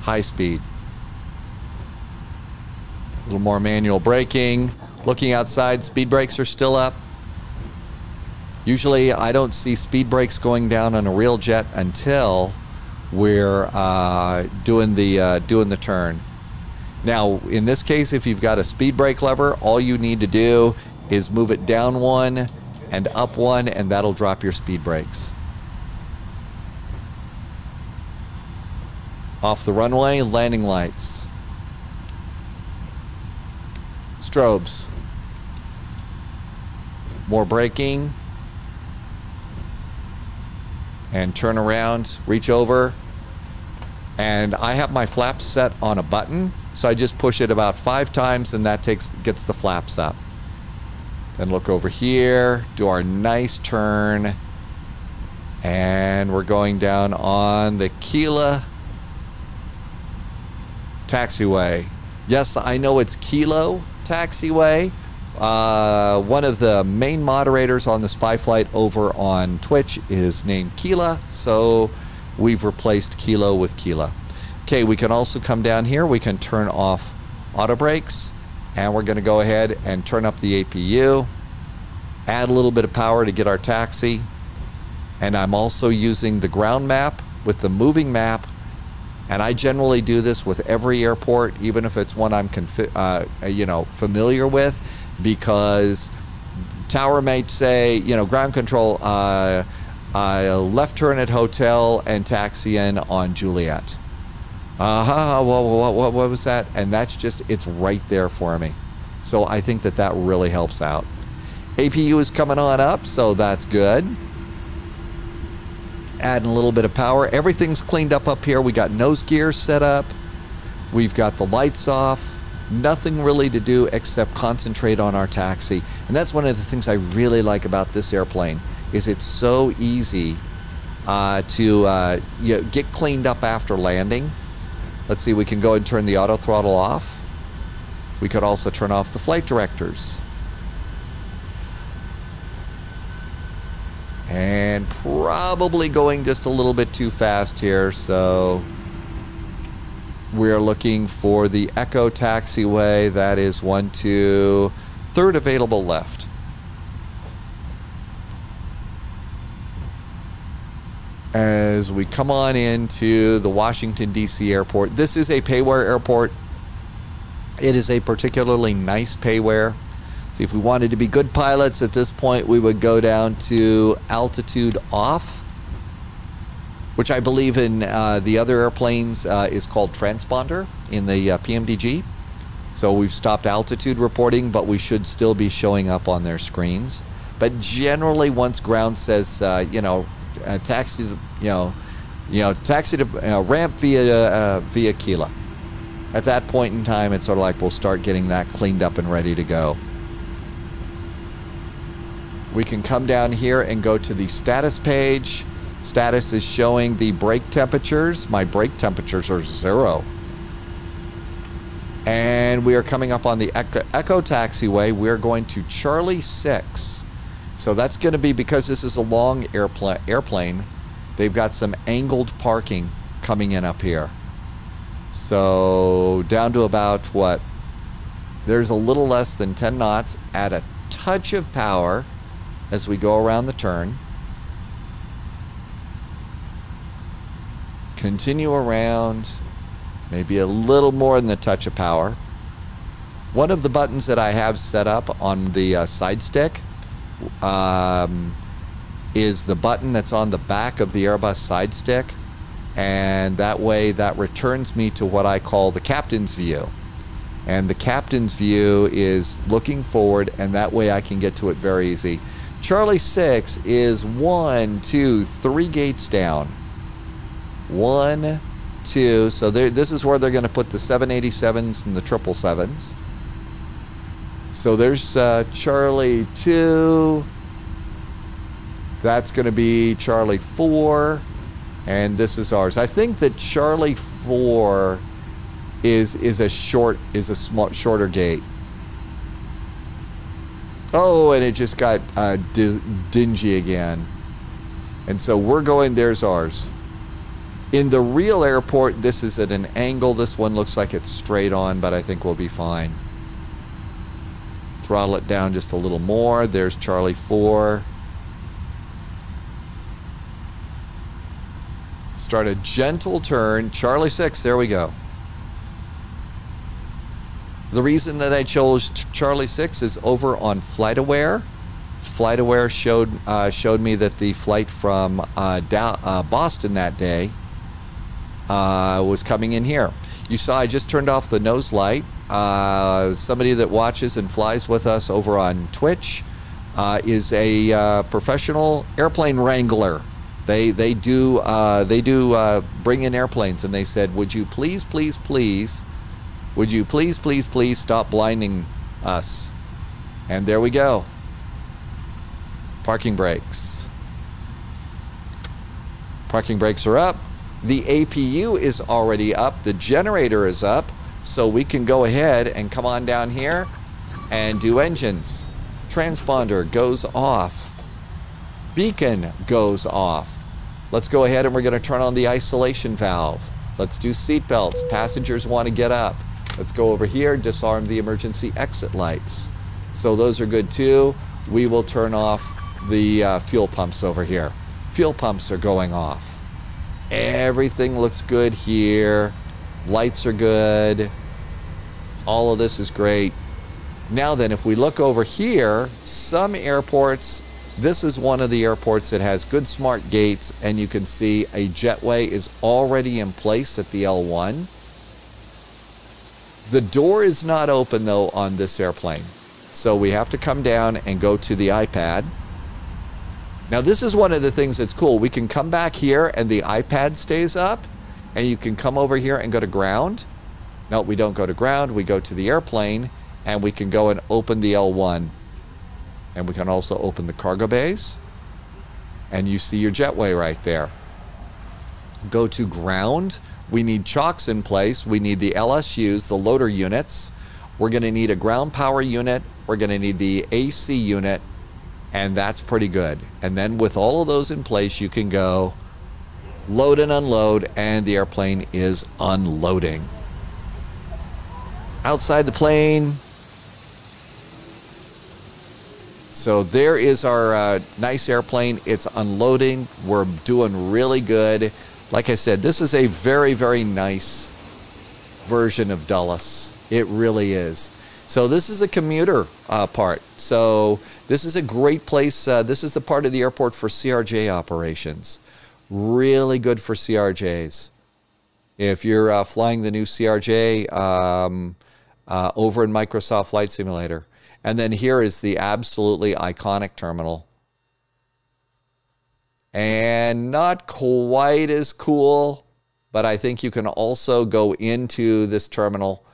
high speed. A little more manual braking. Looking outside, speed brakes are still up. Usually, I don't see speed brakes going down on a real jet until we're uh, doing the uh, doing the turn. Now, in this case, if you've got a speed brake lever, all you need to do is move it down one and up one, and that'll drop your speed brakes. Off the runway, landing lights. Strobes. More braking. And turn around, reach over. And I have my flaps set on a button, so I just push it about five times and that takes gets the flaps up. Then look over here, do our nice turn. And we're going down on the Kila taxiway. Yes, I know it's Kilo taxiway. Uh, one of the main moderators on the spy flight over on Twitch is named Kila, so we've replaced Kilo with Kila. Okay, we can also come down here. We can turn off auto brakes, and we're going to go ahead and turn up the APU, add a little bit of power to get our taxi, and I'm also using the ground map with the moving map and I generally do this with every airport, even if it's one I'm uh, you know familiar with, because tower might say, you know, ground control, uh, uh, left turn at hotel and taxi in on Juliet. Uh huh. What, what, what, what was that? And that's just it's right there for me. So I think that that really helps out. APU is coming on up, so that's good adding a little bit of power. Everything's cleaned up up here. We got nose gear set up. We've got the lights off. Nothing really to do except concentrate on our taxi. And that's one of the things I really like about this airplane is it's so easy uh, to uh, you know, get cleaned up after landing. Let's see, we can go and turn the auto throttle off. We could also turn off the flight directors. And probably going just a little bit too fast here so we're looking for the Echo taxiway. That is one two third available left. As we come on into the Washington DC airport this is a payware airport. It is a particularly nice payware See, if we wanted to be good pilots at this point, we would go down to altitude off, which I believe in uh, the other airplanes uh, is called transponder in the uh, PMDG. So we've stopped altitude reporting, but we should still be showing up on their screens. But generally, once ground says, uh, you know, uh, taxi, you know, you know, taxi to uh, ramp via via Kila. At that point in time, it's sort of like we'll start getting that cleaned up and ready to go. We can come down here and go to the status page. Status is showing the brake temperatures. My brake temperatures are zero. And we are coming up on the Echo, Echo Taxiway. We're going to Charlie 6. So that's going to be because this is a long airplane, airplane. They've got some angled parking coming in up here. So down to about what? There's a little less than 10 knots at a touch of power as we go around the turn. Continue around, maybe a little more than a touch of power. One of the buttons that I have set up on the uh, side stick um, is the button that's on the back of the Airbus side stick. And that way, that returns me to what I call the captain's view. And the captain's view is looking forward, and that way I can get to it very easy. Charlie 6 is one, two, three gates down. One, two. So this is where they're going to put the 787s and the 777s. So there's uh, Charlie 2. That's going to be Charlie 4. And this is ours. I think that Charlie 4 is is a short is a small, shorter gate. Oh, and it just got uh, dingy again. And so we're going, there's ours. In the real airport, this is at an angle. This one looks like it's straight on, but I think we'll be fine. Throttle it down just a little more. There's Charlie 4. Start a gentle turn. Charlie 6, there we go. The reason that I chose Charlie 6 is over on FlightAware. FlightAware showed uh, showed me that the flight from uh, uh, Boston that day uh, was coming in here. You saw I just turned off the nose light. Uh, somebody that watches and flies with us over on Twitch uh, is a professional airplane wrangler. They they do they do bring in airplanes, and they said, "Would you please, please, please, would you please, please, please stop blinding us?" And there we go. Parking brakes. Parking brakes are up. The APU is already up. The generator is up. So we can go ahead and come on down here and do engines. Transponder goes off. Beacon goes off. Let's go ahead and we're going to turn on the isolation valve. Let's do seat belts. Passengers want to get up. Let's go over here, disarm the emergency exit lights. So those are good too. We will turn off the uh, fuel pumps over here. Fuel pumps are going off. Everything looks good here. Lights are good. All of this is great. Now then, if we look over here, some airports, this is one of the airports that has good smart gates, and you can see a jetway is already in place at the L1. The door is not open though on this airplane. So we have to come down and go to the iPad. Now this is one of the things that's cool. We can come back here and the iPad stays up and you can come over here and go to ground. No, we don't go to ground. We go to the airplane and we can go and open the L1. And we can also open the cargo bays. And you see your jetway right there. Go to ground. We need chocks in place. We need the LSUs, the loader units. We're going to need a ground power unit. We're going to need the AC unit. And that's pretty good. And then with all of those in place, you can go load and unload, and the airplane is unloading. Outside the plane. So there is our uh, nice airplane. It's unloading. We're doing really good. Like I said, this is a very, very nice version of Dulles. It really is. So this is a commuter uh, part. So this is a great place. Uh, this is the part of the airport for CRJ operations. Really good for CRJs. If you're uh, flying the new CRJ um, uh, over in Microsoft Flight Simulator. And then here is the absolutely iconic terminal. And not quite as cool, but I think you can also go into this terminal.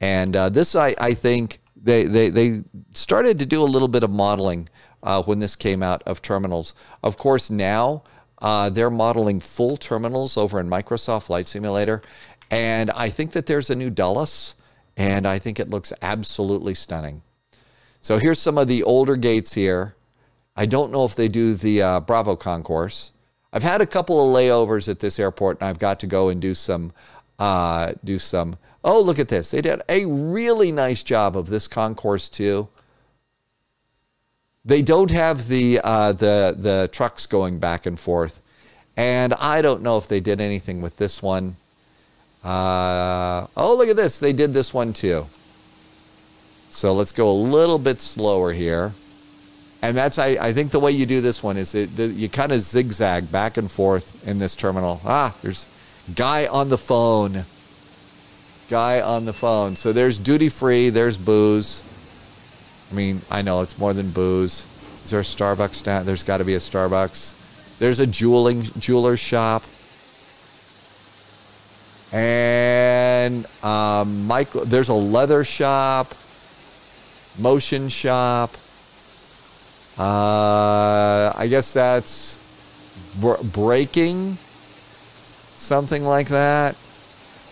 And uh, this, I, I think, they, they, they started to do a little bit of modeling uh, when this came out of terminals. Of course, now uh, they're modeling full terminals over in Microsoft Flight Simulator. And I think that there's a new Dulles, and I think it looks absolutely stunning. So here's some of the older gates here. I don't know if they do the uh, Bravo concourse. I've had a couple of layovers at this airport, and I've got to go and do some, uh, do some. Oh, look at this! They did a really nice job of this concourse too. They don't have the uh, the the trucks going back and forth, and I don't know if they did anything with this one. Uh, oh, look at this! They did this one too. So let's go a little bit slower here. And that's, I, I think the way you do this one is you kind of zigzag back and forth in this terminal. Ah, there's guy on the phone. Guy on the phone. So there's duty free, there's booze. I mean, I know it's more than booze. Is there a Starbucks down? There's got to be a Starbucks. There's a jeweling jeweler's shop. And um, Michael, there's a leather shop, motion shop. Uh, I guess that's br- braking, something like that.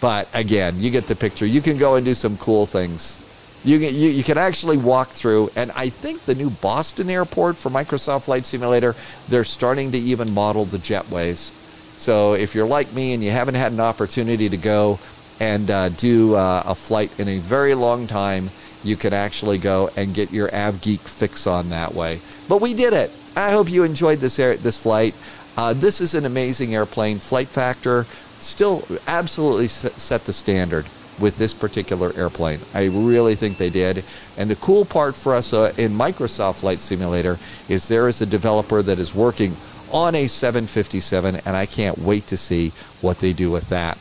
But again, you get the picture. You can go and do some cool things. You can, you, you can actually walk through, and I think the new Boston airport for Microsoft Flight Simulator, they're starting to even model the jetways. So if you're like me and you haven't had an opportunity to go and uh, do uh, a flight in a very long time, you can actually go and get your AvGeek fix on that way. But we did it. I hope you enjoyed this air, this flight. Uh, this is an amazing airplane. Flight factor still absolutely set the standard. with this particular airplane. I really think they did. And the cool part for us uh, in Microsoft Flight Simulator is there is a developer that is working on a 757, and I can't wait to see what they do with that.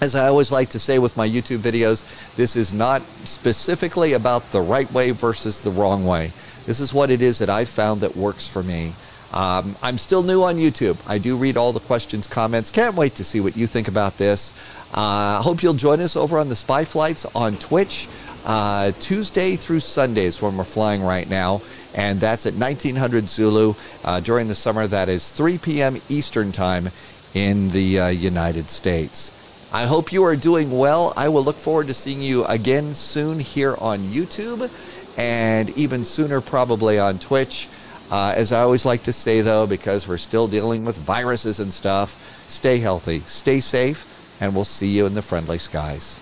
As I always like to say with my YouTube videos, this is not specifically about the right way versus the wrong way. This is what it is that I've found that works for me. Um, I'm still new on YouTube. I do read all the questions, comments. Can't wait to see what you think about this. I uh, hope you'll join us over on the Spy Flights on Twitch uh, Tuesday through Sundays when we're flying right now. And that's at 1900 Zulu. Uh, during the summer, that is 3 p.m. Eastern Time in the uh, United States. I hope you are doing well. I will look forward to seeing you again soon here on YouTube and even sooner, probably on Twitch. Uh, as I always like to say, though, because we're still dealing with viruses and stuff, stay healthy, stay safe, and we'll see you in the friendly skies.